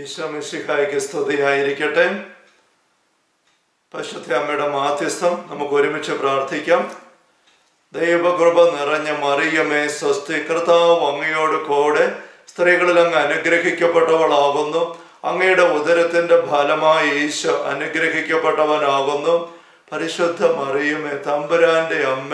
ഈശോമിശിഹായ്ക്ക് സ്തുതിയായിരിക്കട്ടെ. പശുദ്ധ അമ്മയുടെ മാധ്യസ്ഥം നമുക്ക് ഒരുമിച്ച് പ്രാർത്ഥിക്കാം. ദൈവകൃപ നിറഞ്ഞ മറിയമേ സ്വസ്തി കർത്താവ് അങ്ങയോട് കൂടെ സ്ത്രീകളിൽ അങ്ങ് അനുഗ്രഹിക്കപ്പെട്ടവളാകുന്നു. അങ്ങയുടെ ഉദരത്തിന്റെ ഫലമായി ഈശോ അനുഗ്രഹിക്കപ്പെട്ടവനാകുന്നു. പരിശുദ്ധ മറിയമേ തമ്പുരാന്റെ അമ്മ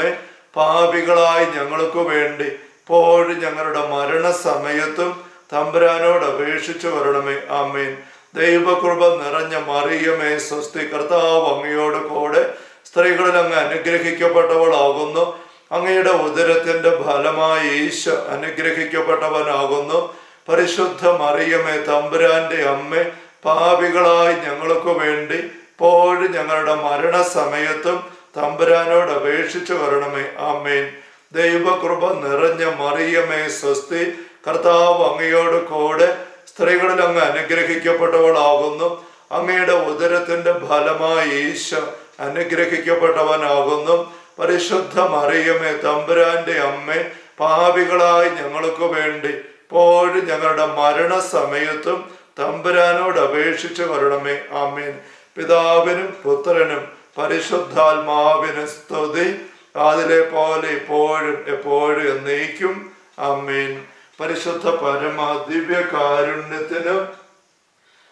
പാപികളായി ഞങ്ങൾക്ക് വേണ്ടി ഇപ്പോഴും ഞങ്ങളുടെ മരണസമയത്തും തമ്പുരാനോട് അപേക്ഷിച്ചു വരണമേ. ആമേൻ. ദൈവകൃപ നിറഞ്ഞ മറിയമേ സ്വസ്തി കർത്താവ് അങ്ങയോട് കൂടെ സ്ത്രീകളിൽ അങ്ങ് അനുഗ്രഹിക്കപ്പെട്ടവളാകുന്നു. അങ്ങയുടെ ഉദരത്തിന്റെ ഫലമായി ഈശ അനുഗ്രഹിക്കപ്പെട്ടവനാകുന്നു. പരിശുദ്ധ മറിയമേ തമ്പുരാന്റെ അമ്മ പാപികളായി ഞങ്ങൾക്ക് വേണ്ടി പോഴും ഞങ്ങളുടെ മരണസമയത്തും തമ്പുരാനോട് അപേക്ഷിച്ചു വരണമേ. ആമേൻ. ദൈവകൃപ നിറഞ്ഞ മറിയമേ സ്വസ്തി കർത്താവ് അങ്ങയോട് കൂടെ സ്ത്രീകളിൽ അങ്ങ് അനുഗ്രഹിക്കപ്പെട്ടവളാകുന്നു. അങ്ങയുടെ ഉദരത്തിന്റെ ഫലമായി ഈശോ അനുഗ്രഹിക്കപ്പെട്ടവനാകുന്നു. പരിശുദ്ധ മറിയമേ തമ്പുരാന്റെ അമ്മ പാപികളായി ഞങ്ങൾക്ക് വേണ്ടി പോഴും ഞങ്ങളുടെ മരണസമയത്തും തമ്പുരാനോട് അപേക്ഷിച്ചു വരണമേ ആമേൻ. പിതാവിനും പുത്രനും പരിശുദ്ധാത്മാവിന് സ്തുതി. അതിലെ പോലെ ഇപ്പോഴും എപ്പോഴും എന്നേക്കും. അമ്മീൻ പരിശുദ്ധ പരമ ദിവ്യ കാരുണ്യത്തിന്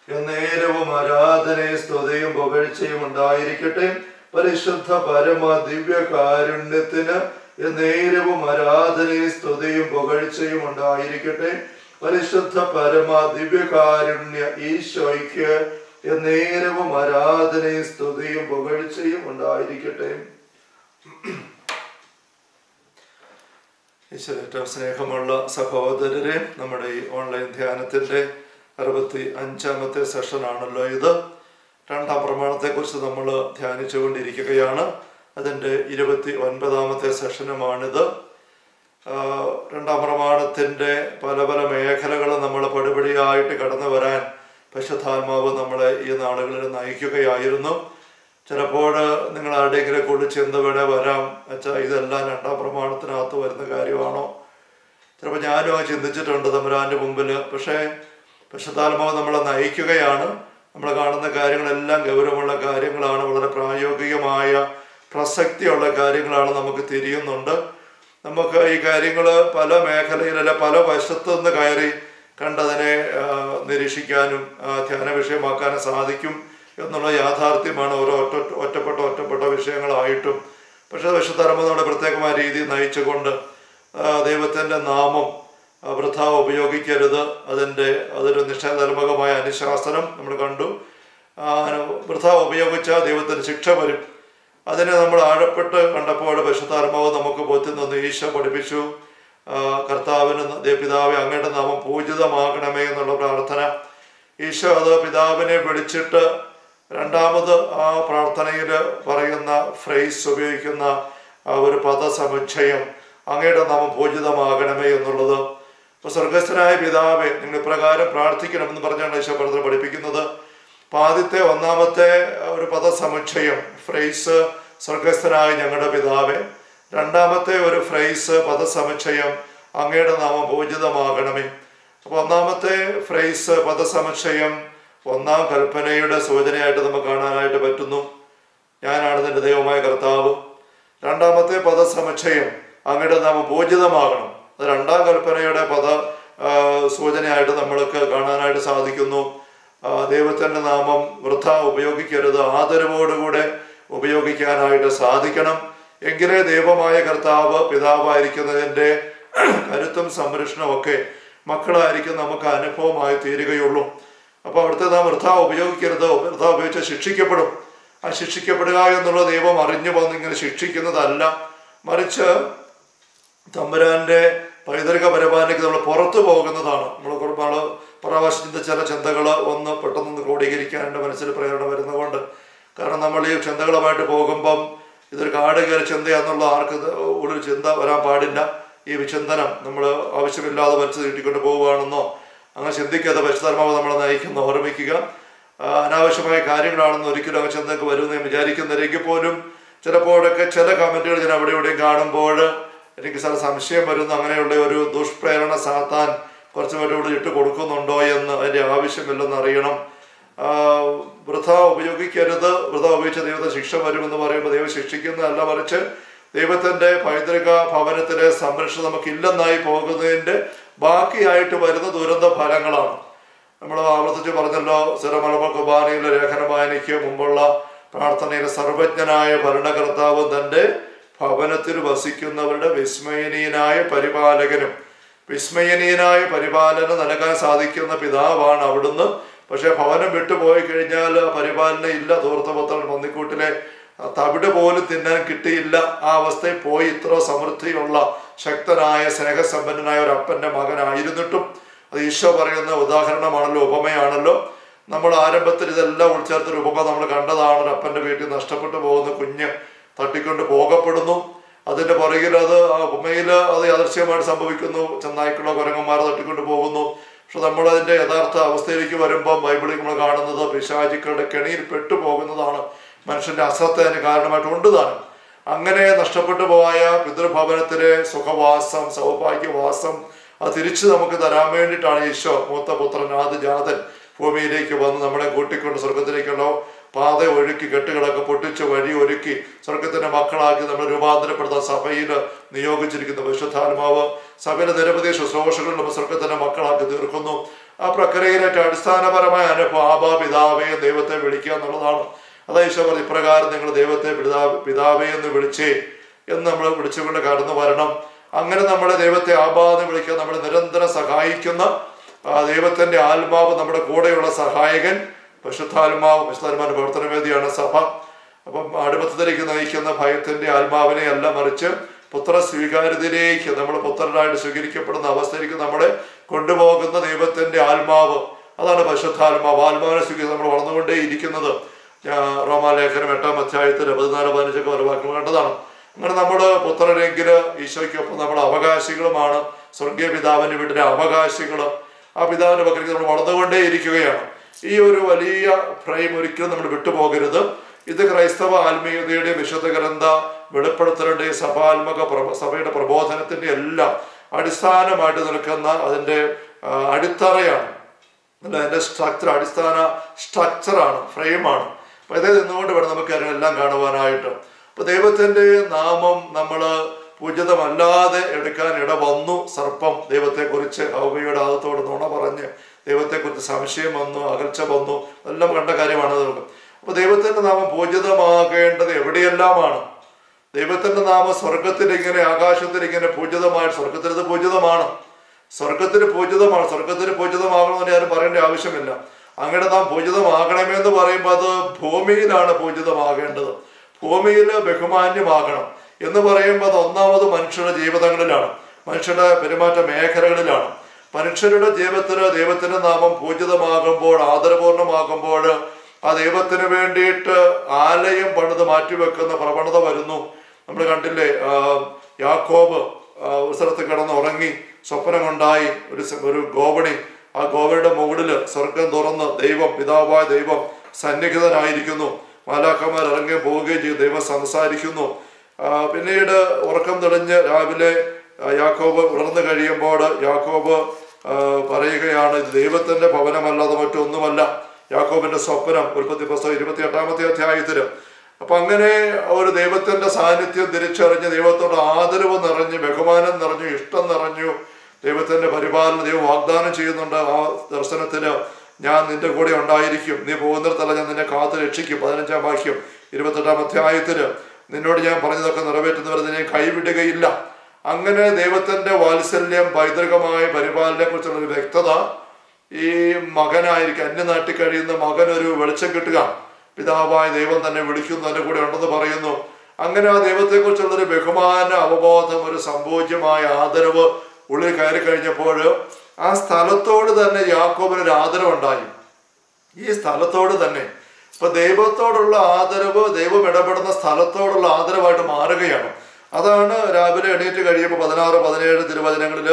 എന്നേരവും ആരാധനയും സ്തുതിയും പുകഴ്ചയും ഉണ്ടായിരിക്കട്ടെ. പരിശുദ്ധ പരമ ദിവ്യ കാരുണ്യത്തിന് എന്നേരവും ആരാധനയും സ്തുതിയും പുകഴ്ചയും ഉണ്ടായിരിക്കട്ടെ. പരിശുദ്ധ പരമ ദിവ്യ കാരുണ്യ ഈശോയ്ക്ക് എന്നേരവും ആരാധനയും സ്തുതിയും പുകഴ്ചയും ഉണ്ടായിരിക്കട്ടെ. ഈശ്വര ഏറ്റവും സ്നേഹമുള്ള സഹോദരരെ നമ്മുടെ ഈ ഓൺലൈൻ ധ്യാനത്തിന്റെ അറുപത്തി അഞ്ചാമത്തെ സെഷനാണല്ലോ ഇത്. രണ്ടാം പ്രമാണത്തെക്കുറിച്ച് നമ്മൾ ധ്യാനിച്ചുകൊണ്ടിരിക്കുകയാണ്. അതിന്റെ ഇരുപത്തി ഒൻപതാമത്തെ സെഷനുമാണിത് രണ്ടാം പ്രമാണത്തിന്റെ പല പല മേഖലകൾ നമ്മൾ പടിപടിയായിട്ട് കടന്നു വരാൻ പശുധാത്മാവ് നമ്മളെ ഈ നാളുകളിൽ നയിക്കുകയായിരുന്നു. ചിലപ്പോൾ നിങ്ങൾ ആരുടെയെങ്കിലും കൂടി ചെന്ന് വേണേ വരാം. അച്ഛാ ഇതെല്ലാം രണ്ടാം പ്രമാണത്തിനകത്ത് വരുന്ന കാര്യമാണോ? ചിലപ്പോൾ ഞാനും ആ ചിന്തിച്ചിട്ടുണ്ട് തമ്പുരാന്റെ മുമ്പിൽ പക്ഷേ പശുതാത്മാവ് നമ്മളെ നയിക്കുകയാണ്. നമ്മൾ കാണുന്ന കാര്യങ്ങളെല്ലാം ഗൗരവമുള്ള കാര്യങ്ങളാണ്. വളരെ പ്രായോഗികമായ പ്രസക്തിയുള്ള കാര്യങ്ങളാണ് നമുക്ക് തിരിയുന്നുണ്ട്. നമുക്ക് ഈ കാര്യങ്ങൾ പല മേഖലയിലല്ല പല വശത്തു നിന്ന് കയറി കണ്ടതിനെ നിരീക്ഷിക്കാനും ധ്യാന വിഷയമാക്കാനും സാധിക്കും. എന്നുള്ള യാഥാർത്ഥ്യമാണ് ഓരോ ഒറ്റ ഒറ്റപ്പെട്ട ഒറ്റപ്പെട്ട വിഷയങ്ങളായിട്ടും. പക്ഷെ വിശുദ്ധരമ്പതോടെ പ്രത്യേകമായ രീതിയിൽ നയിച്ചുകൊണ്ട് ദൈവത്തിന്റെ നാമം വൃഥ ഉപയോഗിക്കരുത്. അതിന്റെ അതൊരു നിഷേധാത്മകമായ അനുശാസനം നമ്മൾ കണ്ടു. വൃഥ ഉപയോഗിച്ചാൽ ദൈവത്തിന് ശിക്ഷ വരും. അതിനെ നമ്മൾ ആഴപ്പെട്ട് കണ്ടപ്പോൾ പശുത്താത്മാവ് നമുക്ക് ബോധ്യം തന്നു. ഈശോ പഠിപ്പിച്ചു. കർത്താവിന് പിതാവെ അങ്ങയുടെ നാമം പൂജിതമാകണമേ എന്നുള്ള പ്രാർത്ഥന. ഈശോ അത് പിതാവിനെ വിളിച്ചിട്ട് രണ്ടാമത് ആ പ്രാർത്ഥനയിൽ പറയുന്ന ഫ്രേസ് ഉപയോഗിക്കുന്ന ഒരു പദസമുച്ചയം അങ്ങയുടെ നാമം പൂജിതമാകണമേ എന്നുള്ളത്. ഇപ്പൊ സ്വർഗസ്ഥനായ പിതാവെ നിങ്ങൾ ഇപ്രകാരം പ്രാർത്ഥിക്കണമെന്ന് പറഞ്ഞാണ് ഈശോ പ്രാർത്ഥന പഠിപ്പിക്കുന്നത്. അപ്പൊ ആദ്യത്തെ ഒന്നാമത്തെ ഒരു പദസമുച്ചയം ഫ്രേസ് സ്വർഗസ്ഥനായ ഞങ്ങളുടെ പിതാവെ. രണ്ടാമത്തെ ഒരു ഫ്രേസ് പദസമുച്ചയം അങ്ങയുടെ നാമം പൂജിതമാകണമേ അപ്പൊ ഒന്നാമത്തെ ഫ്രേസ് പദസമുച്ചയം ഒന്നാം കൽപ്പനയുടെ സൂചനയായിട്ട് നമുക്ക് കാണാനായിട്ട് പറ്റുന്നു. ഞാനാണ് നിന്റെ ദൈവമായ കർത്താവ്. രണ്ടാമത്തെ പദസമുച്ചയം അങ്ങയുടെ നാം പൂജിതമാകണം. അത് രണ്ടാം കൽപ്പനയുടെ പദ സൂചനയായിട്ട് നമ്മൾക്ക് കാണാനായിട്ട് സാധിക്കുന്നു. ദൈവത്തിന്റെ നാമം വൃഥ ഉപയോഗിക്കരുത്. ആദരവോടുകൂടെ ഉപയോഗിക്കാനായിട്ട് സാധിക്കണം. എങ്കിലേ ദൈവമായ കർത്താവ് പിതാവായിരിക്കുന്നതിന്റെ കരുത്തും സംരക്ഷണമൊക്കെ മക്കളായിരിക്കും നമുക്ക് അനുഭവമായി തീരുകയുള്ളൂ. അപ്പോൾ അവിടുത്തെ നാം വൃഥാവ് ഉപയോഗിക്കരുത്? വൃഥ ഉപയോഗിച്ചാൽ ശിക്ഷിക്കപ്പെടും. ആ ശിക്ഷിക്കപ്പെടുക എന്നുള്ള ദൈവം അറിഞ്ഞു വന്ന് ഇങ്ങനെ ശിക്ഷിക്കുന്നതല്ല. മറിച്ച് തമ്പുരാന്റെ പൈതൃക പരമാനയ്ക്ക് നമ്മൾ പുറത്തു പോകുന്നതാണ്. നമ്മൾ നമ്മൾ പ്രാവശ്യത്തിന്റെ ചില ചിന്തകൾ ഒന്ന് പെട്ടെന്ന് ക്രോഡീകരിക്കാൻ എന്റെ മനസ്സിൽ പ്രേരണ വരുന്നതുകൊണ്ട്. കാരണം നമ്മൾ ഈ ചിന്തകളുമായിട്ട് പോകുമ്പം ഇതൊരു കാട് കയറി ചിന്തയാന്നുള്ള ആർക്ക് ഒരു ചിന്ത വരാൻ പാടില്ല. ഈ വിചിന്തനം നമ്മൾ ആവശ്യമില്ലാതെ മനസ്സ് നീട്ടിക്കൊണ്ട് പോവുകയാണെന്നോ അങ്ങനെ ചിന്തിക്കാതെ പരിശുദ്ധർമാവ് നമ്മളെ നയിക്കുന്ന ഓർമ്മിക്കുക. അനാവശ്യമായ കാര്യങ്ങളാണെന്ന് ഒരിക്കലും അങ്ങ് ചിന്തക്ക് വരുമെന്ന് ഞാൻ വിചാരിക്കുന്നില്ലെങ്കിൽ പോലും ചിലപ്പോഴൊക്കെ ചില കമന്റുകൾ ഞാൻ അവിടെ ഇവിടെയും കാണുമ്പോൾ എനിക്ക് ചില സംശയം വരുന്ന. അങ്ങനെയുള്ള ഒരു ദുഷ്പ്രേരണ സാത്താൻ കുറച്ച് പേരോട് ഇട്ട് കൊടുക്കുന്നുണ്ടോ എന്ന് അതിന്റെ ആവശ്യമില്ലെന്ന് അറിയണം. വൃഥ ഉപയോഗിക്കരുത്. വൃഥ ഉപയോഗിച്ച ദൈവത്തെ ശിക്ഷ വരുമെന്ന് പറയുമ്പോൾ ദൈവം ശിക്ഷിക്കുന്നതല്ല മറിച്ച് ദൈവത്തിന്റെ പൈതൃക ഭവനത്തിലെ സംരക്ഷണം നമുക്കില്ലെന്നായി പോകുന്നതിന്റെ ബാക്കിയായിട്ട് വരുന്ന ദുരന്ത ഫലങ്ങളാണ്. നമ്മൾ ആവർത്തിച്ച് പറഞ്ഞല്ലോ സിറമലമ കുബാനയിലെ ലേഖന വായനയ്ക്ക് മുമ്പുള്ള പ്രാർത്ഥനയിലെ സർവജ്ഞനായ ഭരണകർത്താവ് തന്റെ ഭവനത്തിൽ വസിക്കുന്നവരുടെ വിസ്മയനീയനായ പരിപാലകനും വിസ്മയനീയനായ പരിപാലനം നൽകാൻ സാധിക്കുന്ന പിതാവാണ് അവിടുന്ന്. പക്ഷെ ഭവനം വിട്ടുപോയി കഴിഞ്ഞാൽ പരിപാലന ഇല്ല. ധൂർത്തപുത്രൻ പന്നിക്കൂട്ടിലെ തവിട് പോലും തിന്നാൻ കിട്ടിയില്ല. ആ അവസ്ഥയിൽ പോയി ഇത്ര സമൃദ്ധിയുള്ള ശക്തനായ സ്നേഹസമ്പന്നനായ ഒരു അപ്പന്റെ മകനായിരുന്നിട്ടും അത് ഈശോ പറയുന്ന ഉദാഹരണമാണല്ലോ ഉപമയാണല്ലോ. നമ്മൾ ആരംഭത്തിൽ ഇതെല്ലാം ഉൾച്ചേർത്തൊരു ഉപമ നമ്മൾ കണ്ടതാണ്. ഒരു അപ്പന്റെ വീട്ടിൽ നഷ്ടപ്പെട്ടു പോകുന്ന കുഞ്ഞ് തട്ടിക്കൊണ്ട് പോകപ്പെടുന്നു. അതിന്റെ പുറകിൽ അത് ആ ഉപമയിൽ അത് യാദർശ്യമായിട്ട് സംഭവിക്കുന്നു. ചെന്നായ്ക്കളോ കുരങ്ങന്മാരോ തട്ടിക്കൊണ്ട് പോകുന്നു. പക്ഷെ നമ്മൾ അതിന്റെ യഥാർത്ഥ അവസ്ഥയിലേക്ക് വരുമ്പോൾ ബൈബിളിൽ നമ്മൾ കാണുന്നത് പിശാചിക്കളുടെ കെണിയിൽ പെട്ടുപോകുന്നതാണ് മനുഷ്യന്റെ അശ്രദ്ധത്തിന് കാരണമായിട്ട് ഉണ്ട് താനും. അങ്ങനെ നഷ്ടപ്പെട്ടു പോയ പിതൃഭവനത്തിലെ സുഖവാസം സൗഭാഗ്യവാസം അത് തിരിച്ചു നമുക്ക് തരാൻ വേണ്ടിയിട്ടാണ് ഈശോ മൂത്ത പുത്രൻ ആദ്യ ജാതൻ ഭൂമിയിലേക്ക് വന്ന് നമ്മളെ കൂട്ടിക്കൊണ്ട് സ്വർഗത്തിലേക്കുള്ള പാത ഒഴുക്കി കെട്ടുകളൊക്കെ പൊട്ടിച്ച് വഴി ഒരുക്കി സ്വർഗത്തിന്റെ മക്കളാക്കി നമ്മൾ രൂപാന്തരപ്പെടുത്താൻ സഭയിൽ നിയോഗിച്ചിരിക്കുന്ന വിശുദ്ധാത്മാവ് സഭയിലെ നിരവധി ശുശ്രൂഷകൾ നമ്മൾ സ്വർഗത്തിന്റെ മക്കളാക്കി തീർക്കുന്നു. ആ പ്രക്രിയയിലേറ്റ അടിസ്ഥാനപരമായ അനുഭവം ആബാ പിതാവേ ദൈവത്തെ വിളിക്കുക എന്നുള്ളതാണ്. അതാ ഈശോ പറഞ്ഞു ഇപ്രകാരം നിങ്ങൾ ദൈവത്തെ പിതാ പിതാവേ എന്ന് വിളിച്ച് എന്ന് നമ്മൾ വിളിച്ചുകൊണ്ട് കടന്നു വരണം. അങ്ങനെ നമ്മളെ ദൈവത്തെ ആബാന്ന് വിളിക്കുക നമ്മളെ നിരന്തരം സഹായിക്കുന്ന ദൈവത്തിന്റെ ആത്മാവ് നമ്മുടെ കൂടെയുള്ള സഹായകൻ പരിശുദ്ധാത്മാവ് പരിശുദ്ധാത്മാവിന്റെ പ്രവർത്തനവേദിയാണ് സഭ. അപ്പം അടുപ്പത്തിലേക്ക് നയിക്കുന്ന ഭയത്തിന്റെ ആത്മാവിനെ അല്ല മറിച്ച് പുത്ര സ്വീകാര്യതയിലേക്ക് നമ്മൾ പുത്രനായിട്ട് സ്വീകരിക്കപ്പെടുന്ന അവസ്ഥയിലേക്ക് നമ്മളെ കൊണ്ടുപോകുന്ന ദൈവത്തിന്റെ ആത്മാവ്. അതാണ് പരിശുദ്ധാത്മാവ്. ആത്മാവിനെ സ്വീകരിച്ച് നമ്മൾ വളർന്നുകൊണ്ടേ ഇരിക്കുന്നത് റോമാലേഖനം എട്ടാം അധ്യായത്തിൽ പതിനാല് പതിനഞ്ചൊക്കെ ഒരു വാക്യം കണ്ടതാണ്. അങ്ങനെ നമ്മുടെ പുത്രനെങ്കിൽ ഈശോയ്ക്കൊപ്പം നമ്മൾ അവകാശികളുമാണ്. സ്വർഗീയ പിതാവിന്റെ വീട്ടിലെ അവകാശികൾ ആ പിതാവിന്റെ പക്കലേക്ക് നമ്മൾ വളർന്നുകൊണ്ടേ ഇരിക്കുകയാണ് ഈ ഒരു വലിയ ഫ്രെയിം ഒരിക്കലും നമ്മൾ വിട്ടുപോകരുത്. ഇത് ക്രൈസ്തവ ആത്മീയതയുടെ വിശുദ്ധ ഗ്രന്ഥ വെളിപ്പെടുത്തലിന്റെ സഭാത്മക സഭയുടെ പ്രബോധനത്തിന്റെ എല്ലാം അടിസ്ഥാനമായിട്ട് നിൽക്കുന്ന അതിന്റെ അടിത്തറയാണ്. അതിന്റെ സ്ട്രക്ചർ അടിസ്ഥാന സ്ട്രക്ചറാണ് ഫ്രെയിമാണ് ഇതേ നിന്നുകൊണ്ട് വേണം നമുക്ക് അതിനെല്ലാം കാണുവാനായിട്ട്. അപ്പൊ ദൈവത്തിന്റെ നാമം നമ്മൾ പൂജിതമല്ലാതെ എടുക്കാൻ ഇട വന്നു സർപ്പം ദൈവത്തെക്കുറിച്ച് ഹൗമിയുടെ ആദത്തോട് നുണ പറഞ്ഞ് ദൈവത്തെക്കുറിച്ച് സംശയം വന്നു അകൽച്ച വന്നു എല്ലാം കണ്ട കാര്യമാണ് നമുക്ക് അപ്പൊ ദൈവത്തിന്റെ നാമം പൂജിതമാകേണ്ടത് എവിടെയെല്ലാമാണ്? ദൈവത്തിന്റെ നാമം സ്വർഗത്തിൽ ഇങ്ങനെ ആകാശത്തിൽ ഇങ്ങനെ പൂജിതമായ സ്വർഗത്തിൽ ഇത് പൂജിതമാണ് സ്വർഗത്തിന് പൂജിതമാണ് സ്വർഗത്തിന് പൂജിതമാകണമെന്ന് ആരും പറയേണ്ട ആവശ്യമില്ല. അങ്ങനെ നാം പൂജിതമാകണമെന്ന് പറയുമ്പോൾ അത് ഭൂമിയിലാണ് പൂജിതമാകേണ്ടത്. ഭൂമിയിൽ ബഹുമാന്യമാകണം എന്ന് പറയുമ്പോൾ അത് ഒന്നാമത് മനുഷ്യരുടെ ജീവിതങ്ങളിലാണ്. മനുഷ്യരുടെ പെരുമാറ്റ മേഖലകളിലാണ്. മനുഷ്യരുടെ ജീവിതത്തിൽ ദൈവത്തിന്റെ നാമം പൂജിതമാകുമ്പോൾ ആദരപൂർണമാകുമ്പോൾ ആ ദൈവത്തിന് വേണ്ടിയിട്ട് ആലയം പണിത് മാറ്റിവെക്കുന്ന പ്രവണത വരുന്നു. നമ്മൾ കണ്ടില്ലേ യാക്കോബ് ഒരു സ്ഥലത്ത് കിടന്ന് ഉറങ്ങി സ്വപ്നമുണ്ടായി. ഒരു ഒരു ഗോവണി ആ ഗോവയുടെ മുകളിൽ സ്വർഗം തുറന്ന് ദൈവം പിതാവായ ദൈവം സന്നിഹിതനായിരിക്കുന്നു. മാലാക്കന്മാർ ഇറങ്ങി പോവുകയും ചെയ്യും ദൈവം സംസാരിക്കുന്നു. പിന്നീട് ഉറക്കം തെളിഞ്ഞ് രാവിലെ യാക്കോബ് ഉണർന്നു കഴിയുമ്പോൾ യാക്കോബ് പറയുകയാണ് ഇത് ദൈവത്തിന്റെ ഭവനമല്ലാതെ മറ്റൊന്നുമല്ല. യാക്കോബിന്റെ സ്വപ്നം ഉൽപ്പത്തി പുസ്തകം ഇരുപത്തി എട്ടാമത്തെ അധ്യായത്തിൽ അപ്പൊ അങ്ങനെ ഒരു ദൈവത്തിന്റെ സാന്നിധ്യം തിരിച്ചറിഞ്ഞ് ദൈവത്തോട് ആദരവ് നിറഞ്ഞ് ബഹുമാനം നിറഞ്ഞു ഇഷ്ടം നിറഞ്ഞു ദൈവത്തിന്റെ പരിപാലന ദൈവം വാഗ്ദാനം ചെയ്യുന്നുണ്ട്. ആ ദർശനത്തിന് ഞാൻ നിന്റെ കൂടെ ഉണ്ടായിരിക്കും. നീ പോകുന്നിടത്തല്ല ഞാൻ നിന്നെ കാത്തു രക്ഷിക്കും. പതിനഞ്ചാം വാക്യം ഇരുപത്തെട്ടാം അധ്യായത്തിൽ നിന്നോട് ഞാൻ പറഞ്ഞതൊക്കെ നിറവേറ്റുന്നവരെ നിന്നെ കൈവിടുകയില്ല. അങ്ങനെ ദൈവത്തിന്റെ വാത്സല്യം പൈതൃകമായ പരിപാലനെ കുറിച്ചുള്ള ഒരു വ്യക്തത ഈ മകനായിരിക്കും. അന്യനാട്ടിൽ കഴിയുന്ന മകൻ ഒരു വെളിച്ചം കിട്ടുക. പിതാവായ ദൈവം തന്നെ വിളിക്കുന്നു എന്റെ കൂടെ ഉണ്ടെന്ന് പറയുന്നു. അങ്ങനെ ആ ദൈവത്തെക്കുറിച്ചുള്ളൊരു ബഹുമാന അവബോധം ഒരു സംഭോജ്യമായ ആദരവ് ഉള്ളിൽ കയറി കഴിഞ്ഞപ്പോൾ ആ സ്ഥലത്തോട് തന്നെ യാക്കോബിന് ഒരു ആദരവുണ്ടായി ഈ സ്ഥലത്തോട് തന്നെ. ഇപ്പൊ ദൈവത്തോടുള്ള ആദരവ് ദൈവം ഇടപെടുന്ന സ്ഥലത്തോടുള്ള ആദരവായിട്ട് മാറുകയാണ്. അതാണ് രാവിലെ എണീറ്റ് കഴിയുമ്പോൾ പതിനാറ് പതിനേഴ് തിരുവചനങ്ങളിൽ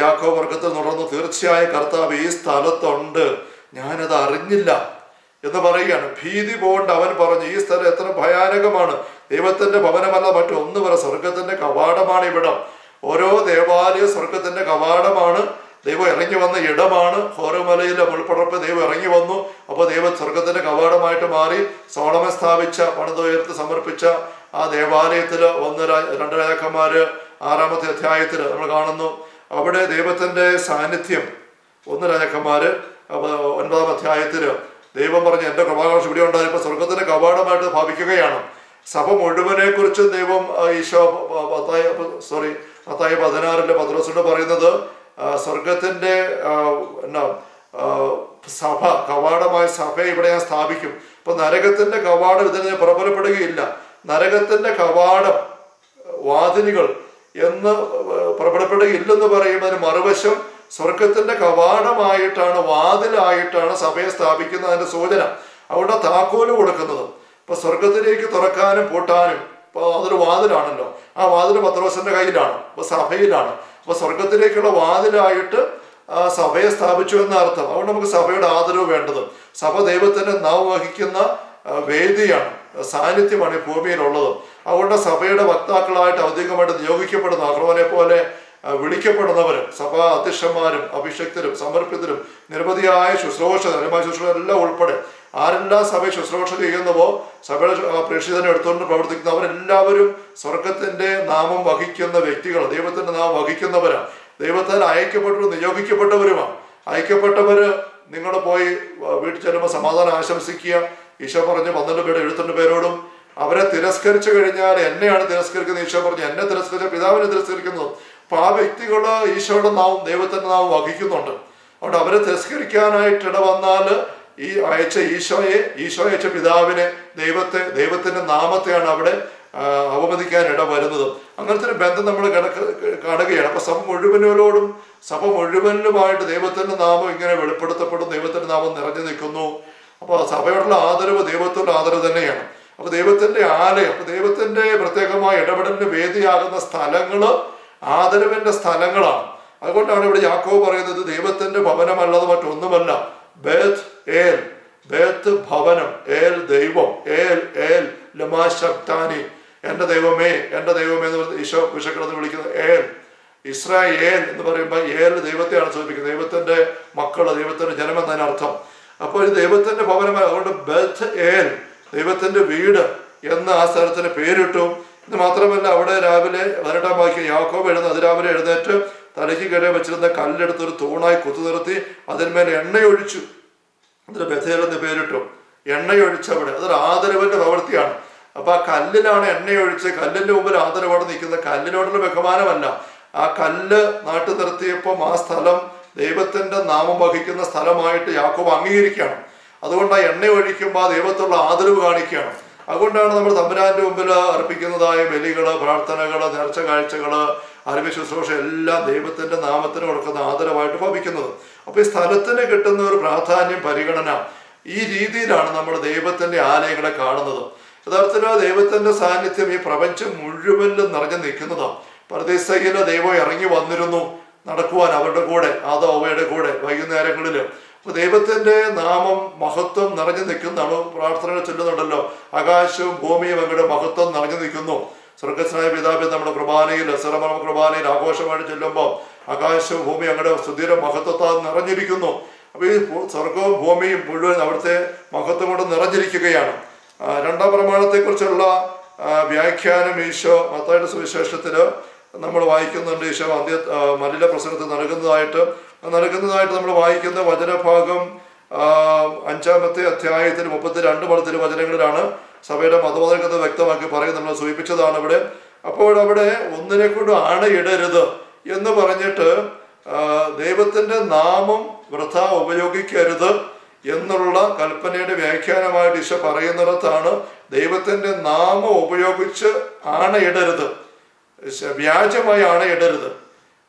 യാക്കോ വർഗത്തിൽ തുടർന്ന് തീർച്ചയായും കർത്താവ് ഈ സ്ഥലത്തുണ്ട്. ഞാനത് അറിഞ്ഞില്ല എന്ന് പറയുകയാണ്. ഭീതി പോകേണ്ട അവൻ പറഞ്ഞു ഈ സ്ഥലം എത്ര ഭയാനകമാണ്. ദൈവത്തിന്റെ ഭവനമല്ല മറ്റൊന്നു വരെ സ്വർഗത്തിന്റെ കവാടമാണ് ഇവിടം. ഓരോ ദേവാലയ സ്വർഗത്തിന്റെ കവാടമാണ്. ദൈവം ഇറങ്ങി വന്ന ഇടമാണ്. ഹോരമലയിലെ മുൾപ്പടർപ്പ് ദൈവം ഇറങ്ങി വന്നു. അപ്പോൾ ദൈവം സ്വർഗത്തിന്റെ കവാടമായിട്ട് മാറി സോളമൻ സ്ഥാപിച്ച പണിതുയർത്ത് സമർപ്പിച്ച ആ ദേവാലയത്തിൽ ഒന്ന് രണ്ട് രാജാക്കന്മാര് ആറാമത്തെ അധ്യായത്തിൽ നമ്മൾ കാണുന്നു. അവിടെ ദൈവത്തിന്റെ സാന്നിധ്യം. ഒന്ന് രാജാക്കന്മാര് ഒൻപതാം അധ്യായത്തിൽ ദൈവം പറഞ്ഞു എന്റെ കൃപാകാശം ഇവിടെ ഉണ്ടായപ്പോ സ്വർഗത്തിന്റെ കവാടമായിട്ട് ഭാവിക്കുകയാണ്. സഭ മുഴുവനെ കുറിച്ച് ദൈവം ഈശോ സോറി പത്തായി പതിനാറിന്റെ പത്രോസിനോട് പറയുന്നത് സ്വർഗത്തിന്റെ എന്നാ സഭ കവാടമായ സഭ ഇവിടെ ഞാൻ സ്ഥാപിക്കും. ഇപ്പൊ നരകത്തിന്റെ കവാടം ഇതിന് പ്രബലപ്പെടുകയില്ല നരകത്തിന്റെ കവാടം വാതിലുകൾ എന്ന് പ്രബലപ്പെടുകയില്ലെന്ന് പറയുന്നതിന് മറുവശം സ്വർഗത്തിന്റെ കവാടമായിട്ടാണ് വാതിലായിട്ടാണ് സഭയെ സ്ഥാപിക്കുന്നതിന്റെ സൂചന. അവിടെ താക്കോൽ കൊടുക്കുന്നത്. ഇപ്പൊ സ്വർഗത്തിലേക്ക് തുറക്കാനും പൂട്ടാനും ഇപ്പൊ അതൊരു വാതിലാണല്ലോ. ആ വാതിൽ പത്രോസിന്റെ കയ്യിലാണ് അപ്പോൾ സഭയിലാണ്. അപ്പോൾ സ്വർഗത്തിലേക്കുള്ള വാതിലായിട്ട് സഭയെ സ്ഥാപിച്ചു എന്ന അർത്ഥം. അതുകൊണ്ട് നമുക്ക് സഭയുടെ ആദരവ് വേണ്ടത്. സഭ ദൈവത്തിന്റെ നാവ് വഹിക്കുന്ന വേദിയാണ് സാന്നിധ്യമാണ് ഈ ഭൂമിയിലുള്ളത്. അതുകൊണ്ട് സഭയുടെ വക്താക്കളായിട്ട് ഔദ്യോഗികമായിട്ട് നിയോഗിക്കപ്പെടുന്ന അഹ്റോനെ പോലെ വിളിക്കപ്പെടുന്നവർ സഭാ അധ്യക്ഷന്മാരും അഭിഷക്തരും സമർപ്പിതരും നിരവധിയായ ശുശ്രൂഷ നിരമായ ശുശ്രൂഷ എല്ലാം ഉൾപ്പെടെ ആരെല്ലാം സഭയെ ശുശ്രൂഷ ചെയ്യുന്നുവോ സഭയുടെ പ്രേക്ഷിതനെ എടുത്തുകൊണ്ട് പ്രവർത്തിക്കുന്ന അവരെല്ലാവരും സ്വർഗത്തിന്റെ നാമം വഹിക്കുന്ന വ്യക്തികൾ ദൈവത്തിന്റെ നാമം വഹിക്കുന്നവരാണ്. ദൈവത്താൽ അയക്കപ്പെട്ടവർ നിയോഗിക്കപ്പെട്ടവരുമാണ്. അയക്കപ്പെട്ടവര് നിങ്ങൾ പോയി വീട്ടിൽ ചെല്ലുമ്പോൾ സമാധാനം ആശംസിക്കുക. ഈശോ പറഞ്ഞ് പന്ത്രണ്ട് പേരുടെ എഴുപത്തിരണ്ട് പേരോടും അവരെ തിരസ്കരിച്ചു കഴിഞ്ഞാൽ എന്നെയാണ് തിരസ്കരിക്കുന്നത്. ഈശോ പറഞ്ഞു എന്നെ തിരസ്കരിച്ച പിതാവിനെ തിരസ്കരിക്കുന്നു അപ്പൊ ആ വ്യക്തികൾ ഈശോയുടെ നാവും ദൈവത്തിന്റെ നാവും വഹിക്കുന്നുണ്ട്. അതുകൊണ്ട് അവരെ തിരസ്കരിക്കാനായിട്ട് ഇട വന്നാൽ ഈ അയച്ച ഈശോയെ ഈശോ അയച്ച പിതാവിനെ ദൈവത്തെ ദൈവത്തിന്റെ നാമത്തെയാണ് അവിടെ അവമതിക്കാൻ ഇട വരുന്നത് അങ്ങനത്തെ ഒരു ബന്ധം നമ്മൾ കിടക്ക് കാണുകയാണ്. അപ്പൊ സഭ മുഴുവനോടും സഭ മുഴുവനിലുമായിട്ട് ദൈവത്തിന്റെ നാമം ഇങ്ങനെ വെളിപ്പെടുത്തപ്പെടും ദൈവത്തിന്റെ നാമം നിറഞ്ഞു നിൽക്കുന്നു. അപ്പൊ സഭയോടുള്ള ആദരവ് ദൈവത്തോടുള്ള ആദരവ് തന്നെയാണ്. അപ്പൊ ദൈവത്തിന്റെ ആലയം അപ്പൊ ദൈവത്തിന്റെ പ്രത്യേകമായ ഇടപെടലിന് വേദിയാകുന്ന സ്ഥലങ്ങൾ ആദരവിന്റെ സ്ഥലങ്ങളാണ്. അതുകൊണ്ടാണ് ഇവിടെ യാക്കോ പറയുന്നത് ദൈവത്തിന്റെ ഭവനമല്ലാതെ മറ്റൊന്നുമല്ല. ബേത്ത് ഏൽ ബേത്ത് ഭവനം ഏൽ ദൈവം ഏൽ ഏൽ ലമാശക്താനി എന്റെ ദൈവമേ എന്റെ ദൈവമേ എന്ന് പറഞ്ഞ് ഈശോ വിശക്കണമെന്ന് വിളിക്കുന്നത് ഏൽ. ഇസ്രായേൽ എന്ന് പറയുമ്പോൾ ഏൽ ദൈവത്തെയാണ് സൂചിപ്പിക്കുന്നത്. ദൈവത്തിന്റെ മക്കൾ ദൈവത്തിന്റെ ജനം എന്നതിനർത്ഥം അപ്പോൾ ഒരു ദൈവത്തിന്റെ ഭവനമായി അതുകൊണ്ട് ബെത്ത് ഏൽ ദൈവത്തിന്റെ വീട് എന്ന് ആ സ്ഥലത്തിന് പേരിട്ടു. ഇത് മാത്രമല്ല അവിടെ രാവിലെ പതിനെട്ടാം വാക്യം യാക്കോബ് എഴുന്ന അതിരാവിലെ എഴുന്നേറ്റ് തലയ്ക്ക് കയറി വെച്ചിരുന്ന കല്ലെടുത്തൊരു തൂണായി കുത്തു നിർത്തി അതിന്മേൽ എണ്ണയൊഴിച്ചു. അതിന് ബഥേൽ എന്ന് പേരിട്ടു. എണ്ണയൊഴിച്ചവിടെ. അതൊരു ആദരവിന്റെ പ്രവൃത്തിയാണ്. അപ്പൊ ആ കല്ലിലാണ് എണ്ണയൊഴിച്ച് കല്ലിന്റെ മുമ്പിൽ ആദരവോടെ നിൽക്കുന്നത് കല്ലിനോടുള്ള ബഹുമാനമല്ല. ആ കല്ല് നാട്ടു നിർത്തിയപ്പം ആ സ്ഥലം ദൈവത്തിന്റെ നാമം വഹിക്കുന്ന സ്ഥലമായിട്ട് യാക്കോബ് അംഗീകരിക്കുകയാണ്. അതുകൊണ്ട് ആ എണ്ണ ഒഴിക്കുമ്പോൾ ആ ദൈവത്തുള്ള ആദരവ് കാണിക്കുകയാണ്. അതുകൊണ്ടാണ് നമ്മൾ തമ്പുരാന്റെ മുമ്പിൽ അർപ്പിക്കുന്നതായ ബലികൾ പ്രാർത്ഥനകൾ നേർച്ച കാഴ്ചകൾ അറിവ് ശുശ്രൂഷ എല്ലാം ദൈവത്തിന്റെ നാമത്തിന് കൊടുക്കുന്ന ആദരവായിട്ട് ഭവിക്കുന്നത്. അപ്പൊ ഈ സ്ഥലത്തിന് കിട്ടുന്ന ഒരു പ്രാധാന്യം പരിഗണന ഈ രീതിയിലാണ് നമ്മൾ ദൈവത്തിന്റെ ആലയങ്ങളെ കാണുന്നത്. യഥാർത്ഥത്തിൽ ദൈവത്തിന്റെ സാന്നിധ്യം ഈ പ്രപഞ്ചം മുഴുവനിലും നിറഞ്ഞു നിൽക്കുന്നതാണ് പരദേശയിൽ ദൈവം ഇറങ്ങി വന്നിരുന്നു. നടക്കുവാൻ അവരുടെ കൂടെ ആദോവയുടെ കൂടെ വൈകുന്നേരങ്ങളിൽ അപ്പൊ ദൈവത്തിന്റെ നാമം മഹത്വം നിറഞ്ഞു നിൽക്കുന്നതാണ് പ്രാർത്ഥനകൾ ചൊല്ലുന്നുണ്ടല്ലോ. ആകാശവും ഭൂമിയും അവരുടെ മഹത്വം നിറഞ്ഞു നിൽക്കുന്നു. സ്വർഗസ്നായ പിതാവ് നമ്മുടെ കുർബാനയിൽ സിറമറ കുർബാനയിൽ ആഘോഷമായിട്ട് ചെല്ലുമ്പോൾ ആകാശവും ഭൂമി അങ്ങയുടെ സുധീര മഹത്വത്താൽ നിറഞ്ഞിരിക്കുന്നു. അപ്പൊ ഈ സ്വർഗവും ഭൂമിയും മുഴുവൻ അവിടുത്തെ മഹത്വം കൊണ്ട് നിറഞ്ഞിരിക്കുകയാണ്. രണ്ടാം പ്രമാണത്തെക്കുറിച്ചുള്ള കുറിച്ചുള്ള വ്യാഖ്യാനം ഈശോ മത്തായുടെ സുവിശേഷത്തിൽ നമ്മൾ വായിക്കുന്നുണ്ട്. ഈശോ അന്ത്യ മലിന പ്രസംഗത്തിൽ നൽകുന്നതായിട്ട്. നൽകുന്നതായിട്ട് നമ്മൾ വായിക്കുന്ന വചനഭാഗം അഞ്ചാമത്തെ അധ്യായത്തിൽ മുപ്പത്തി രണ്ട് മുതൽ വചനങ്ങളിലാണ് സഭയുടെ മതബോധനത്തെ വ്യക്തമാക്കി പറയും നമ്മൾ സൂചിപ്പിച്ചതാണ് ഇവിടെ. അപ്പോൾ അവിടെ ഒന്നിനെ കൊണ്ട് ആണയിടരുത് എന്ന് പറഞ്ഞിട്ട് ദൈവത്തിന്റെ നാമം വൃഥ ഉപയോഗിക്കരുത് എന്നുള്ള കൽപ്പനയുടെ വ്യാഖ്യാനമായിട്ട് ഈശോ പറയുന്നിടത്താണ് ദൈവത്തിന്റെ നാമം ഉപയോഗിച്ച് ആണയിടരുത് ഇടരുത് വ്യാജമായി ആണയിടരുത്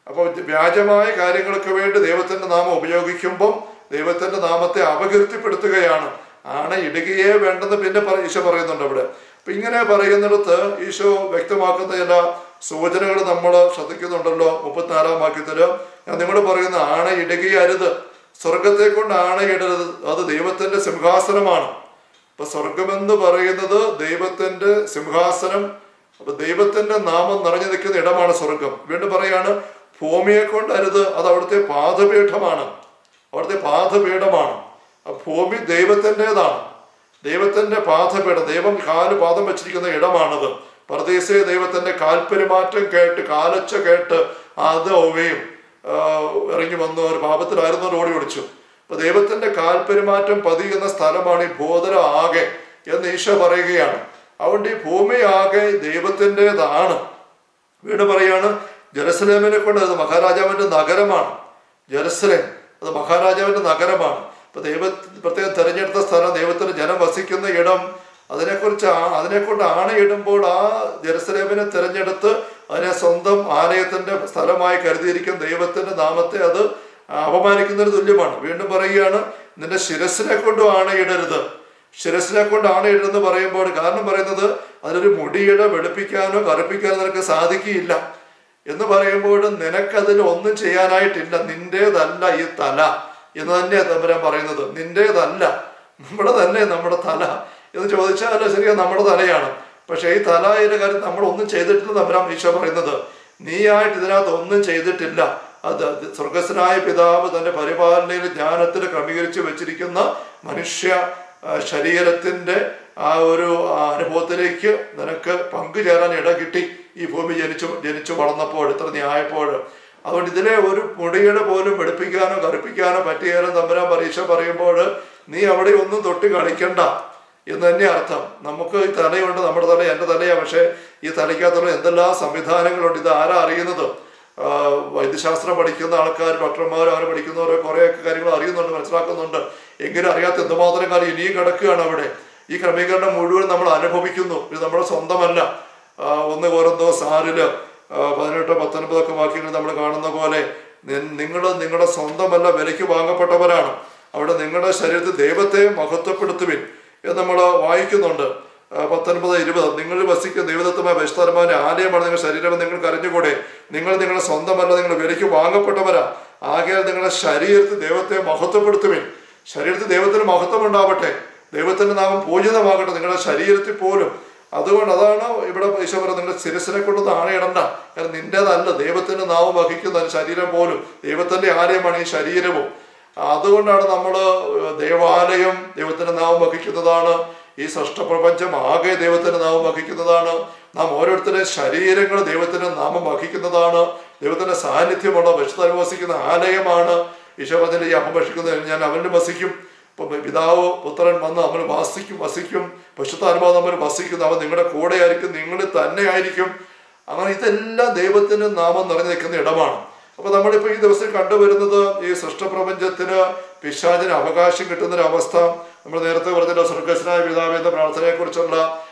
അപ്പോൾ വ്യാജമായ കാര്യങ്ങൾക്ക് വേണ്ടി ദൈവത്തിന്റെ നാമം ഉപയോഗിക്കുമ്പം ദൈവത്തിന്റെ നാമത്തെ അപകീർത്തിപ്പെടുത്തുകയാണ്. ആണയിടുകയേ വേണ്ടെന്ന് പിന്നെ ഈശോ പറയുന്നുണ്ട് അവിടെ. അപ്പൊ ഇങ്ങനെ പറയുന്നിടത്ത് ഈശോ വ്യക്തമാക്കുന്ന ചില സൂചനകൾ നമ്മൾ ശ്രദ്ധിക്കുന്നുണ്ടല്ലോ. മുപ്പത്തിനാലാം വാക്യത്തിൽ ഞാൻ നിങ്ങൾ പറയുന്ന ആണ ഇടുകയരുത്. സ്വർഗത്തെ കൊണ്ട് ആണയിടരുത് അത് ദൈവത്തിന്റെ സിംഹാസനമാണ്. അപ്പൊ സ്വർഗമെന്ന് പറയുന്നത് ദൈവത്തിന്റെ സിംഹാസനം. അപ്പൊ ദൈവത്തിന്റെ നാമം നിറഞ്ഞു നിൽക്കുന്ന ഇടമാണ് സ്വർഗം. വീണ്ടും പറയാണ് ഭൂമിയെ കൊണ്ടരുത്. അത് അവിടുത്തെ പാതപീഠമാണ് അവിടുത്തെ പാദപീഠമാണ്. ആ ഭൂമി ദൈവത്തിന്റെതാണ്. ദൈവത്തിന്റെ പാദപീഠം ദൈവം കാൽ പാദം വെച്ചിരിക്കുന്ന ഇടമാണത്. പരദേശീയ ദൈവത്തിന്റെ കാൽപ്പെരുമാറ്റം കേട്ട് കാലച്ച കേട്ട് അത് ഒവയും ഇറങ്ങി വന്നു ഒരു പാപത്തിലായിരുന്നു ഓടി ഒളിച്ചു അപ്പൊ ദൈവത്തിന്റെ കാൽപ്പെരുമാറ്റം പതിയുന്ന സ്ഥലമാണ് ഈ ഭൂതല ആകെ എന്ന് ഈശോ പറയുകയാണ്. അതുകൊണ്ട് ഈ ഭൂമി ആകെ ദൈവത്തിന്റെതാണ്. വീട് പറയാണ് ജെറുസലേമിനെ കൊണ്ട് അത് മഹാരാജാവിന്റെ നഗരമാണ്. ജെറുസലേം അത് മഹാരാജാവിന്റെ നഗരമാണ്. ഇപ്പൊ ദൈവ പ്രത്യേകം തെരഞ്ഞെടുത്ത സ്ഥലം ദൈവത്തിന് ജനം വസിക്കുന്ന ഇടം അതിനെക്കുറിച്ച് അതിനെക്കൊണ്ട് ആണയിടുമ്പോൾ ആ ജെറുസലേമിനെ തിരഞ്ഞെടുത്ത് അതിനെ സ്വന്തം ആലയത്തിന്റെ സ്ഥലമായി കരുതിയിരിക്കുന്ന ദൈവത്തിന്റെ നാമത്തെ അത് അപമാനിക്കുന്നതിന് തുല്യമാണ്. വീണ്ടും പറയുകയാണ് നിന്റെ ശിരസിനെ കൊണ്ടും ആണയിടരുത് ശിരസിനെ കൊണ്ട് എന്ന് പറയുമ്പോൾ കാരണം പറയുന്നത് അതിനൊരു മുടിയുടെ വെളുപ്പിക്കാനോ കറുപ്പിക്കാനോ നിനക്ക് സാധിക്കുകയില്ല എന്ന് പറയുമ്പോൾ നിനക്കതിൽ ഒന്നും ചെയ്യാനായിട്ടില്ല. നിന്റേതല്ല ഈ തല. എന്ന് തന്നെയാണ് തമ്പുരാൻ പറയുന്നത്. നിന്റേതല്ല നമ്മുടെ തന്നെ നമ്മുടെ തല. എന്ന് ചോദിച്ചാൽ ശരിയാ നമ്മുടെ തലയാണ്. പക്ഷെ ഈ തലയുടെ കാര്യം നമ്മൾ ഒന്നും ചെയ്തിട്ടില്ല തമ്പുരാൻ ഈശോ പറയുന്നത്. നീയായിട്ട് ഇതിനകത്ത് ഒന്നും ചെയ്തിട്ടില്ല. അത് സ്വർഗസ്വനായ പിതാവ് തന്റെ പരിപാലനയിൽ ജ്ഞാനത്തിൽ ക്രമീകരിച്ച് വെച്ചിരിക്കുന്ന മനുഷ്യ ശരീരത്തിന്റെ ആ ഒരു അനുഭവത്തിലേക്ക് നിനക്ക് പങ്കുചേരാൻ ഇട കിട്ടി ഈ ഭൂമി ജനിച്ചു ജനിച്ചു വളർന്നപ്പോൾ ഇത്ര നീ ആയപ്പോൾ. അതുകൊണ്ട് ഇതിലെ ഒരു പൊടിയുടെ പോലും വെളുപ്പിക്കാനോ കറുപ്പിക്കാനോ പറ്റിയാലും തമ്പരാൻ പരീക്ഷ പറയുമ്പോൾ നീ അവിടെ ഒന്നും തൊട്ട് കളിക്കണ്ട എന്ന് തന്നെ അർത്ഥം. നമുക്ക് ഈ തലയുണ്ട് നമ്മുടെ തല എന്റെ തലയാണ് പക്ഷേ ഈ തലയ്ക്കകത്തുള്ള എന്തെല്ലാം സംവിധാനങ്ങളുണ്ട് ഇത് ആരാ അറിയുന്നത്? വൈദ്യശാസ്ത്രം പഠിക്കുന്ന ആൾക്കാർ ഡോക്ടർമാർ അങ്ങനെ പഠിക്കുന്നവരോ കുറേയൊക്കെ കാര്യങ്ങൾ അറിയുന്നുണ്ട് മനസ്സിലാക്കുന്നുണ്ട്. എങ്കിലും അറിയാത്ത എന്തുമാത്രം കാര്യം ഇനിയും കിടക്കുകയാണ് അവിടെ. ഈ ക്രമീകരണം മുഴുവൻ നമ്മൾ അനുഭവിക്കുന്നു. ഇത് നമ്മുടെ സ്വന്തമല്ല. ഒന്ന് ഓരോ ദിവസം ആ, പതിനെട്ടോ പത്തൊൻപതൊക്കെ വാക്യങ്ങൾ നമ്മൾ കാണുന്ന പോലെ നിങ്ങൾ നിങ്ങളുടെ സ്വന്തമല്ല വിലയ്ക്ക് വാങ്ങപ്പെട്ടവരാണ്. അവിടെ നിങ്ങളുടെ ശരീരത്തിൽ ദൈവത്തെ മഹത്വപ്പെടുത്തുവിൻ എന്ന് നമ്മൾ വായിക്കുന്നുണ്ട്. പത്തൊൻപത് ഇരുപത്. നിങ്ങൾ വസിക്കുന്ന ദൈവദത്തമായ ബഹിഷ്ഠാരമായ ആലയമാണ് നിങ്ങളുടെ ശരീരം നിങ്ങൾക്ക് അറിഞ്ഞുകൂടെ? നിങ്ങൾ നിങ്ങളുടെ സ്വന്തമല്ല നിങ്ങൾ വിലയ്ക്ക് വാങ്ങപ്പെട്ടവരാ. ആകെ നിങ്ങളുടെ ശരീരത്തിൽ ദൈവത്തെ മഹത്വപ്പെടുത്തുവിൻ. ശരീരത്തിൽ ദൈവത്തിന് മഹത്വം ഉണ്ടാവട്ടെ. ദൈവത്തിന്റെ നാമം പൂജിതമാകട്ടെ. നിങ്ങളുടെ ശരീരത്തിൽ പോലും അതുകൊണ്ട് അതാണ് ഇവിടെ ഈശോ പറയുന്നത് നിന്റെ ശിരസിനെ കൊണ്ട് താണയിടണ്ട കാരണം നിന്റേതല്ല ദൈവത്തിന്റെ നാവ് വഹിക്കുന്ന ശരീരം പോലും. ദൈവത്തിന്റെ ആലയമാണ് ഈ ശരീരവും. അതുകൊണ്ടാണ് നമ്മൾ ദേവാലയം ദൈവത്തിന്റെ നാവ് വഹിക്കുന്നതാണ്. ഈ സൃഷ്ടപ്രപഞ്ചം ആകെ ദൈവത്തിന്റെ നാമം വഹിക്കുന്നതാണ്. നാം ഓരോരുത്തരുടെ ശരീരങ്ങൾ ദൈവത്തിന്റെ നാമം വഹിക്കുന്നതാണ്. ദൈവത്തിന്റെ സാന്നിധ്യമുള്ള വിശുദ്ധ വസിക്കുന്ന ആലയമാണ്. ഈശോ പറഞ്ഞ ഈ അപ്പം ഭക്ഷിക്കുന്നത് ഞാൻ അവനിൽ വസിക്കും. പിതാവ് പുത്രൻ വന്ന് നമ്മൾ വസിക്കും വസിക്കും. പശുത്താത്മാവ് നമ്മൾ വസിക്കുന്നു. അവൻ നിങ്ങളുടെ കൂടെ ആയിരിക്കും നിങ്ങൾ തന്നെ ആയിരിക്കും അങ്ങനെ ഇതെല്ലാം ദൈവത്തിന്റെ നാമം നിറഞ്ഞു നിൽക്കുന്ന ഇടമാണ്. അപ്പൊ നമ്മളിപ്പോ ഈ ദിവസം കണ്ടുവരുന്നത് ഈ സൃഷ്ടപ്രപഞ്ചത്തിന് പിശാചിന് അവകാശം കിട്ടുന്നൊരവസ്ഥ. നമ്മൾ നേരത്തെ പറഞ്ഞല്ലോ സ്വർഗസ്നായ പിതാവ് എന്ന പ്രാർത്ഥനയെ കുറിച്ചുള്ള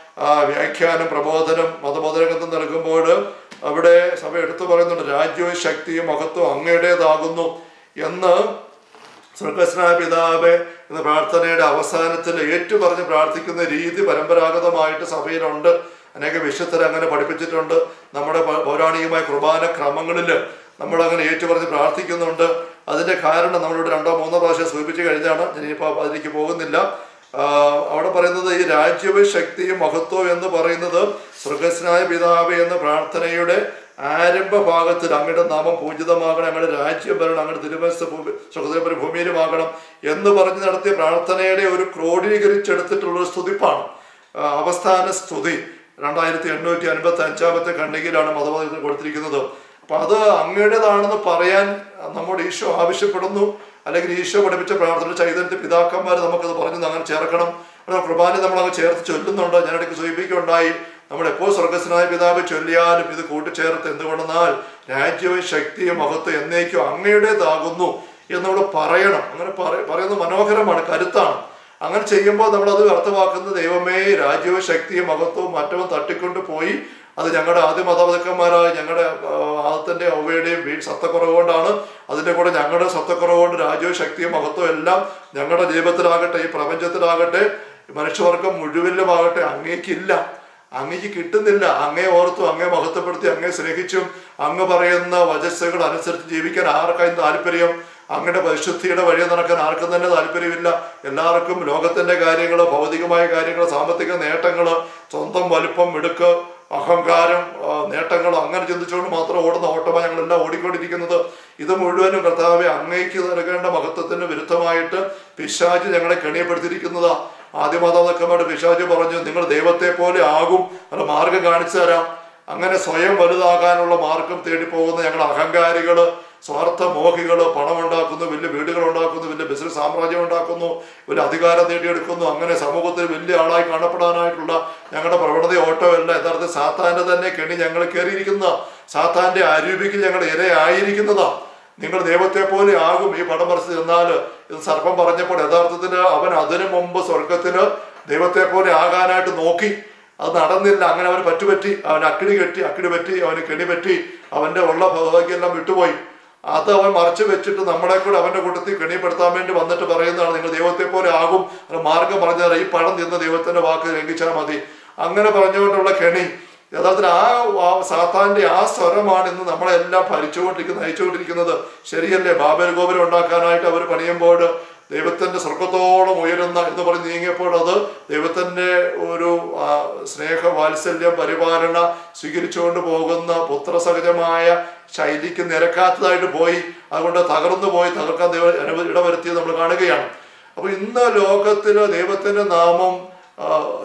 വ്യാഖ്യാനം പ്രബോധനം മതബോധനകത്ത് നൽകുമ്പോൾ അവിടെ സഭ എടുത്തു പറയുന്നുണ്ട് രാജ്യവും ശക്തിയും മഹത്വം അങ്ങയുടേതാകുന്നു എന്ന് സ്വർഗസ്നായ പിതാവെ എന്ന പ്രാർത്ഥനയുടെ അവസാനത്തിൽ ഏറ്റുപറഞ്ഞ് പ്രാർത്ഥിക്കുന്ന രീതി പരമ്പരാഗതമായിട്ട് സഭയിലുണ്ട്. അനേക വിശുദ്ധർ അങ്ങനെ പഠിപ്പിച്ചിട്ടുണ്ട്. നമ്മുടെ പൗരാണികമായ കുർബാന ക്രമങ്ങളിൽ നമ്മൾ അങ്ങനെ ഏറ്റുപറഞ്ഞ് പ്രാർത്ഥിക്കുന്നുണ്ട്. അതിന്റെ കാരണം നമ്മളിവിടെ രണ്ടോ മൂന്നോ പ്രാവശ്യം സൂചിപ്പിച്ചു കഴിഞ്ഞാണ് ഞാനിപ്പോൾ അതിലേക്ക് പോകുന്നില്ല. അവിടെ പറയുന്നത് ഈ രാജ്യവും ശക്തിയും മഹത്വവും എന്ന് പറയുന്നത് സ്വർഗസ്നായ പിതാവ് എന്ന പ്രാർത്ഥനയുടെ ആരംഭ ഭാഗത്തിൽ അങ്ങയുടെ നാമം പൂജിതമാകണം അങ്ങയുടെ രാജ്യം വരണം അങ്ങയുടെ തിരുമനസ് ഭൂമി ഭൂമിയിലുമാകണം എന്ന് പറഞ്ഞ് നടത്തിയ പ്രാർത്ഥനയുടെ ഒരു ക്രോഡീകരിച്ചെടുത്തിട്ടുള്ള ഒരു സ്തുതിപ്പാണ്. അവസ്ഥാന സ്തുതി. രണ്ടായിരത്തി എണ്ണൂറ്റി അൻപത്തി അഞ്ചാമത്തെ ഖണ്ഡികയിലാണ് മതബോധത്തിൽ കൊടുത്തിരിക്കുന്നത്. അപ്പൊ അത് അങ്ങയുടേതാണെന്ന് പറയാൻ നമ്മുടെ ഈശോ ആവശ്യപ്പെടുന്നു. അല്ലെങ്കിൽ ഈശോ പഠിപ്പിച്ച പ്രാർത്ഥന ചൈതന്യ പിതാക്കന്മാർ നമുക്കത് പറഞ്ഞു അങ്ങനെ ചേർക്കണം. കുർബാന നമ്മൾ അങ്ങ് ചേർത്ത് ചൊല്ലുന്നുണ്ട്. ഞാനിടയ്ക്ക് സൂചിപ്പിക്കുകയുണ്ടായി. നമ്മൾ സ്വർഗസ്നായ പിതാവ് ചൊല്ലിയാലും ഇത് കൂട്ടിച്ചേർത്ത് എന്തുകൊണ്ടെന്നാൽ രാജ്യവും ശക്തിയും മഹത്വം എന്നേക്കും അങ്ങയുടേതാകുന്നു എന്നവിടെ പറയണം. അങ്ങനെ പറ- പറയുന്നത് മനോഹരമാണ് കരുത്താണ്. അങ്ങനെ ചെയ്യുമ്പോൾ നമ്മൾ അത് അർത്ഥമാക്കുന്നത് ദൈവമേ രാജ്യവും ശക്തിയും മഹത്വവും മറ്റവും തട്ടിക്കൊണ്ട് പോയി അത് ഞങ്ങളുടെ ആദ്യ മതപതക്കന്മാരായ ഞങ്ങളുടെ ആദത്തിന്റെ ഔവയുടെയും വീ സത്തക്കുറവ് കൊണ്ടാണ് കൂടെ ഞങ്ങളുടെ സത്തക്കുറവ് കൊണ്ട് രാജ്യവും ശക്തിയും മഹത്വം എല്ലാം ഞങ്ങളുടെ ജീവിതത്തിലാകട്ടെ ഈ പ്രപഞ്ചത്തിലാകട്ടെ മനുഷ്യവർഗം മുഴുവനിലുമാകട്ടെ അങ്ങേക്കില്ല. അങ്ങേക്ക് കിട്ടുന്നില്ല. അങ്ങേ ഓർത്തു അങ്ങേ മഹത്വപ്പെടുത്തി അങ്ങേ സ്നേഹിച്ചും അങ്ങ് പറയുന്ന വചസ്സകൾ അനുസരിച്ച് ജീവിക്കാൻ ആർക്കായും താല്പര്യം? അങ്ങയുടെ പരിശുദ്ധിയുടെ വഴി നടക്കാൻ ആർക്കും തന്നെ താല്പര്യമില്ല. എല്ലാവർക്കും ലോകത്തിന്റെ കാര്യങ്ങൾ ഭൗതികമായ കാര്യങ്ങൾ സാമ്പത്തിക നേട്ടങ്ങൾ സ്വന്തം വലുപ്പം മിടുക്ക് അഹങ്കാരം നേട്ടങ്ങൾ അങ്ങനെ ചിന്തിച്ചുകൊണ്ട് മാത്രം ഓടുന്ന ഓട്ടമാണ് ഞങ്ങളെല്ലാം ഓടിക്കൊണ്ടിരിക്കുന്നത്. ഇത് മുഴുവനും കർത്താവെ അങ്ങേക്ക് നൽകേണ്ട മഹത്വത്തിന് വിരുദ്ധമായിട്ട് പിശാജ് ഞങ്ങളെ കെണിയപ്പെടുത്തിയിരിക്കുന്നതാ. ആദ്യമാതാക്കന്മാരുടെ പിശാജ് പറഞ്ഞു നിങ്ങൾ ദൈവത്തെ പോലെ ആകും. അല്ല മാർഗം കാണിച്ചു തരാം. അങ്ങനെ സ്വയം വലുതാകാനുള്ള മാർഗം തേടി പോകുന്ന ഞങ്ങൾ അഹങ്കാരികൾ സ്വാർത്ഥ മോഹികൾ പണം ഉണ്ടാക്കുന്നു വലിയ വീടുകൾ ഉണ്ടാക്കുന്നു വലിയ ബിസിനസ് സാമ്രാജ്യം ഉണ്ടാക്കുന്നു വലിയ അധികാരം നേടിയെടുക്കുന്നു. അങ്ങനെ സമൂഹത്തിൽ വലിയ ആളായി കാണപ്പെടാനായിട്ടുള്ള ഞങ്ങളുടെ പ്രവണത ഓട്ടമല്ല. യഥാർത്ഥ സാത്താന്റെ തന്നെ കെണി ഞങ്ങൾ കയറിയിരിക്കുന്ന സാത്താന്റെ അരൂപിക്ക് ഞങ്ങൾ ഇരയായിരിക്കുന്നതാ. നിങ്ങൾ ദൈവത്തെ പോലെ ആകും. ഈ പടം പറിച്ചു ചെന്നാൽ ഇത് സർപ്പം പറഞ്ഞപ്പോൾ യഥാർത്ഥത്തിൽ അവൻ അതിനു മുമ്പ് സ്വർഗത്തിൽ ദൈവത്തെ പോലെ ആകാനായിട്ട് നോക്കി. അത് നടന്നില്ല. അങ്ങനെ അവന് പറ്റുപറ്റി അവൻ അക്കിടി കെട്ടി അക്കിടി പറ്റി അവന് കെണി പറ്റി അവന്റെ ഉള്ള ഭാഗ്യെല്ലാം വിട്ടുപോയി. അത് അവൻ മറച്ചു വെച്ചിട്ട് നമ്മളെ കൂടെ അവന്റെ കൂട്ടത്തിൽ കെണിപ്പെടുത്താൻ വേണ്ടി വന്നിട്ട് പറയുന്നതാണ് നിങ്ങൾ ദൈവത്തെ പോലെ ആകും. മാർഗം പറഞ്ഞാൽ ഈ പഴം തിന്ന ദൈവത്തിന്റെ വാക്ക് ലംഘിച്ചാൽ മതി. അങ്ങനെ പറഞ്ഞുകൊണ്ടുള്ള കെണി യഥാർത്ഥത്തിൽ ആ സാത്താന്റെ ആ സ്വരമാണ് ഇന്ന് നമ്മളെല്ലാം ഭരിച്ചുകൊണ്ടിരിക്കുന്നത് നയിച്ചുകൊണ്ടിരിക്കുന്നത്. ശരിയല്ലേ? ബാബൽ ഗോപുരം ഉണ്ടാക്കാനായിട്ട് അവർ പണിയുമ്പോൾ ദൈവത്തിന്റെ സ്വർഗത്തോളം ഉയരുന്ന എന്ന് പറഞ്ഞ് നീങ്ങിയപ്പോൾ അത് ദൈവത്തിന്റെ ഒരു സ്നേഹ വാത്സല്യം പരിപാലന സ്വീകരിച്ചുകൊണ്ട് പോകുന്ന പുത്രസഹജമായ ശൈലിക്ക് നിരക്കാത്തതായിട്ട് പോയി. അതുകൊണ്ട് തകർന്നു പോയി തകർക്കാൻ ദൈവം ഇടവരുത്തിയത് നമ്മൾ കാണുകയാണ്. അപ്പൊ ഇന്ന് ലോകത്തിൽ ദൈവത്തിന്റെ നാമം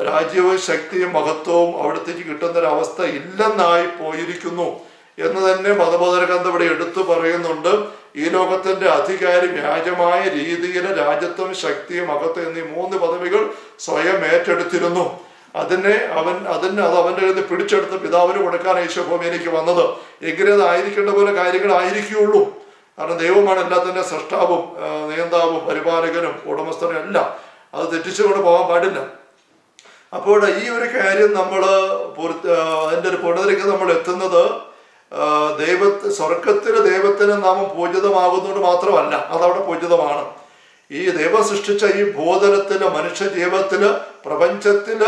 രാജ്യവും ശക്തിയും മഹത്വവും അവിടത്തേക്ക് കിട്ടുന്ന ഒരു അവസ്ഥ ഇല്ലെന്നായി പോയിരിക്കുന്നു. എന്ന് തന്നെ മതബോധനകന്ത ഇവിടെ എടുത്തു പറയുന്നുണ്ട്. ഈ ലോകത്തിന്റെ അധികാരി വ്യാജമായ രീതിയിൽ രാജ്യത്വം ശക്തിയും മഹത്വം എന്നീ മൂന്ന് പദവികൾ സ്വയം ഏറ്റെടുത്തിരുന്നു. അതിനെ അവൻ അതിന് അത് അവന്റെ കയ്യിൽ നിന്ന് പിടിച്ചെടുത്ത് പിതാവിന് കൊടുക്കാൻ ഭൂമിയിലേക്ക് വന്നത്. എങ്കിലും അത് ആയിരിക്കേണ്ട പോലെ കാര്യങ്ങളായിരിക്കുള്ളൂ കാരണം ദൈവമാണ് എല്ലാത്തിന്റെ സൃഷ്ടാവും നിയന്താവും പരിപാലകനും ഉടമസ്ഥനും എല്ലാം. അത് തെറ്റിച്ചുകൊണ്ട് പോകാൻ പാടില്ല. അപ്പോൾ ഈ ഒരു കാര്യം നമ്മൾ അതിന്റെ ഒരു പൂർണതയിലേക്ക് നമ്മൾ എത്തുന്നത് ദൈവ സ്വർഗത്തിലെ ദൈവത്തിന് നാമം പൂജിതമാകുന്നതുകൊണ്ട് മാത്രമല്ല അതവിടെ പൂജിതമാണ്. ഈ ദൈവം സൃഷ്ടിച്ച ഈ ഭൂതലത്തിൽ മനുഷ്യ ജീവിതത്തിൽ പ്രപഞ്ചത്തിൽ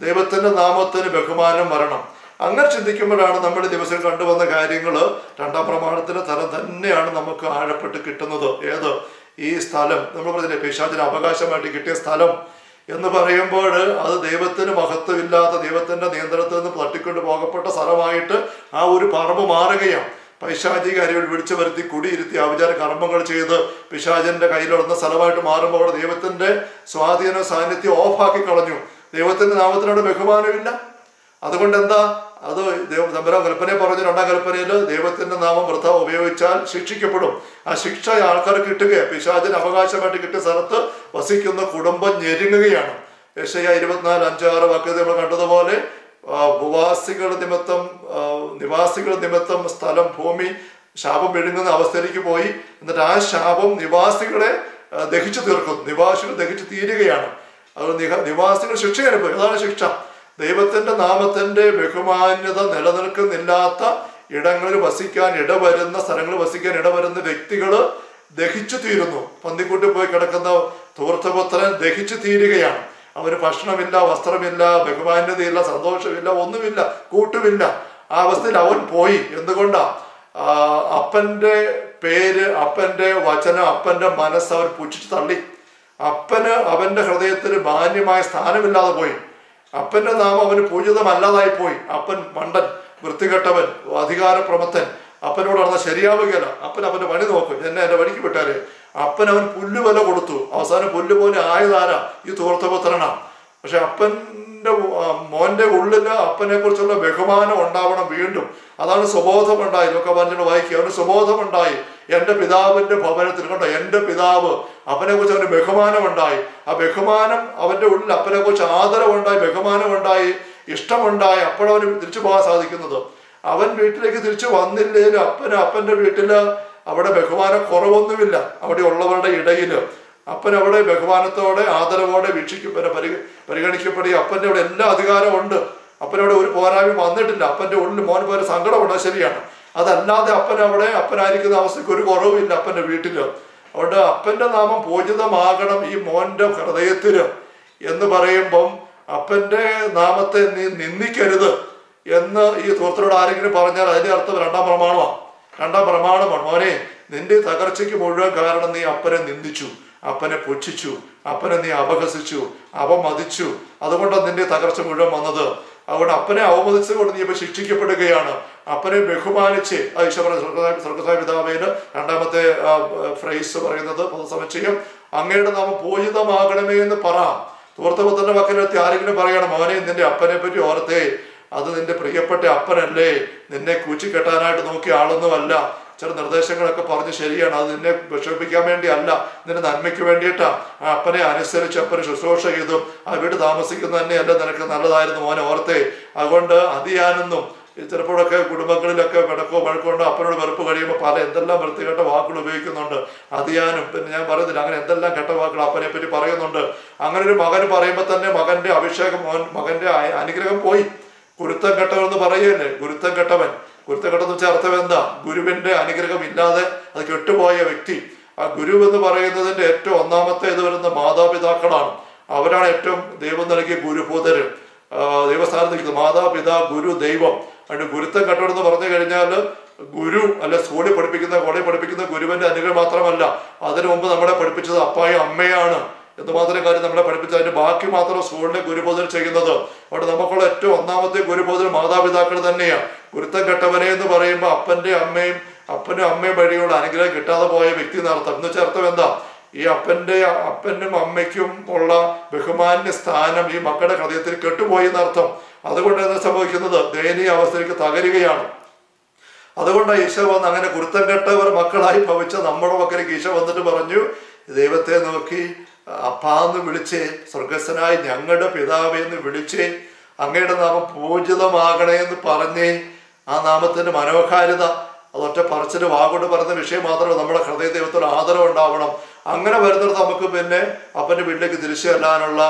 ദൈവത്തിന്റെ നാമത്തിന് ബഹുമാനം വരണം അങ്ങനെ ചിന്തിക്കുമ്പോഴാണ് നമ്മൾ ദിവസം കണ്ടുവന്ന കാര്യങ്ങൾ രണ്ടാം പ്രമാണത്തിന്റെ തരം തന്നെയാണ് നമുക്ക് ആഴപ്പെട്ട് കിട്ടുന്നത്. ഏത്? ഈ സ്ഥലം. നമ്മൾ പറഞ്ഞില്ലേ പിശാചിന് അവകാശമായിട്ട് കിട്ടിയ സ്ഥലം. എന്ന് പറയുമ്പോൾ അത് ദൈവത്തിന് മഹത്വമില്ലാത്ത ദൈവത്തിന്റെ നിയന്ത്രണത്തിൽ നിന്ന് തട്ടിക്കൊണ്ട് പോകപ്പെട്ട സ്ഥലമായിട്ട് ആ ഒരു പറമ്പ് മാറുകയാണ്. പൈശാചിക അരികൾ വിളിച്ചു വരുത്തി കുടിയിരുത്തി ആചാര കർമ്മങ്ങൾ ചെയ്ത് പിശാചിന്റെ കയ്യിലുടന്ന സ്ഥലമായിട്ട് മാറുമ്പോൾ ദൈവത്തിന്റെ സ്വാധീന സാന്നിധ്യം ഓഫാക്കി കളഞ്ഞു. ദൈവത്തിന്റെ നാമത്തിനോട് ബഹുമാനമില്ല. അതുകൊണ്ട് എന്താ അത് ദൈവ തമ്പുരാൻ കൽപ്പനയെ പറഞ്ഞു രണ്ടാം കൽപ്പനയിൽ ദൈവത്തിന്റെ നാമം ഭർത്താവ് ഉപയോഗിച്ചാൽ ശിക്ഷിക്കപ്പെടും. ആ ശിക്ഷ ആൾക്കാർ കിട്ടുക പിശാചിന് അവകാശമായിട്ട് കിട്ടിയ സ്ഥലത്ത് വസിക്കുന്ന കുടുംബം ഞെരുങ്ങുകയാണ്. യശയ ഇരുപത്തിനാല് അഞ്ചാറ് വാക്യത നമ്മൾ കണ്ടതുപോലെ ഉപവാസികൾ നിമിത്തം നിവാസികൾ നിമിത്തം സ്ഥലം ഭൂമി ശാപം വിഴുങ്ങുന്ന അവസ്ഥയിലേക്ക് പോയി. എന്നിട്ട് ആ ശാപം നിവാസികളെ ദഹിച്ചു തീർക്കും നിവാസികൾ ദഹിച്ചു തീരുകയാണ്. അതുകൊണ്ട് നിവാസികൾ ശിക്ഷ അനുഭവിക്കും. അതാണ് ശിക്ഷ. ദൈവത്തിന്റെ നാമത്തിന്റെ ബഹുമാന്യത നിലനിൽക്കുന്നില്ലാത്ത ഇടങ്ങളിൽ വസിക്കാൻ ഇടവരുന്ന സ്ഥലങ്ങളിൽ വസിക്കാൻ ഇടവരുന്ന വ്യക്തികൾ ദഹിച്ചു തീരുന്നു. പന്തിക്കൂട്ടി പോയി കിടക്കുന്ന തൂർത്തപുത്രൻ ദഹിച്ചു തീരുകയാണ്. അവന് ഭക്ഷണമില്ല വസ്ത്രമില്ല ബഹുമാന്യതയില്ല സന്തോഷമില്ല ഒന്നുമില്ല കൂട്ടുമില്ല. ആ അവസ്ഥയിൽ അവൻ പോയി. എന്തുകൊണ്ടാ? അപ്പന്റെ പേര് അപ്പന്റെ വചനം അപ്പന്റെ മനസ്സ് അവൻ പുച്ഛിച്ച് തള്ളി. അപ്പന് അവന്റെ ഹൃദയത്തിൽ മാന്യമായ സ്ഥാനമില്ലാതെ പോയി. അപ്പന്റെ നാമം അവന് പൂജിതമല്ലാതായി പോയി. അപ്പൻ മണ്ടൻ വൃത്തികെട്ടവൻ അധികാരപ്രമത്തൻ. അപ്പനോട് നടന്ന ശരിയാവുകയല്ല. അപ്പൻ അവന്റെ പണി നോക്കും. എന്നെ എന്റെ വഴിക്ക് വിട്ടാൽ. അപ്പൻ അവൻ പുല്ലുവല കൊടുത്തു. അവസാനം പുല്ലുപോലെ ആയതാരാ? ഈ തൂർത്തപുത്രനാ പക്ഷെ അപ്പന്റെ മോന്റെ ഉള്ളിൽ അപ്പനെ കുറിച്ചുള്ള ബഹുമാനം ഉണ്ടാവണം വീണ്ടും. അതാണ് സുബോധമുണ്ടായി ഇതൊക്കെ പറഞ്ഞിട്ട് വായിക്കുക. അവന് സുബോധമുണ്ടായി. എന്റെ പിതാവിന്റെ ഭവനത്തിൽ കണ്ടോ? എന്റെ പിതാവ് അവനെ കുറിച്ച് അവന് ബഹുമാനമുണ്ടായി. ആ ബഹുമാനം അവന്റെ ഉള്ളിൽ അപ്പനെ കുറിച്ച് ആദരവുണ്ടായി ബഹുമാനമുണ്ടായി ഇഷ്ടമുണ്ടായി. അപ്പോഴവന് തിരിച്ചു പോകാൻ സാധിക്കുന്നത്. അവൻ വീട്ടിലേക്ക് തിരിച്ചു വന്നില്ലേലും അപ്പന് അപ്പന്റെ വീട്ടിൽ അവിടെ ബഹുമാനം കുറവൊന്നുമില്ല. അവിടെ ഉള്ളവരുടെ ഇടയിൽ. അപ്പൻ അവിടെ ബഹുമാനത്തോടെ ആദരവോടെ വീക്ഷിക്കപ്പെട പരി പരിഗണിക്കപ്പെടുകയും അപ്പന്റെ അവിടെ എല്ലാ അധികാരവും ഉണ്ട്. അപ്പനവിടെ ഒരു പോരായ്മ വന്നിട്ടില്ല. അപ്പന്റെ ഉള്ളിൽ മോൻ പോലെ സങ്കടമുണ്ട് ശരിയാണ്. അതല്ലാതെ അപ്പൻ അവിടെ അപ്പനായിരിക്കുന്ന അവസ്ഥയ്ക്ക് ഒരു കുറവുമില്ല അപ്പന്റെ വീട്ടിൽ അതുകൊണ്ട് അപ്പന്റെ നാമം പൂജിതമാകണം ഈ മോന്റെ ഹൃദയത്തിൽ എന്ന് പറയുമ്പം അപ്പന്റെ നാമത്തെ നീ നിന്ദിക്കരുത് എന്ന് ഈ സുഹൃത്തിനോട് ആരെങ്കിലും പറഞ്ഞാൽ അതിന്റെ അർത്ഥം രണ്ടാം പ്രമാണമാണ്. രണ്ടാം പ്രമാണമാണ്. മോനെ നിന്റെ തകർച്ചയ്ക്ക് മുഴുവൻ കാരണം നീ അപ്പനെ നിന്ദിച്ചു. അപ്പനെ പുച്ഛിച്ചു. അപ്പനെ നീ അപഹസിച്ചു. അപമതിച്ചു അതുകൊണ്ടാണ് നിന്റെ തകർച്ച മുഴുവൻ വന്നത്. അതുകൊണ്ട് അപ്പനെ അവമതിച്ചുകൊണ്ട് നീ ഇപ്പൊ ശിക്ഷിക്കപ്പെടുകയാണ്. അപ്പനെ ബഹുമാനിച്ച് സർഗസായിതാവേന് രണ്ടാമത്തെ ഫ്രൈസ് പറയുന്നത് പൊതുസമുച്ചയം അങ്ങയുടെ നാമം പൂജിതമാകണമേ എന്ന് പറ. തൂർത്തപുത്രന്റെ മക്കളെത്തി ആരെങ്കിലും പറയണം. അവനെ നിന്റെ അപ്പനെ പറ്റി ഓർത്തേ. അത് നിന്റെ പ്രിയപ്പെട്ട അപ്പനല്ലേ. നിന്നെ കൂച്ചിക്കെട്ടാനായിട്ട് നോക്കിയ ആളൊന്നുമല്ല ചില നിർദ്ദേശങ്ങളൊക്കെ പറഞ്ഞ് ശരിയാണ്. അത് നിന്നെ വിഷമിപ്പിക്കാൻ വേണ്ടി അല്ല നിന്റെ നന്മയ്ക്ക് വേണ്ടിയിട്ടാണ് അപ്പനെ അനുസരിച്ച് അപ്പനെ ശുശ്രൂഷ ചെയ്തും ആ വീട് താമസിക്കുന്നത് തന്നെയല്ല നിനക്ക് നല്ലതായിരുന്നു മോനെ. ഓർത്തേ അതുകൊണ്ട് അതിയാനെന്നും ചിലപ്പോഴൊക്കെ കുടുംബങ്ങളിലൊക്കെ വിടക്കോ വഴക്കോ അപ്പനോട് വെറുപ്പ് കഴിയുമ്പോൾ പല എന്തെല്ലാം വൃത്തികെട്ട വാക്കുകൾ ഉപയോഗിക്കുന്നുണ്ട്. അതിയാനും പിന്നെ ഞാൻ പറയുന്നില്ല. അങ്ങനെ എന്തെല്ലാം കെട്ട വാക്കുകൾ അപ്പനെ പറ്റി പറയുന്നുണ്ട്. അങ്ങനെ ഒരു മകൻ പറയുമ്പോൾ തന്നെ മകന്റെ അഭിഷേകം മോൻ മകന്റെ അനുഗ്രഹം പോയി. ഗുരുത്തം കെട്ടവൻ എന്ന് പറയുകയല്ലേ? ഗുരുത്തം കെട്ടവൻ. ഗുരുത്തം കെട്ടെന്ന് വെച്ചാൽ അർത്ഥം എന്താ? ഗുരുവിന്റെ അനുഗ്രഹം ഇല്ലാതെ അത് കെട്ടുപോയ വ്യക്തി. ആ ഗുരു എന്ന് പറയുന്നതിന്റെ ഏറ്റവും ഒന്നാമത്തെ ഇത് വരുന്ന മാതാപിതാക്കളാണ്. അവരാണ് ഏറ്റവും ദൈവം നൽകിയ ഗുരുഭൂതര്. ദൈവസ്ഥാനത്ത് നിൽക്കുന്നത് മാതാപിതാ ഗുരു ദൈവം. അതുകൊണ്ട് ഗുരുത്തം കെട്ടെന്ന് പറഞ്ഞു കഴിഞ്ഞാൽ ഗുരു അല്ല സ്കൂളിൽ പഠിപ്പിക്കുന്ന കോളേജിൽ പഠിപ്പിക്കുന്ന ഗുരുവിന്റെ അനുഗ്രഹം മാത്രമല്ല. അതിനു മുമ്പ് നമ്മളെ പഠിപ്പിച്ചത് അപ്പായും അമ്മയാണ്. എന്ന് മാത്രം കാര്യം നമ്മളെ പഠിപ്പിച്ച അതിന്റെ ബാക്കി മാത്രം സ്കൂളിലെ ഗുരുബോധന ചെയ്യുന്നത്. അവിടെ നമുക്കുള്ള ഏറ്റവും ഒന്നാമത്തെ ഗുരുബോധന മാതാപിതാക്കൾ തന്നെയാണ് ഗുരുത്തം കെട്ടവനെ എന്ന് പറയുമ്പോൾ അപ്പന്റെ അമ്മയും അപ്പനും അമ്മയും വഴിയുള്ള അനുഗ്രഹം കിട്ടാതെ പോയ വ്യക്തി നടത്തം എന്ന് അർത്ഥം എന്താ? ഈ അപ്പന്റെ അപ്പനും അമ്മയ്ക്കും ഉള്ള ബഹുമാന്യ സ്ഥാനം ഈ മക്കളുടെ ഹൃദയത്തിൽ കെട്ടുപോയി എന്നർത്ഥം അതുകൊണ്ട് എന്താ സംഭവിക്കുന്നത്? ദയനീയ അവസ്ഥയിലേക്ക് തകരുകയാണ്. അതുകൊണ്ട് ഈശോ വന്ന് അങ്ങനെ കുരുത്തം കെട്ടവർ മക്കളായി ഭവിച്ച നമ്മുടെ മക്കളിലേക്ക് ഈശോ വന്നിട്ട് പറഞ്ഞു ദൈവത്തെ നോക്കി അപ്പാന്ന് വിളിച്ച് സ്വർഗസ്വനായ ഞങ്ങളുടെ പിതാവേ എന്ന് വിളിച്ച് അങ്ങയുടെ നാമം പൂജിതമാകണേ എന്ന് പറഞ്ഞ് ആ നാമത്തിന്റെ മനോഹാരിത അതൊറ്റ പറച്ചിട്ട് വാഗോട്ട് പറയുന്ന വിഷയം മാത്രമേ നമ്മുടെ ഹൃദയ ദൈവത്തിന് ആദരം ഉണ്ടാവണം. അങ്ങനെ വരുന്നിടത്ത് നമുക്ക് പിന്നെ അപ്പന്റെ വീട്ടിലേക്ക് തിരിച്ചു ചെല്ലാനുള്ള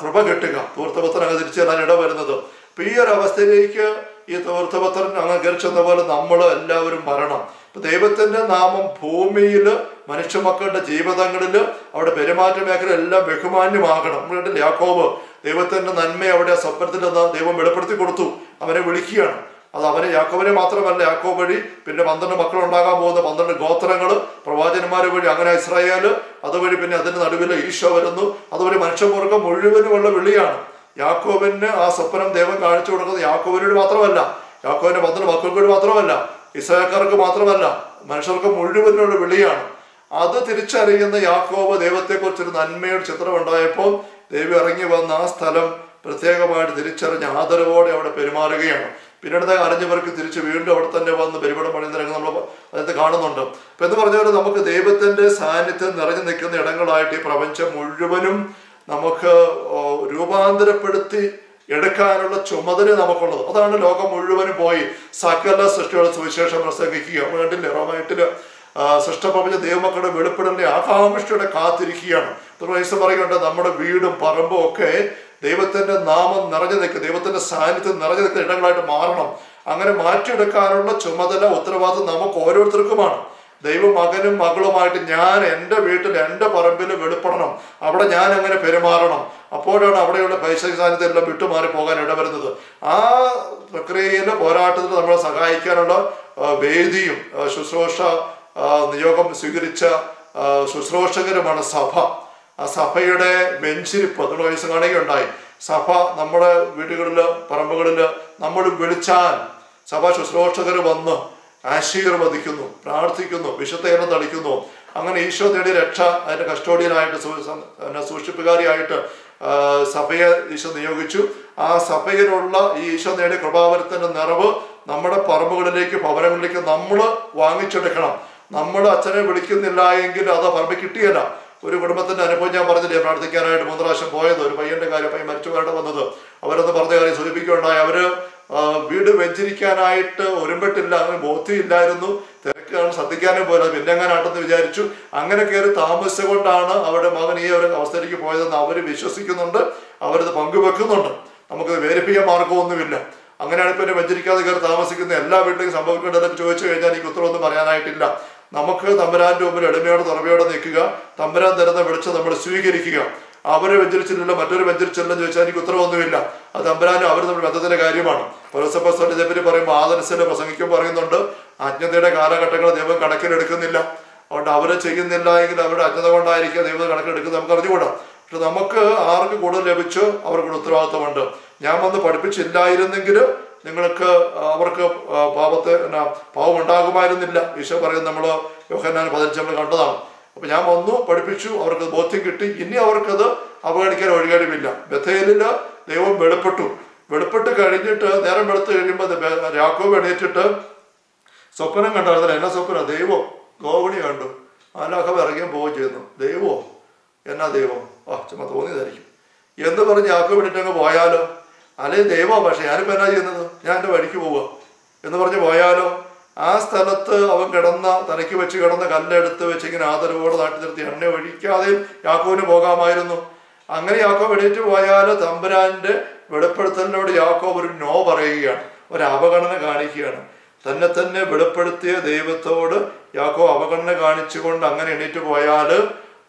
കൃപ കിട്ടുക. തൂർത്തപത്രം അങ്ങ് തിരിച്ചു ചെല്ലാൻ ഇട വരുന്നത്. ഈ ഒരു അവസ്ഥയിലേക്ക് ഈ തൂർത്തപത്രം അങ്ങ് കയറിച്ചെന്ന പോലെ നമ്മൾ എല്ലാവരും വരണം. ദൈവത്തിന്റെ നാമം ഭൂമിയിൽ മനുഷ്യമക്കളുടെ ജീവിതങ്ങളിൽ അവിടെ പെരുമാറ്റ മേഖല എല്ലാം ബഹുമാന്യമാകണം. കണ്ടില്ലേ യാക്കോബ് ദൈവത്തിന്റെ നന്മ അവിടെ സ്വപ്നത്തിൽ നിന്ന് ദൈവം വെളിപ്പെടുത്തി കൊടുത്തു. അവനെ വിളിക്കുകയാണ്. അത് അവനെ യാക്കോബിനെ മാത്രമല്ല യാക്കോബ് വഴി പിന്നെ പന്ത്രണ്ട് മക്കൾ ഉണ്ടാകാൻ പോകുന്ന പന്ത്രണ്ട് ഗോത്രങ്ങൾ പ്രവാചകന്മാർ വഴി അങ്ങനെ ഇസ്രായേൽ അതുവഴി പിന്നെ അതിന്റെ നടുവിൽ ഈശോ വരുന്നു. അതുവഴി മനുഷ്യവർഗം മുഴുവനുമുള്ള വിളിയാണ്. യാക്കോബിന് ആ സ്വപ്നം ദൈവം കാണിച്ചു കൊടുക്കുന്നത് യാക്കോബിനോട് മാത്രമല്ല. യാക്കോബിന്റെ പന്ത്രണ്ട് മക്കൾക്കോട് മാത്രമല്ല. ഇസ്രായേൽക്കാർക്ക് മാത്രമല്ല മനുഷ്യർക്ക് മുഴുവനുള്ള വിളിയാണ്. അത് തിരിച്ചറിയുന്ന യാക്കോബ് ദൈവത്തെക്കുറിച്ചൊരു നന്മയുടെ ചിത്രം ഉണ്ടായപ്പോൾ ദൈവം ഇറങ്ങി വന്ന ആ സ്ഥലം പ്രത്യേകമായിട്ട് തിരിച്ചറിഞ്ഞ് ആദരവോടെ അവിടെ പെരുമാറുകയാണ്. പിന്നീട് അറിഞ്ഞവർക്ക് തിരിച്ച് വീണ്ടും അവിടെ തന്നെ വന്ന് പരിപാടി പണിയുന്ന രംഗം നമ്മൾ അതിനകത്ത് കാണുന്നുണ്ട്. അപ്പൊ എന്ന് പറഞ്ഞ പോലെ നമുക്ക് ദൈവത്തിന്റെ സാന്നിധ്യം നിറഞ്ഞു നിൽക്കുന്ന ഇടങ്ങളായിട്ട് ഈ പ്രപഞ്ചം മുഴുവനും നമുക്ക് രൂപാന്തരപ്പെടുത്തി എടുക്കാനുള്ള ചുമതല നമുക്കുള്ളത്. അതാണ് ലോകം മുഴുവനും പോയി സകല സൃഷ്ടിയുടെ സുവിശേഷം പ്രസംഗിക്കുക നമ്മൾ കണ്ടില്ലേ റോമായിട്ടിൽ സൃഷ്ടപ്രപഞ്ച ദൈവമക്കളുടെ വെളിപ്പെടലിനെ ആകാംക്ഷയുടെ കാത്തിരിക്കുകയാണ്. വയസ്സ് പറയുന്നുണ്ട് നമ്മുടെ വീടും പറമ്പും ഒക്കെ ദൈവത്തിന്റെ നാമം നിറഞ്ഞു നിൽക്കുക ദൈവത്തിന്റെ സാന്നിധ്യം നിറഞ്ഞു നിൽക്കുന്ന ഇടങ്ങളായിട്ട് മാറണം. അങ്ങനെ മാറ്റിയെടുക്കാനുള്ള ചുമതല ഉത്തരവാദിത്വം നമുക്ക് ഓരോരുത്തർക്കുമാണ്. ദൈവ മകനും മകളുമായിട്ട് ഞാൻ എന്റെ വീട്ടിൽ എന്റെ പറമ്പിൽ വെളിപ്പെടണം. അവിടെ ഞാൻ അങ്ങനെ പെരുമാറണം? അപ്പോഴാണ് അവിടെയുള്ള പൈസ സാന്നിധ്യമെല്ലാം വിട്ടുമാറി പോകാൻ ഇടവരുന്നത്. ആ പ്രക്രിയയിലെ പോരാട്ടത്തിൽ നമ്മളെ സഹായിക്കാനുള്ള വേദിയും ശുശ്രൂഷ നിയോഗം സ്വീകരിച്ച ശുശ്രൂഷകരുമാണ് സഭ. ആ സഭയുടെ വെഞ്ചിരിപ്പ് നമ്മൾ വയസ്സ് കാണുകയുണ്ടായി. സഭ നമ്മുടെ വീടുകളിൽ പറമ്പുകളിൽ നമ്മൾ വിളിച്ചാൽ സഭ ശുശ്രൂഷകർ വന്ന് ആശീർവദിക്കുന്നു പ്രാർത്ഥിക്കുന്നു വിശുദ്ധേനം തളിക്കുന്നു. അങ്ങനെ ഈശോ നേടിയ രക്ഷ അതിന്റെ കസ്റ്റോഡിയനായിട്ട് സൂക്ഷിപ്പുകാരിയായിട്ട് സഭയെ ഈശോ നിയോഗിച്ചു. ആ സഭയിലുള്ള ഈ ഈശോ നേടിയ കൃപാവരത്തിന്റെ നിറവ് നമ്മുടെ പറമ്പുകളിലേക്ക് ഭവനങ്ങളിലേക്ക് നമ്മൾ വാങ്ങിച്ചെടുക്കണം. നമ്മൾ അച്ഛനെ വിളിക്കുന്നില്ല എങ്കിൽ അത് പറമ്പ് കിട്ടിയല്ല. ഒരു കുടുംബത്തിന്റെ അനുഭവം ഞാൻ പറഞ്ഞില്ലേ പ്രാർത്ഥിക്കാനായിട്ട് മൂന്ന് പ്രാവശ്യം പോയത്. ഒരു പയ്യന്റെ കാര്യം പയ്യൻ മരിച്ചു വരേണ്ട വന്നത്. പറഞ്ഞ കാര്യം സൂചിപ്പിക്കുകയുണ്ടായി. അവർ വീട് വെഞ്ചരിക്കാനായിട്ട് ഒരുമ്പെട്ടില്ല അങ്ങനെ ബോധ്യമില്ലായിരുന്നു. തിരക്കാണ് ശ്രദ്ധിക്കാനും പോലെ പിന്നെ അങ്ങനെ ആട്ടെന്ന് വിചാരിച്ചു. അങ്ങനെ കയറി താമസിച്ചുകൊണ്ടാണ് അവരുടെ മകൻ ഈ ഒരു അവസ്ഥയിലേക്ക് പോയതെന്ന് അവർ വിശ്വസിക്കുന്നുണ്ട് അവരത് പങ്കുവെക്കുന്നുണ്ട്. നമുക്കത് വേരിപ്പിക്കാൻ മാർഗമൊന്നുമില്ല. അങ്ങനെയാണ് ഇപ്പം എന്നെ വെഞ്ചരിക്കാതെ കയറി താമസിക്കുന്ന എല്ലാ വീട്ടിലും സംഭവിക്കേണ്ടതെന്ന് ചോദിച്ചു കഴിഞ്ഞാൽ എനിക്ക് ഉത്തരവൊന്നും പറയാനായിട്ടില്ല. നമുക്ക് തമ്പുരാന്റെ മുമ്പിൽ എളിമയോടെ തുറമയോടെ നിൽക്കുക. തമ്പുരാൻ തരുന്ന വെളിച്ചം നമ്മൾ സ്വീകരിക്കുക. അവരെ വെഞ്ചരിച്ചില്ലല്ലോ മറ്റൊരു എന്ന് ചോദിച്ചാൽ എനിക്ക് ഉത്തരവൊന്നുമില്ല. അത് അമ്പരാനും അവർ തമ്മിൽ ബന്ധത്തിന്റെ കാര്യമാണ്. പരസ്പരം ഇതേപ്പറ്റി പറയുമ്പോൾ ആദർശനെ പ്രസംഗിക്കുമ്പോൾ പറയുന്നുണ്ട്. അജ്ഞതയുടെ കാലഘട്ടങ്ങൾ ദൈവം കണക്കിലെടുക്കുന്നില്ല. അതുകൊണ്ട് അവരെ ചെയ്യുന്നില്ല എങ്കിൽ അവരുടെ അജ്ഞത കൊണ്ടായിരിക്കും ദൈവം കണക്കിലെടുക്കുന്നത് നമുക്ക് അറിഞ്ഞുകൂടാം. പക്ഷെ നമുക്ക് ആർക്ക് കൂടുതൽ ലഭിച്ചു? അവർക്ക് ഉത്തരവാദിത്തമുണ്ട് ഞാൻ വന്ന് പഠിപ്പിച്ചില്ലായിരുന്നെങ്കിൽ നിങ്ങൾക്ക് അവർക്ക് പാപത്തെ എന്നാ പാവം ഉണ്ടാകുമായിരുന്നില്ല ഈശോ പറയും നമ്മൾ യോഹന്നാൻ പതിനഞ്ച് നമ്മൾ കണ്ടതാണ്. അപ്പൊ ഞാൻ വന്നു പഠിപ്പിച്ചു അവർക്ക് ബോധ്യം കിട്ടി. ഇനി അവർക്കത് അവഗണിക്കാൻ ഒഴികഴിവില്ല ബഥേലിൽ ദൈവം വെളിപ്പെട്ടു. വെളിപ്പെട്ട് കഴിഞ്ഞിട്ട് നേരം വെളുത്ത് കഴിയുമ്പോൾ രാഘവ് എണീറ്റിട്ട് സ്വപ്നം കണ്ടായിരുന്നില്ല എന്നാ സ്വപ്നം? ദൈവം ഗോവണി കണ്ടു. ആലാഹം ഇറങ്ങിയും പോവുകയും ചെയ്യുന്നു. ദൈവമോ എന്നാ ദൈവം? ആ ചുമ തോന്നിയതായിരിക്കും. എന്ന് പറഞ്ഞ് യാക്കോ വിട്ടിട്ട് അങ്ങ് പോയാലോ? അല്ലേ ദൈവമോ പക്ഷെ ഞാനിപ്പോൾ എന്നാ ചെയ്യുന്നത്? ഞാൻ എന്റെ വഴിക്ക് പോവുക. എന്ന് പറഞ്ഞ് പോയാലോ? ആ സ്ഥലത്ത് അവൻ കിടന്ന തലയ്ക്ക് വെച്ച് കിടന്ന കല്ലെടുത്ത് വെച്ച് ഇങ്ങനെ ആദരവോടെ നാട്ടി നിർത്തി. എണ്ണ ഒഴിക്കാതെയും യാക്കോവിന് പോകാമായിരുന്നു. അങ്ങനെ യാക്കോബ് എണീറ്റ് പോയാൽ തമ്പുരാന്റെ വെളിപ്പെടുത്തലിനോട് യാക്കോവ് ഒരു നോ പറയുകയാണ് ഒരു അവഗണന കാണിക്കുകയാണ്. തന്നെ തന്നെ വെളിപ്പെടുത്തിയ ദൈവത്തോട് യാക്കോ അവഗണന കാണിച്ചുകൊണ്ട് അങ്ങനെ എണീറ്റ് പോയാൽ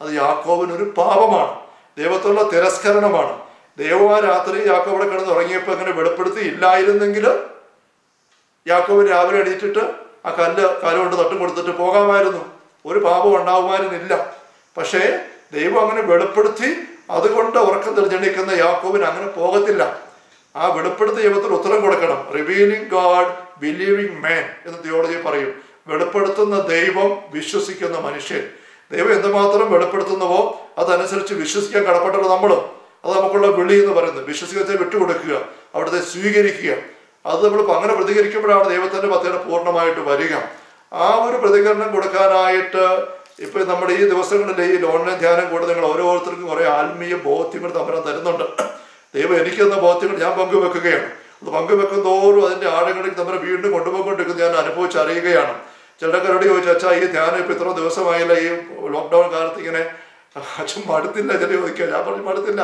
അത് യാക്കോബിന് ഒരു പാപമാണ്. ദൈവത്തോടുള്ള തിരസ്കരണമാണ്. ദൈവം ആ രാത്രി യാക്കോ അവിടെ കിടന്ന് ഉറങ്ങിയപ്പോൾ അങ്ങനെ വെളിപ്പെടുത്തി ഇല്ലായിരുന്നെങ്കിൽ യാക്കോബ് രാവിലെ എണീറ്റിട്ട് ആ കല്ല് കാലുകൊണ്ട് തട്ടും കൊടുത്തിട്ട് പോകാമായിരുന്നു. ഒരു പാപം ഉണ്ടാകുമായിരുന്നില്ല. പക്ഷേ ദൈവം അങ്ങനെ വെളിപ്പെടുത്തി അതുകൊണ്ട് ഉറക്കം തെളിഞ്ഞെണീക്കുന്ന യാക്കോബിന് അങ്ങനെ പോകത്തില്ല. ആ വെളിപ്പെടുത്തിയ ദൈവത്തിന് ഉത്തരം കൊടുക്കണം. റിവീലിംഗ് ഗാഡ് ബിലീവിംഗ് മാൻ എന്ന് തിയോളജി പറയും. വെളിപ്പെടുത്തുന്ന ദൈവം വിശ്വസിക്കുന്ന മനുഷ്യൻ. ദൈവം എന്തുമാത്രം വെളിപ്പെടുത്തുന്നുവോ അതനുസരിച്ച് വിശ്വസിക്കാൻ കടപ്പെട്ടത് നമ്മൾ അത് നമുക്കുള്ള വിളി എന്ന് പറയുന്നത്. വിശ്വസിക്കത്തെ വിട്ടുകൊടുക്കുക അവിടുത്തെ സ്വീകരിക്കുക. അത് നമ്മൾ അങ്ങനെ പ്രതികരിക്കുമ്പോഴാണ് ദൈവത്തിന്റെ പദ്ധതി പൂർണമായിട്ട് വരിക. ആ ഒരു പ്രതികരണം കൊടുക്കാനായിട്ട് ഇപ്പൊ നമ്മുടെ ഈ ദിവസങ്ങളിൽ ഈ ഓൺലൈൻ ധ്യാനം കൂടെ നിങ്ങൾ ഓരോരുത്തർക്കും കുറെ ആത്മീയ ബോധ്യങ്ങൾ തമ്മിൽ തരുന്നുണ്ട്. ദൈവം എനിക്ക് തന്ന ബോധ്യങ്ങൾ ഞാൻ പങ്കുവെക്കുകയാണ്. അത് പങ്കുവെക്കും തോറും അതിന്റെ ആഴങ്ങളിൽ തമ്മിൽ വീണ്ടും കൊണ്ടുപോയിക്കൊണ്ടിരിക്കുന്നത് ഞാൻ അനുഭവിച്ചറിയുകയാണ്. ചിലക്കാരോട് ചോദിച്ചു അച്ഛാ ഈ ധ്യാനം ഇപ്പൊ ഇത്ര ദിവസമായില്ല? ഈ ലോക്ക്ഡൌൺ കാലത്ത് ഇങ്ങനെ അച്ഛൻ മടുത്തില്ല? ചില ചോദിക്കുക. ഞാൻ പറഞ്ഞു മടുത്തില്ല.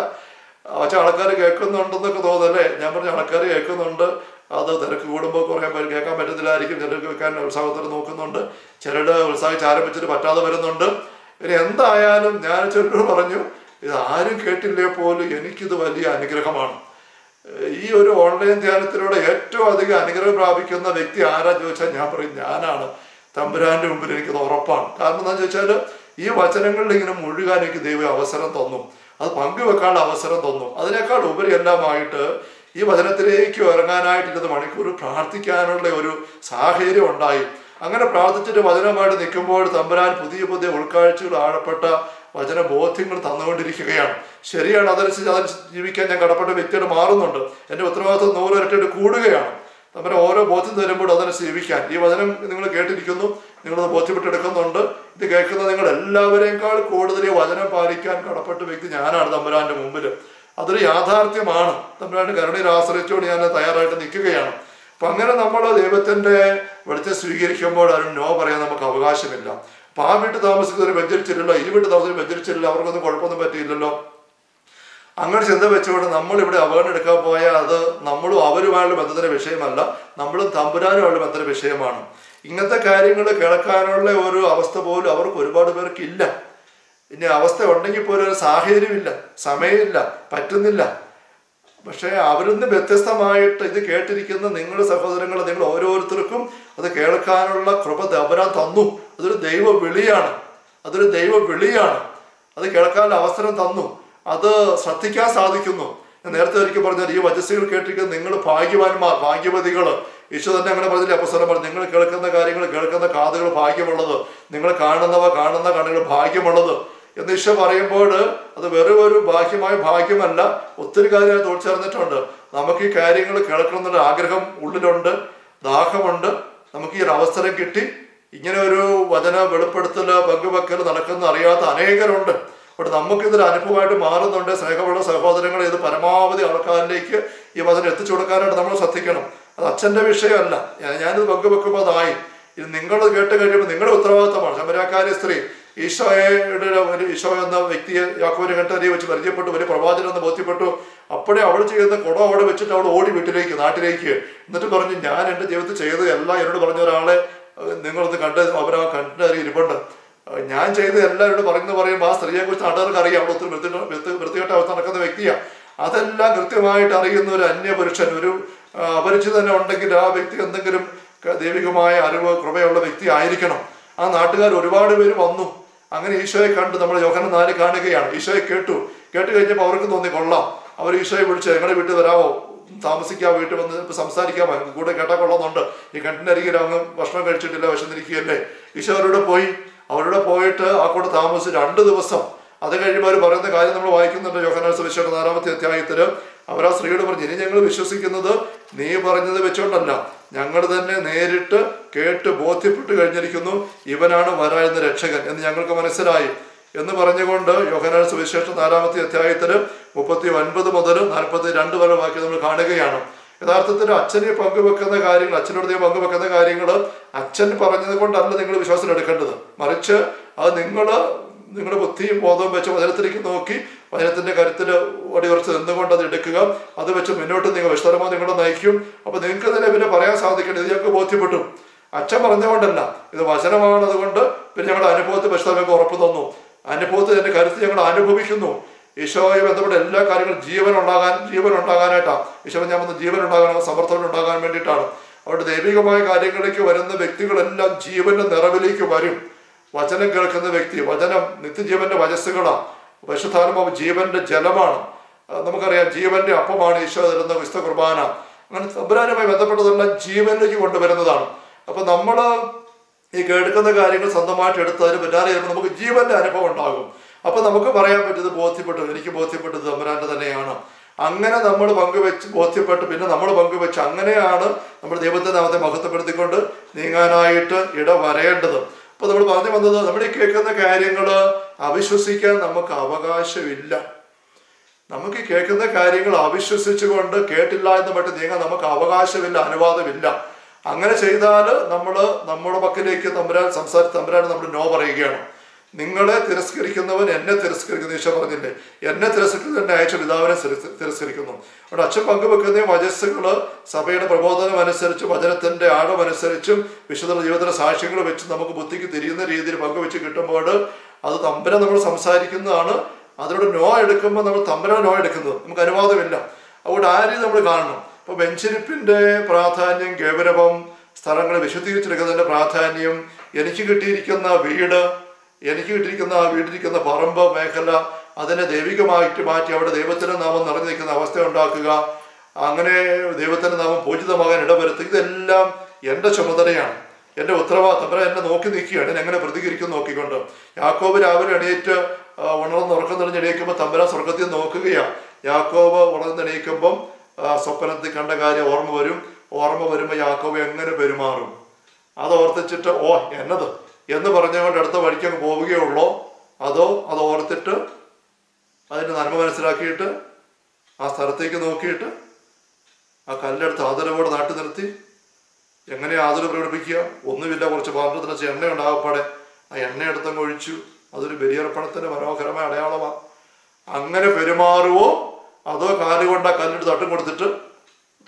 അച്ഛൻ ആൾക്കാർ കേൾക്കുന്നുണ്ടെന്നൊക്കെ തോന്നല്ലേ ഞാൻ പറഞ്ഞു ആൾക്കാർ കേൾക്കുന്നുണ്ട്. അത് തിരക്ക് കൂടുമ്പോൾ കുറേ പേര് കേൾക്കാൻ പറ്റത്തില്ലായിരിക്കും. ചിലർക്ക് വെക്കാൻ ഉത്സാഹത്തിന് നോക്കുന്നുണ്ട്. ചിലരുടെ ഉത്സാഹിച്ച് ആരംഭിച്ചിട്ട് പറ്റാതെ വരുന്നുണ്ട്. ഇനി എന്തായാലും ഞാൻ ചിലരോട് പറഞ്ഞു ഇത് ആരും കേട്ടില്ലേ പോലും എനിക്കിത് വലിയ അനുഗ്രഹമാണ്. ഈ ഒരു ഓൺലൈൻ ധ്യാനത്തിലൂടെ ഏറ്റവും അധികം അനുഗ്രഹം പ്രാപിക്കുന്ന വ്യക്തി ആരാ ചോദിച്ചാൽ ഞാൻ പറയും ഞാനാണ്. തമ്പുരാന്റെ മുമ്പിൽ എനിക്കത് ഉറപ്പാണ്. കാരണം എന്താണെന്ന് ചോദിച്ചാൽ ഈ വചനങ്ങളിൽ ഇങ്ങനെ മുഴുകാൻ എനിക്ക് ദൈവം അവസരം തന്നു. അത് പങ്കുവെക്കാനുള്ള അവസരം തന്നു. അതിനേക്കാൾ ഉപരി ഉപരിയെല്ലാമായിട്ട് ഈ വചനത്തിലേക്ക് ഇറങ്ങാനായിട്ട് ഇരുപത് മണിക്കൂർ പ്രാർത്ഥിക്കാനുള്ള ഒരു സാഹചര്യം ഉണ്ടായി. അങ്ങനെ പ്രാർത്ഥിച്ചിട്ട് വചനമായിട്ട് നിൽക്കുമ്പോൾ തമ്പുരാൻ പുതിയ പുതിയ ഉൾക്കാഴ്ചകൾ ആഴപ്പെട്ട വചന ബോധ്യങ്ങൾ തന്നുകൊണ്ടിരിക്കുകയാണ്. ശരിയാണ് അതനുസരിച്ച് അതനുസരിച്ച് ജീവിക്കാൻ ഞാൻ കടപ്പെട്ട വ്യക്തിയോട് മാറുന്നുണ്ട്. എന്റെ ഉത്തരവാദിത്വം നൂറിരട്ടിയിട്ട് കൂടുകയാണ്. നമ്മുടെ ഓരോ ബോധ്യം തരുമ്പോൾ അതനുസരിച്ച് ജീവിക്കാൻ. ഈ വചനം നിങ്ങൾ കേട്ടിരിക്കുന്നു നിങ്ങളത് ബോധ്യപ്പെട്ടെടുക്കുന്നുണ്ട് ഇത് കേൾക്കുന്ന നിങ്ങൾ എല്ലാവരെക്കാൾ കൂടുതൽ വചനം പാലിക്കാൻ കടപ്പെട്ട വ്യക്തി ഞാനാണ് തമ്പുരാന്റെ മുമ്പിൽ അതൊരു യാഥാർത്ഥ്യമാണ്. തമ്പുരാന്റെ കരുണയിൽ ആശ്രയിച്ചുകൊണ്ട് ഞാൻ തയ്യാറായിട്ട് നിൽക്കുകയാണ്. അപ്പം അങ്ങനെ നമ്മൾ ദൈവത്തിന്റെ വെളിച്ചം സ്വീകരിക്കുമ്പോൾ അതിന് നോ പറയാൻ നമുക്ക് അവകാശമില്ല. അപ്പം ആ വീട്ടിൽ താമസിക്കുന്നവർ വ്യഞ്ചരിച്ചില്ലല്ലോ ഈ വീട്ടിൽ താമസിക്കുന്നവർ വ്യഞ്ചരിച്ചില്ലല്ലോ അവർക്കൊന്നും കുഴപ്പമൊന്നും പറ്റിയില്ലല്ലോ. അങ്ങനെ ചിന്ത വെച്ചുകൊണ്ട് നമ്മളിവിടെ അപകടം എടുക്കാൻ പോയാൽ അത് നമ്മളും അവരുമായുള്ള ബന്ധത്തിന്റെ വിഷയമല്ല നമ്മളും തമ്പുരാനുമായുള്ള ബന്ധത്തിന്റെ വിഷയമാണ്. ഇങ്ങനത്തെ കാര്യങ്ങൾ കേൾക്കാനുള്ള ഒരു അവസ്ഥ പോലും അവർക്ക് ഒരുപാട് പേർക്ക് ഇല്ല. ഇനി അവസ്ഥ ഉണ്ടെങ്കിൽ പോലും ഒരു സാഹചര്യമില്ല സമയമില്ല പറ്റുന്നില്ല. പക്ഷേ അവരിൽ നിന്ന് വ്യത്യസ്തമായിട്ട് ഇത് കേട്ടിരിക്കുന്ന നിങ്ങളുടെ സഹോദരങ്ങൾ നിങ്ങൾ ഓരോരുത്തർക്കും അത് കേൾക്കാനുള്ള കൃപ ദബരാൻ തന്നു. അതൊരു ദൈവ വിളിയാണ്. അതൊരു ദൈവ വിളിയാണ്. അത് കേൾക്കാനുള്ള അവസരം തന്നു. അത് ശ്രദ്ധിക്കാൻ സാധിക്കുന്നു. നേരത്തെ ഒരിക്കൽ പറഞ്ഞാൽ ഈ വജസ്സുകൾ കേട്ടിരിക്കുന്ന നിങ്ങൾ ഭാഗ്യവാന്മാർ ഭാഗ്യവതികൾ ഈശോ തന്നെ അങ്ങനെ പറഞ്ഞില്ല അപ്പസ്വരം പറഞ്ഞു നിങ്ങൾ കേൾക്കുന്ന കാര്യങ്ങൾ കേൾക്കുന്ന കാതുകൾ ഭാഗ്യമുള്ളത്. നിങ്ങൾ കാണുന്നവ കാണുന്ന കണ്ണുകൾ ഭാഗ്യമുള്ളത്. എന്ന് ഈശോ പറയുമ്പോൾ അത് വെറും ഒരു ബാഹ്യമായ ഭാഗ്യമല്ല ഒത്തിരി കാര്യം തോൽച്ചേർന്നിട്ടുണ്ട്. നമുക്ക് ഈ കാര്യങ്ങൾ കേൾക്കണമെന്നുള്ള ആഗ്രഹം ഉള്ളിലുണ്ട് ദാഹമുണ്ട്. നമുക്ക് ഈ ഒരു അവസരം കിട്ടി. ഇങ്ങനെ ഒരു വചന വെളിപ്പെടുത്തൽ പങ്കുവെക്കൽ നടക്കുന്ന അറിയാത്ത അനേകരുണ്ട്. നമുക്ക് നമുക്കിതൊരു അനുഭവമായിട്ട് മാറുന്നുണ്ട്. സ്നേഹമുള്ള സഹോദരങ്ങൾ ഇത് പരമാവധി ആൾക്കാരിലേക്ക് ഈ വചനം എത്തിച്ചു കൊടുക്കാനായിട്ട് നമ്മൾ ശ്രദ്ധിക്കണം. അത് അച്ഛന്റെ വിഷയമല്ല. ഞാനിത് പങ്കുവെക്കുമ്പോൾ അതായി. ഇത് നിങ്ങൾ കേട്ട് കഴിയുമ്പോൾ നിങ്ങളുടെ ഉത്തരവാദിത്തമാണ്. ശമരാക്കാരി സ്ത്രീ ഈശോയുടെ ഒരു ഈശോ എന്ന വ്യക്തിയെ യാക്കോബിനെ കണ്ടറിയെ വെച്ച് പരിചയപ്പെട്ടു വലിയ പ്രവാചനം എന്ന് ബോധ്യപ്പെട്ടു. അപ്പോഴേ അവൾ ചെയ്യുന്ന കുടം അവിടെ വെച്ചിട്ട് അവൾ ഓടി വീട്ടിലേക്ക് നാട്ടിലേക്ക്. എന്നിട്ട് പറഞ്ഞു ഞാൻ എന്റെ ജീവിതത്തിൽ ചെയ്തത് എല്ലാം എന്നോട് പറഞ്ഞ ഒരാളെ നിങ്ങളൊന്ന് കണ്ട് അവരാ കണ്ടറി ഇരിപ്പുണ്ട്. ഞാൻ ചെയ്ത് എല്ലാവരോട് പറയുന്ന പറയുമ്പോൾ ആ സ്ത്രീയെ കുറിച്ച് നാട്ടുകാർക്ക് അറിയാം. അവിടെ ഒത്തിരി വൃത്തി വൃത്തി- വൃത്തികെട്ട അവസ്ഥ നടക്കുന്ന വ്യക്തിയാണ് അതെല്ലാം കൃത്യമായിട്ട് അറിയുന്ന ഒരു അന്യപുരുഷൻ ഒരു അപരിചിതനെ ഉണ്ടെങ്കിൽ ആ വ്യക്തി എന്തെങ്കിലും ദൈവികമായ അറിവ് കൃപയുള്ള വ്യക്തി ആയിരിക്കണം. ആ നാട്ടുകാർ ഒരുപാട് പേര് വന്നു. അങ്ങനെ ഈശോയെ കണ്ട് നമ്മൾ യോഹന നാല് കാണുകയാണ്. ഈശോയെ കേട്ടു. കേട്ട് കഴിഞ്ഞപ്പോൾ അവർക്ക് തോന്നി കൊള്ളാം. അവർ ഈശോയെ വിളിച്ച് ഞങ്ങളുടെ വീട്ടിൽ വരാമോ താമസിക്കാം വീട്ടിൽ വന്ന് ഞങ്ങൾക്ക് കൂടെ കേട്ടാൽ കൊള്ളുന്നുണ്ട് ഈ കണ്ടിനരികിൽ അങ്ങ് ഭക്ഷണം കഴിച്ചിട്ടില്ല വിശന്നിരിക്കുകയല്ലേ? ഈശോ അവരോട് പോയി. അവരോട് പോയിട്ട് ആ കൂടെ താമസിച്ച് രണ്ട് ദിവസം. അത് കഴിയുമ്പോൾ അവർ പറയുന്ന കാര്യം നമ്മൾ വായിക്കുന്നുണ്ട്. യോഹനാസ് സുവിശേഷം നാലാമത്തെ അധ്യായത്തിൽ അവർ ആ സ്ത്രീയോട് പറഞ്ഞു ഇനി ഞങ്ങൾ വിശ്വസിക്കുന്നത് നീ പറഞ്ഞത് വെച്ചോണ്ടല്ല. ഞങ്ങൾ തന്നെ നേരിട്ട് കേട്ട് ബോധ്യപ്പെട്ട് കഴിഞ്ഞിരിക്കുന്നു. ഇവനാണ് വരായുന്ന രക്ഷകൻ എന്ന് ഞങ്ങൾക്ക് മനസ്സിലായി. എന്ന് പറഞ്ഞുകൊണ്ട് യോഹനാൻ സുവിശേഷം നാലാമത്തെ അധ്യായത്തിൽ മുപ്പത്തി ഒൻപത് മുതൽ നാൽപ്പത്തി രണ്ട് വരെ വാക്യം നമ്മൾ കാണുകയാണ്. യഥാർത്ഥത്തിൽ അച്ഛനെ പങ്കുവെക്കുന്ന കാര്യങ്ങൾ അച്ഛനോട് നീ പങ്കുവെക്കുന്ന കാര്യങ്ങൾ അച്ഛൻ പറഞ്ഞത് കൊണ്ടല്ല നിങ്ങൾ വിശ്വാസം എടുക്കേണ്ടത് മറിച്ച് അത് നിങ്ങൾ നിങ്ങളുടെ ബുദ്ധിയും ബോധവും വെച്ച് വചനത്തിലേക്ക് നോക്കി വചനത്തിന്റെ കരുത്തിൽ ഒടിയുറച്ച് നിന്നുകൊണ്ട് അത് എടുക്കുക. അത് വെച്ച് മുന്നോട്ട് നിങ്ങൾ വിശദമായി നിങ്ങളെ നയിക്കും. അപ്പൊ നിങ്ങൾക്ക് തന്നെ പിന്നെ പറയാൻ സാധിക്കട്ടെ. ഇത് ഞങ്ങൾക്ക് ബോധ്യപ്പെട്ടു. അച്ഛൻ പറഞ്ഞുകൊണ്ടല്ല. ഇത് വചനമാണ് അതുകൊണ്ട് പിന്നെ ഞങ്ങളുടെ അനുഭവത്തിൽ വിശദമൊക്കെ ഉറപ്പ് തന്നു. അനുഭവത്തിൽ എന്റെ കരുത്ത് ഞങ്ങൾ അനുഭവിക്കുന്നു. ഈശോയെ ബന്ധപ്പെട്ട എല്ലാ കാര്യങ്ങളും ജീവൻ ഉണ്ടാകാൻ ജീവൻ ഉണ്ടാകാനായിട്ടാണ് ഈശോ ഞാൻ വന്ന് ജീവൻ ഉണ്ടാകാൻ സമർത്ഥനം ഉണ്ടാകാൻ വേണ്ടിയിട്ടാണ്. അവരുടെ ദൈവികമായ കാര്യങ്ങളിലേക്ക് വരുന്ന വ്യക്തികളെല്ലാം ജീവന്റെ നിറവിലേക്ക് വരും. വചനം കേൾക്കുന്ന വ്യക്തി വചനം നിത്യജീവന്റെ വചസ്സുകളാണ് പരിശുദ്ധാത്മാവ് ജീവന്റെ ജലമാണ്. നമുക്കറിയാം ജീവന്റെ അപ്പമാണ് ഈശോ തരുന്ന വിശുദ്ധ കുർബാന. അങ്ങനെ തമ്പുരാനുമായി ബന്ധപ്പെട്ടതെല്ലാം ജീവനിലേക്ക് കൊണ്ടുവരുന്നതാണ്. അപ്പൊ നമ്മൾ ഈ കേൾക്കുന്ന കാര്യങ്ങൾ സ്വന്തമായിട്ട് എടുത്താലും പിന്നാലെ ചിലപ്പോൾ നമുക്ക് ജീവന്റെ അനുഭവം ഉണ്ടാകും. അപ്പൊ നമുക്ക് പറയാൻ പറ്റിയത് ബോധ്യപ്പെട്ടു എനിക്ക് ബോധ്യപ്പെട്ടത് തമ്പുരാന്റെ തന്നെയാണ്. അങ്ങനെ നമ്മൾ പങ്കുവെച്ച് ബോധ്യപ്പെട്ട് പിന്നെ നമ്മൾ പങ്കുവെച്ച് അങ്ങനെയാണ് നമ്മൾ ദൈവത്തെ നാമത്തെ മഹത്വപ്പെടുത്തിക്കൊണ്ട് നീങ്ങാനായിട്ട് ഇട വരേണ്ടത് അപ്പൊ നമ്മൾ പറഞ്ഞു വന്നത് നമ്മൾ ഈ കേൾക്കുന്ന കാര്യങ്ങൾ അവിശ്വസിക്കാൻ നമുക്ക് അവകാശമില്ല. നമുക്ക് കേൾക്കുന്ന കാര്യങ്ങൾ അവിശ്വസിച്ചുകൊണ്ട് കേട്ടില്ല എന്ന് പറ്റി നീങ്ങാൻ നമുക്ക് അവകാശമില്ല അനുവാദമില്ല. അങ്ങനെ ചെയ്താൽ നമ്മൾ നമ്മുടെ പക്കലേക്ക് തമ്പുരാൻ സംസാരിച്ച് തമ്പുരാൻ നമ്മൾ നോ പറയുകയാണ്. നിങ്ങളെ തിരസ്കരിക്കുന്നവൻ എന്നെ തിരസ്കരിക്കുന്നു. ഈശോ പറഞ്ഞില്ലേ എന്നെ തിരസ്കരിക്കുന്ന എന്നെ അയച്ച പിതാവിനെ തിരസ്- തിരസ്കരിക്കുന്നു. അവിടെ അച്ഛൻ പങ്കുവെക്കുന്ന വചസ്സുകൾ സഭയുടെ പ്രബോധനം അനുസരിച്ചും വചനത്തിന്റെ ആഴമനുസരിച്ചും വിശുദ്ധ ജീവിതത്തിലെ സാക്ഷ്യങ്ങൾ വെച്ച് നമുക്ക് ബുദ്ധിക്ക് തിരിയുന്ന രീതിയിൽ പങ്കുവെച്ച് കിട്ടുമ്പോൾ അത് തമ്പനെ നമ്മൾ സംസാരിക്കുന്നതാണ്. അതിലൂടെ നോ എടുക്കുമ്പോൾ നമ്മൾ തമ്പന നോ എടുക്കുന്നത്. നമുക്ക് അനുവാദമില്ല. അതുകൊണ്ട് ആ രീതി നമ്മൾ കാണണം. ഇപ്പൊ വെഞ്ചരിപ്പിന്റെ പ്രാധാന്യം ഗൗരവം സ്ഥലങ്ങളെ വിശദീകരിച്ചെടുക്കുന്നതിന്റെ പ്രാധാന്യം എനിക്ക് കിട്ടിയിരിക്കുന്ന വീട് എനിക്ക് വിട്ടിരിക്കുന്ന ആ വീട്ടിലിരിക്കുന്ന പറമ്പ് മേഖല അതിനെ ദൈവികമായിട്ട് മാറ്റി അവിടെ ദൈവത്തിന്റെ നാമം നിറഞ്ഞു നിൽക്കുന്ന അവസ്ഥ ഉണ്ടാക്കുക. അങ്ങനെ ദൈവത്തിന്റെ നാമം പൂജിതമാകാൻ ഇടവരുത്തുക ഇതെല്ലാം എന്റെ ചുമതലയാണ്. എന്റെ ഉത്തരവാദിത്തം. അവരെ എന്നെ നോക്കി നിൽക്കുകയാണ്. ഞാൻ എങ്ങനെ പ്രതികരിക്കും നോക്കിക്കൊണ്ട്. യാക്കോബ് രാവിലെ എണീറ്റ് ഉണർന്ന് ഉറക്കം തെളിഞ്ഞ് എണീക്കുമ്പോൾ തമ്പുരാൻ സ്വർഗത്തിൽ നോക്കുകയാണ്. യാക്കോബ് ഉണർന്ന് എണീക്കുമ്പം സ്വപ്നത്തിൽ കണ്ട കാര്യം ഓർമ്മ വരും. ഓർമ്മ വരുമ്പോൾ യാക്കോബ് എങ്ങനെ പെരുമാറും? അത് ഓർത്തിച്ചിട്ട് ഓ എന്നത് എന്ന് പറഞ്ഞുകൊണ്ട് അടുത്ത വഴിക്ക് അങ്ങ് പോവുകയുള്ളോ അതോ അത് ഓർത്തിട്ട് അതിന്റെ നന്മ മനസ്സിലാക്കിയിട്ട് ആ സ്ഥലത്തേക്ക് നോക്കിയിട്ട് ആ കല്ലെടുത്ത് ആദരവോടെ നാട്ടി നിർത്തി. എങ്ങനെ ആദരവ് പ്രകടിപ്പിക്കുക? ഒന്നുമില്ല കുറച്ച് പാത്രത്തിന് വെച്ച് എണ്ണ ഉണ്ടാകപ്പാടെ ആ എണ്ണ എടുത്തങ്ങ് ഒഴിച്ചു. അതൊരു ബലിയർപ്പണത്തിന്റെ മനോഹരമായ അടയാളമാണ് അങ്ങനെ പെരുമാറുവോ? അതോ കാലുകൊണ്ട് ആ കല്ലെടുത്ത് തട്ടും കൊടുത്തിട്ട്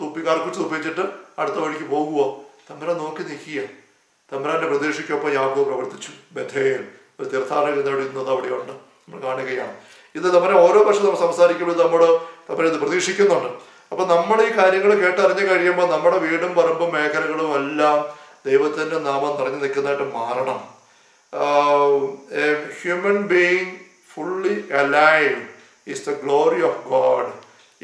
തുപ്പിക്കാർക്കുച്ച് തുപ്പിച്ചിട്ട് അടുത്ത വഴിക്ക് പോകുവോ? തമ്മിലെ നോക്കി നിൽക്കുക. തമ്പുരാന്റെ പ്രതീക്ഷയ്ക്കൊപ്പം യാക്കോ പ്രവർത്തിച്ചു. ബഥേൽ ഒരു തീർത്ഥാടകരുടെ നേടുന്നത് അവിടെയുണ്ട്. നമ്മൾ കാണുകയാണ്. ഇത് നമ്മുടെ ഓരോ പക്ഷം നമ്മൾ സംസാരിക്കുമ്പോൾ നമ്മൾ ഇത് പ്രതീക്ഷിക്കുന്നുണ്ട്. അപ്പൊ നമ്മൾ ഈ കാര്യങ്ങൾ കേട്ടറിഞ്ഞു കഴിയുമ്പോൾ നമ്മുടെ വീടും പറമ്പും മേഖലകളും എല്ലാം ദൈവത്തിന്റെ നാമം നിറഞ്ഞു നിൽക്കുന്നതായിട്ട് മാറണം. Human being fully alive is the glory of God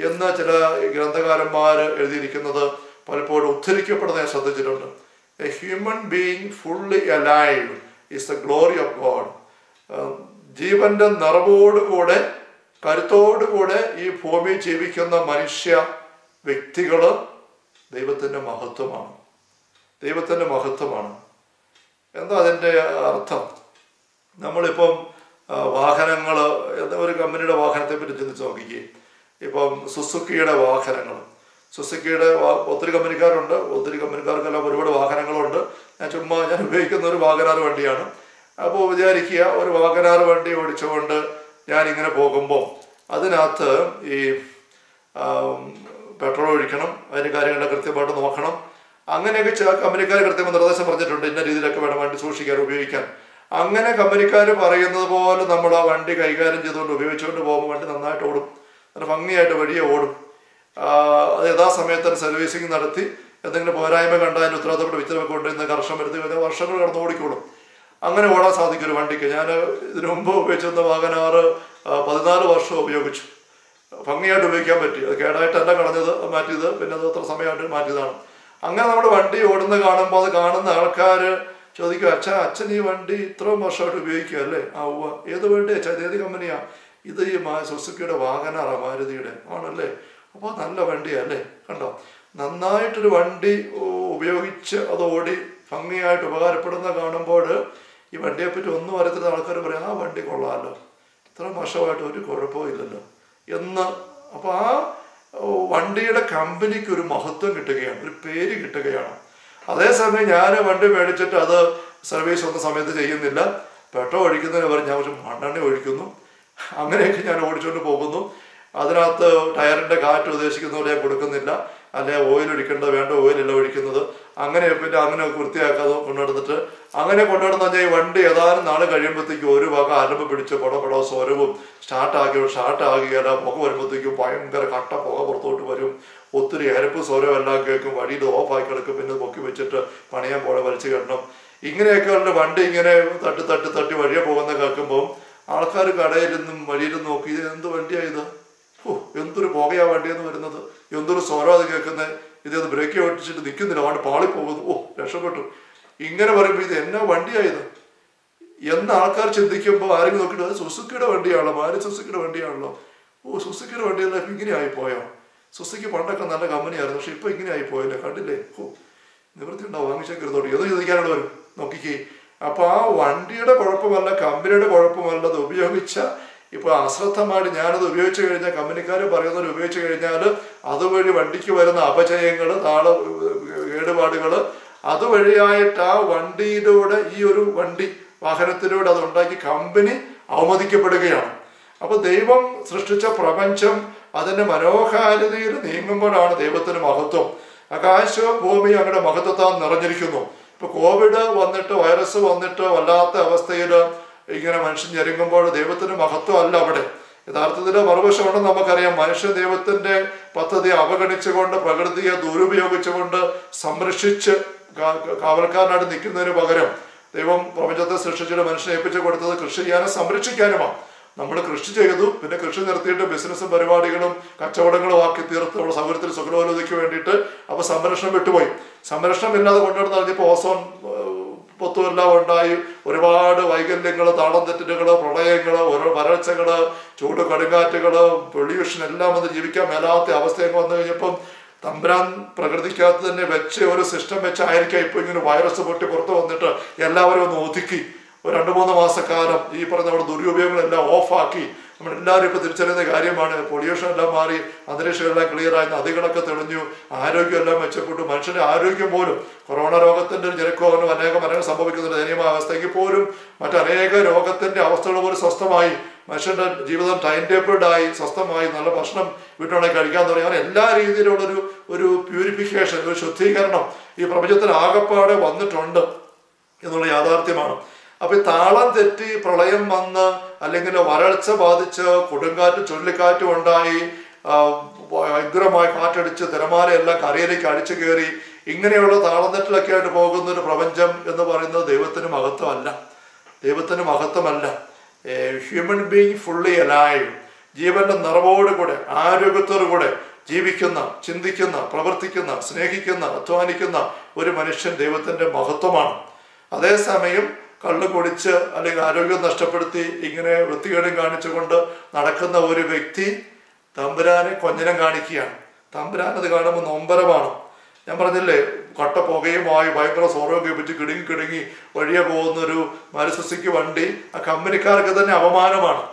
എന്ന് ചില ഗ്രന്ഥകാരന്മാർ എഴുതിയിരിക്കുന്നത് പലപ്പോഴും ഉദ്ധരിക്കപ്പെടുന്ന ഞാൻ ശ്രദ്ധിച്ചിട്ടുണ്ട്. A human being fully alive is the glory of God. ജീവന്റെ നിറവോടുകൂടെ കരുത്തോടുകൂടെ ഈ ഭൂമി ജീവിക്കുന്ന മനുഷ്യ വ്യക്തികൾ ദൈവത്തിന്റെ മഹത്വമാണ്. ദൈവത്തിന്റെ മഹത്വമാണ്. എന്താ അതിന്റെ അർത്ഥം? നമ്മളിപ്പം വാഹനങ്ങൾ ഒരു കമ്പനിയുടെ വാഹനത്തെ പറ്റി ചിന്തിച്ച് നോക്കിക്കേ. ഇപ്പം സുസുക്കിയുടെ വാഹനങ്ങൾ സുസുക്കിയുടെ ഒത്തിരി കമ്പനിക്കാരുണ്ട് ഒത്തിരി കമ്പനിക്കാർക്കെല്ലാം ഒരുപാട് വാഹനങ്ങളുണ്ട്. ഞാൻ ചുമ്മാ ഞാൻ ഉപയോഗിക്കുന്ന ഒരു വാഗനാർ വണ്ടിയാണ്. അപ്പോൾ വിചാരിക്കുക ഒരു വാഗനാർ വണ്ടി ഓടിച്ചുകൊണ്ട് ഞാൻ ഇങ്ങനെ പോകുമ്പോൾ അതിനകത്ത് ഈ പെട്രോൾ ഒഴിക്കണം അതിന്റെ കാര്യങ്ങളൊക്കെ കൃത്യമായിട്ട് നോക്കണം. അങ്ങനെയൊക്കെ ചില കമ്പനിക്കാർ കൃത്യമായി നിർദ്ദേശം പറഞ്ഞിട്ടുണ്ട് ഇന്ന രീതിയിലൊക്കെ വേണം വണ്ടി സൂക്ഷിക്കാൻ ഉപയോഗിക്കാൻ. അങ്ങനെ കമ്പനിക്കാർ പറയുന്നത് പോലെ നമ്മൾ ആ വണ്ടി കൈകാര്യം ചെയ്തുകൊണ്ട് ഉപയോഗിച്ചുകൊണ്ട് പോകുമ്പോൾ വണ്ടി നന്നായിട്ട് ഓടും. നല്ല ഭംഗിയായിട്ട് വഴിയെ ഓടും. അത് തന്നെ സർവീസിങ് നടത്തി. എന്തെങ്കിലും പോരായ്മ കണ്ടാൽ ഉത്തരവാദിത്തപ്പെട്ട വിത്തനമൊക്കെ കൊണ്ടുവരുന്ന കർഷകർ വരുത്തി വർഷങ്ങൾ കടന്നു ഓടിക്കോളും അങ്ങനെ ഓടാൻ സാധിക്കും ഒരു വണ്ടിക്ക്. ഞാൻ ഇതിനു മുമ്പ് ഉപയോഗിച്ചിരുന്ന ആറ് പതിനാല് വർഷം ഉപയോഗിച്ചു. ഭംഗിയായിട്ട് ഉപയോഗിക്കാൻ പറ്റി. അത് കേടായിട്ടല്ല കളഞ്ഞത് മാറ്റിയത്. പിന്നെ അത് അത്ര സമയമായിട്ട് മാറ്റിയതാണ്. അങ്ങനെ നമ്മുടെ വണ്ടി ഓടുന്ന കാണുമ്പോൾ അത് കാണുന്ന ആൾക്കാർ ചോദിക്കും അച്ഛാ അച്ഛൻ ഈ വണ്ടി ഇത്രയും വർഷമായിട്ട് ഉപയോഗിക്കുക അല്ലേ? ആ ഉവ്വ. ഏത് വണ്ടി അച്ഛാ? ഏത് കമ്പനിയാണ് ഇത് ഈ സുസുക്കിയുടെ വാഗനാറാ മാരുതിയുടെ. ആണല്ലേ? അപ്പോൾ നല്ല വണ്ടിയല്ലേ കണ്ടോ? നന്നായിട്ടൊരു വണ്ടി ഉപയോഗിച്ച് അത് ഓടി ഭംഗിയായിട്ട് ഉപകാരപ്പെടുന്ന കാണുമ്പോൾ ഈ വണ്ടിയെപ്പറ്റി ഒന്നും അറിയത്തില്ല ആൾക്കാർ പറയും ആ വണ്ടി കൊള്ളാമല്ലോ ഇത്ര മോശമായിട്ട് ഒരു കുഴപ്പവും ഇല്ലല്ലോ. എന്ന് അപ്പോൾ ആ വണ്ടിയുടെ കമ്പനിക്ക് ഒരു മഹത്വം കിട്ടുകയാണ് ഒരു പേര് കിട്ടുകയാണ്. അതേസമയം ഞാൻ വണ്ടി മേടിച്ചിട്ട് അത് സർവീസ് ഒന്നും സമയത്ത് ചെയ്യുന്നില്ല. പെട്രോൾ ഒഴിക്കുന്നതിന് പറഞ്ഞ് ഞാൻ കുറച്ച് മണ്ണെണ്ണ ഒഴിക്കുന്നു. അങ്ങനെയൊക്കെ ഞാൻ ഓടിച്ചുകൊണ്ട് പോകുന്നു. അതിനകത്ത് ടയറിന്റെ കാറ്റ് ഉദ്ദേശിക്കുന്ന പോലെ കൊടുക്കുന്നില്ല. അല്ലെ ഓയിൽ ഒഴിക്കേണ്ടത് വേണ്ട ഓയിലല്ല ഒഴിക്കുന്നത്. അങ്ങനെ പിന്നെ അങ്ങനെ വൃത്തിയാക്കാതെ കൊണ്ടുനടന്നിട്ട് അങ്ങനെ കഴിഞ്ഞാൽ ഈ വണ്ടി ഏതാനും നാൾ കഴിയുമ്പോഴത്തേക്കും ഒരു വക അലമ്പ് പിടിച്ച് പടപടോ സ്വരവും സ്റ്റാർട്ട് സ്റ്റാർട്ട് ആകുകയില്ല പുക വരുമ്പോഴത്തേക്കും ഭയങ്കര കട്ട പുക പുറത്തോട്ട് വരും. ഒത്തിരി അരപ്പ് സ്വരം എല്ലാം കേൾക്കും വഴിയിൽ ഓഫാക്കി കിടക്കും പിന്നെ പൊക്കി വെച്ചിട്ട് പണിയാൻ പോലെ വലിച്ചു കിട്ടണം. ഇങ്ങനെയൊക്കെ ഉള്ള വണ്ടി ഇങ്ങനെ തട്ടി തട്ടി തട്ടി വഴിയെ പോകുന്ന കേൾക്കുമ്പോൾ ആൾക്കാർ കടയിൽ നിന്നും വഴിയിൽ നോക്കി എന്ത് വണ്ടിയാണ് ഇത്? ഓ എന്തൊരു പുകയാ വണ്ടിയെന്ന് വരുന്നത്. എന്തൊരു സ്വരം അത് കേൾക്കുന്നത് ഇതേത് ബ്രേക്ക് ഓടിച്ചിട്ട് നിൽക്കുന്നില്ല അവിടെ പാളി പോകുന്നു. ഓ രക്ഷപ്പെട്ടു. ഇങ്ങനെ പറയുമ്പോൾ ഇത് എന്നാ വണ്ടിയായത് എന്ന ആൾക്കാർ ചിന്തിക്കുമ്പോൾ ആരെങ്കിലും നോക്കിയിട്ട് അത് സുസുക്കിയുടെ വണ്ടിയാണല്ലോ. മാരി സുസുക്കിയുടെ വണ്ടിയാണല്ലോ. ഓ സുസുക്കിയുടെ വണ്ടിയല്ല ഇപ്പം ഇങ്ങനെ ആയിപ്പോയോ സുസുക്കി പണ്ടൊക്കെ നല്ല കമ്പനിയായിരുന്നു. പക്ഷെ ഇപ്പൊ ഇങ്ങനെ ആയിപ്പോയല്ലേ കണ്ടില്ലേ? ഓ നിവൃത്തി ഉണ്ടാവും വാങ്ങിച്ചേക്കരുതോട്ട് ഏത് ചോദിക്കാനുള്ള വരും. നോക്കിക്കേ. അപ്പൊ ആ വണ്ടിയുടെ കുഴപ്പമല്ല കമ്പനിയുടെ കുഴപ്പമല്ല അത് ഉപയോഗിച്ച ഇപ്പൊ അശ്രദ്ധമായിട്ട് ഞാനത് ഉപയോഗിച്ചു കഴിഞ്ഞാൽ കമ്പനിക്കാർ പറയുന്നത് ഉപയോഗിച്ചു കഴിഞ്ഞാൽ അതുവഴി വണ്ടിക്ക് വരുന്ന അപചയങ്ങൾ നാളെ കേടുപാടുകൾ അതുവഴിയായിട്ട് ആ വണ്ടിയിലൂടെ ഈ ഒരു വണ്ടി വാഹനത്തിലൂടെ അത് ഉണ്ടാക്കി കമ്പനി അവമതിക്കപ്പെടുകയാണ്. അപ്പൊ ദൈവം സൃഷ്ടിച്ച പ്രപഞ്ചം അതിന്റെ മനോഹാരിതയിൽ നീങ്ങുമ്പോഴാണ് ദൈവത്തിന് മഹത്വം. ആകാശവും ഭൂമിയും അങ്ങയുടെ മഹത്വത്താൽ നിറഞ്ഞിരിക്കുന്നു. ഇപ്പൊ കോവിഡ് വന്നിട്ട് വൈറസ് വന്നിട്ട് വല്ലാത്ത അവസ്ഥയിൽ ഇങ്ങനെ മനുഷ്യൻ ഞെരുങ്ങുമ്പോൾ ദൈവത്തിന് മഹത്വമല്ല അവിടെ. യഥാർത്ഥത്തിൽ മറുവശമുണ്ടെന്ന് നമുക്കറിയാം. മനുഷ്യ ദൈവത്തിന്റെ പദ്ധതി അവഗണിച്ചുകൊണ്ട് പ്രകൃതിയെ ദുരുപയോഗിച്ചുകൊണ്ട് സംരക്ഷിച്ച് കാവൽക്കാരനായിട്ട് നിൽക്കുന്നതിന് പകരം ദൈവം പ്രപഞ്ചത്തെ സൃഷ്ടിച്ചിട്ട് മനുഷ്യനെ ഏൽപ്പിച്ചു കൊടുത്തത് കൃഷി ചെയ്യാനും സംരക്ഷിക്കാനുമാണ് നമ്മൾ കൃഷി ചെയ്തു പിന്നെ കൃഷി നിർത്തിയിട്ട് ബിസിനസ്സും പരിപാടികളും കച്ചവടങ്ങളും ആക്കി തീർത്ത് നമ്മുടെ സൗകര്യത്തിൽ സുഖലോലതയ്ക്ക് വേണ്ടിയിട്ട് അപ്പൊ സംരക്ഷണം വിട്ടുപോയി. സംരക്ഷണം ഇല്ലാതെ കൊണ്ടുവരുന്ന പറഞ്ഞപ്പോൾ ഓസോൺ പൊത്തുമെല്ലാം ഉണ്ടായി. ഒരുപാട് വൈകല്യങ്ങൾ താളം തെറ്റലുകൾ പ്രളയങ്ങൾ ഓരോ വരൾച്ചകൾ ചൂട് കടുങ്കാറ്റുകൾ പൊല്യൂഷൻ എല്ലാം വന്ന് ജീവിക്കാൻ മേലാത്ത അവസ്ഥയൊക്കെ വന്നു കഴിഞ്ഞപ്പം തമ്പുരാൻ പ്രകൃതിക്കകത്ത് തന്നെ വെച്ച് ഒരു സിസ്റ്റം വെച്ചായിരിക്കാം ഇപ്പൊ ഇങ്ങനെ വൈറസ് പൊട്ടി പുറത്ത് വന്നിട്ട് എല്ലാവരും ഒന്ന് ഒതുക്കി. ഒരു രണ്ട് മൂന്ന് മാസക്കാലം ഈ പറഞ്ഞ നമ്മുടെ ദുരുപയോഗങ്ങളെല്ലാം ഓഫാക്കി. നമ്മളെല്ലാവരും ഇപ്പൊ തിരിച്ചറിയുന്ന കാര്യമാണ്. പൊല്യൂഷൻ എല്ലാം മാറി അന്തരീക്ഷം ക്ലിയർ ആയി നദികളൊക്കെ തെളിഞ്ഞു ആരോഗ്യം എല്ലാം മെച്ചപ്പെട്ടു. മനുഷ്യന്റെ ആരോഗ്യം പോലും കൊറോണ രോഗത്തിന്റെ ഒരു ജനക്കോഹനം അനേകം മരണങ്ങൾ സംഭവിക്കുന്നുണ്ട്. ദയനീയമായ അവസ്ഥയ്ക്ക് പോലും മറ്റനേക രോഗത്തിന്റെ അവസ്ഥകൾ പോലും സ്വസ്ഥമായി. മനുഷ്യന്റെ ജീവിതം ടൈം ടേബിൾഡ് ആയി സ്വസ്ഥമായി നല്ല ഭക്ഷണം വീട്ടിലുണ്ടെങ്കിൽ കഴിക്കാൻ തുടങ്ങി. അങ്ങനെ എല്ലാ രീതിയിലുള്ളൊരു ഒരു പ്യൂരിഫിക്കേഷൻ ഒരു ശുദ്ധീകരണം ഈ പ്രപഞ്ചത്തിൽ ആകപ്പാടെ വന്നിട്ടുണ്ട് എന്നുള്ള യാഥാർത്ഥ്യമാണ്. അപ്പൊ ഈ താളം തെറ്റി പ്രളയം വന്ന് അല്ലെങ്കിൽ വരൾച്ച ബാധിച്ച് കൊടുങ്കാറ്റ് ചുഴലിക്കാറ്റും ഉണ്ടായി ഭയങ്കരമായി കാറ്റടിച്ച് തിരമാലയെല്ലാം കരയിലേക്ക് അടിച്ചു കയറി ഇങ്ങനെയുള്ള താളനെറ്റിലൊക്കെ ആയിട്ട് പോകുന്ന ഒരു പ്രപഞ്ചം എന്ന് പറയുന്നത് ദൈവത്തിന് മഹത്വമല്ല. ദൈവത്തിന് മഹത്വമല്ല. ഹ്യൂമൻ ബീങ് ഫുള്ളി അലായും ജീവന്റെ നിറവോടുകൂടെ ആരോഗ്യത്തോടുകൂടെ ജീവിക്കുന്ന ചിന്തിക്കുന്ന പ്രവർത്തിക്കുന്ന സ്നേഹിക്കുന്ന അധ്വാനിക്കുന്ന ഒരു മനുഷ്യൻ ദൈവത്തിന്റെ മഹത്വമാണ്. അതേസമയം കള്ളു കുടിച്ച് അല്ലെങ്കിൽ ആരോഗ്യം നഷ്ടപ്പെടുത്തി ഇങ്ങനെ വൃത്തികേടും കാണിച്ചുകൊണ്ട് നടക്കുന്ന ഒരു വ്യക്തി തമ്പുരാനെ കൊഞ്ഞനം കാണിക്കുകയാണ്. തമ്പുരാൻ അത് കാണുമ്പോൾ നൊമ്പരമാണ്. ഞാൻ പറഞ്ഞില്ലേ കട്ട പുകയുമായി ഭയങ്കര സ്വർഗമൊക്കെ വെച്ച് കിടുങ്ങി കിടുങ്ങി വഴിയെ പോകുന്ന ഒരു മരുസസിക്ക് വണ്ടി ആ കമ്പനിക്കാർക്ക് തന്നെ അപമാനമാണ്.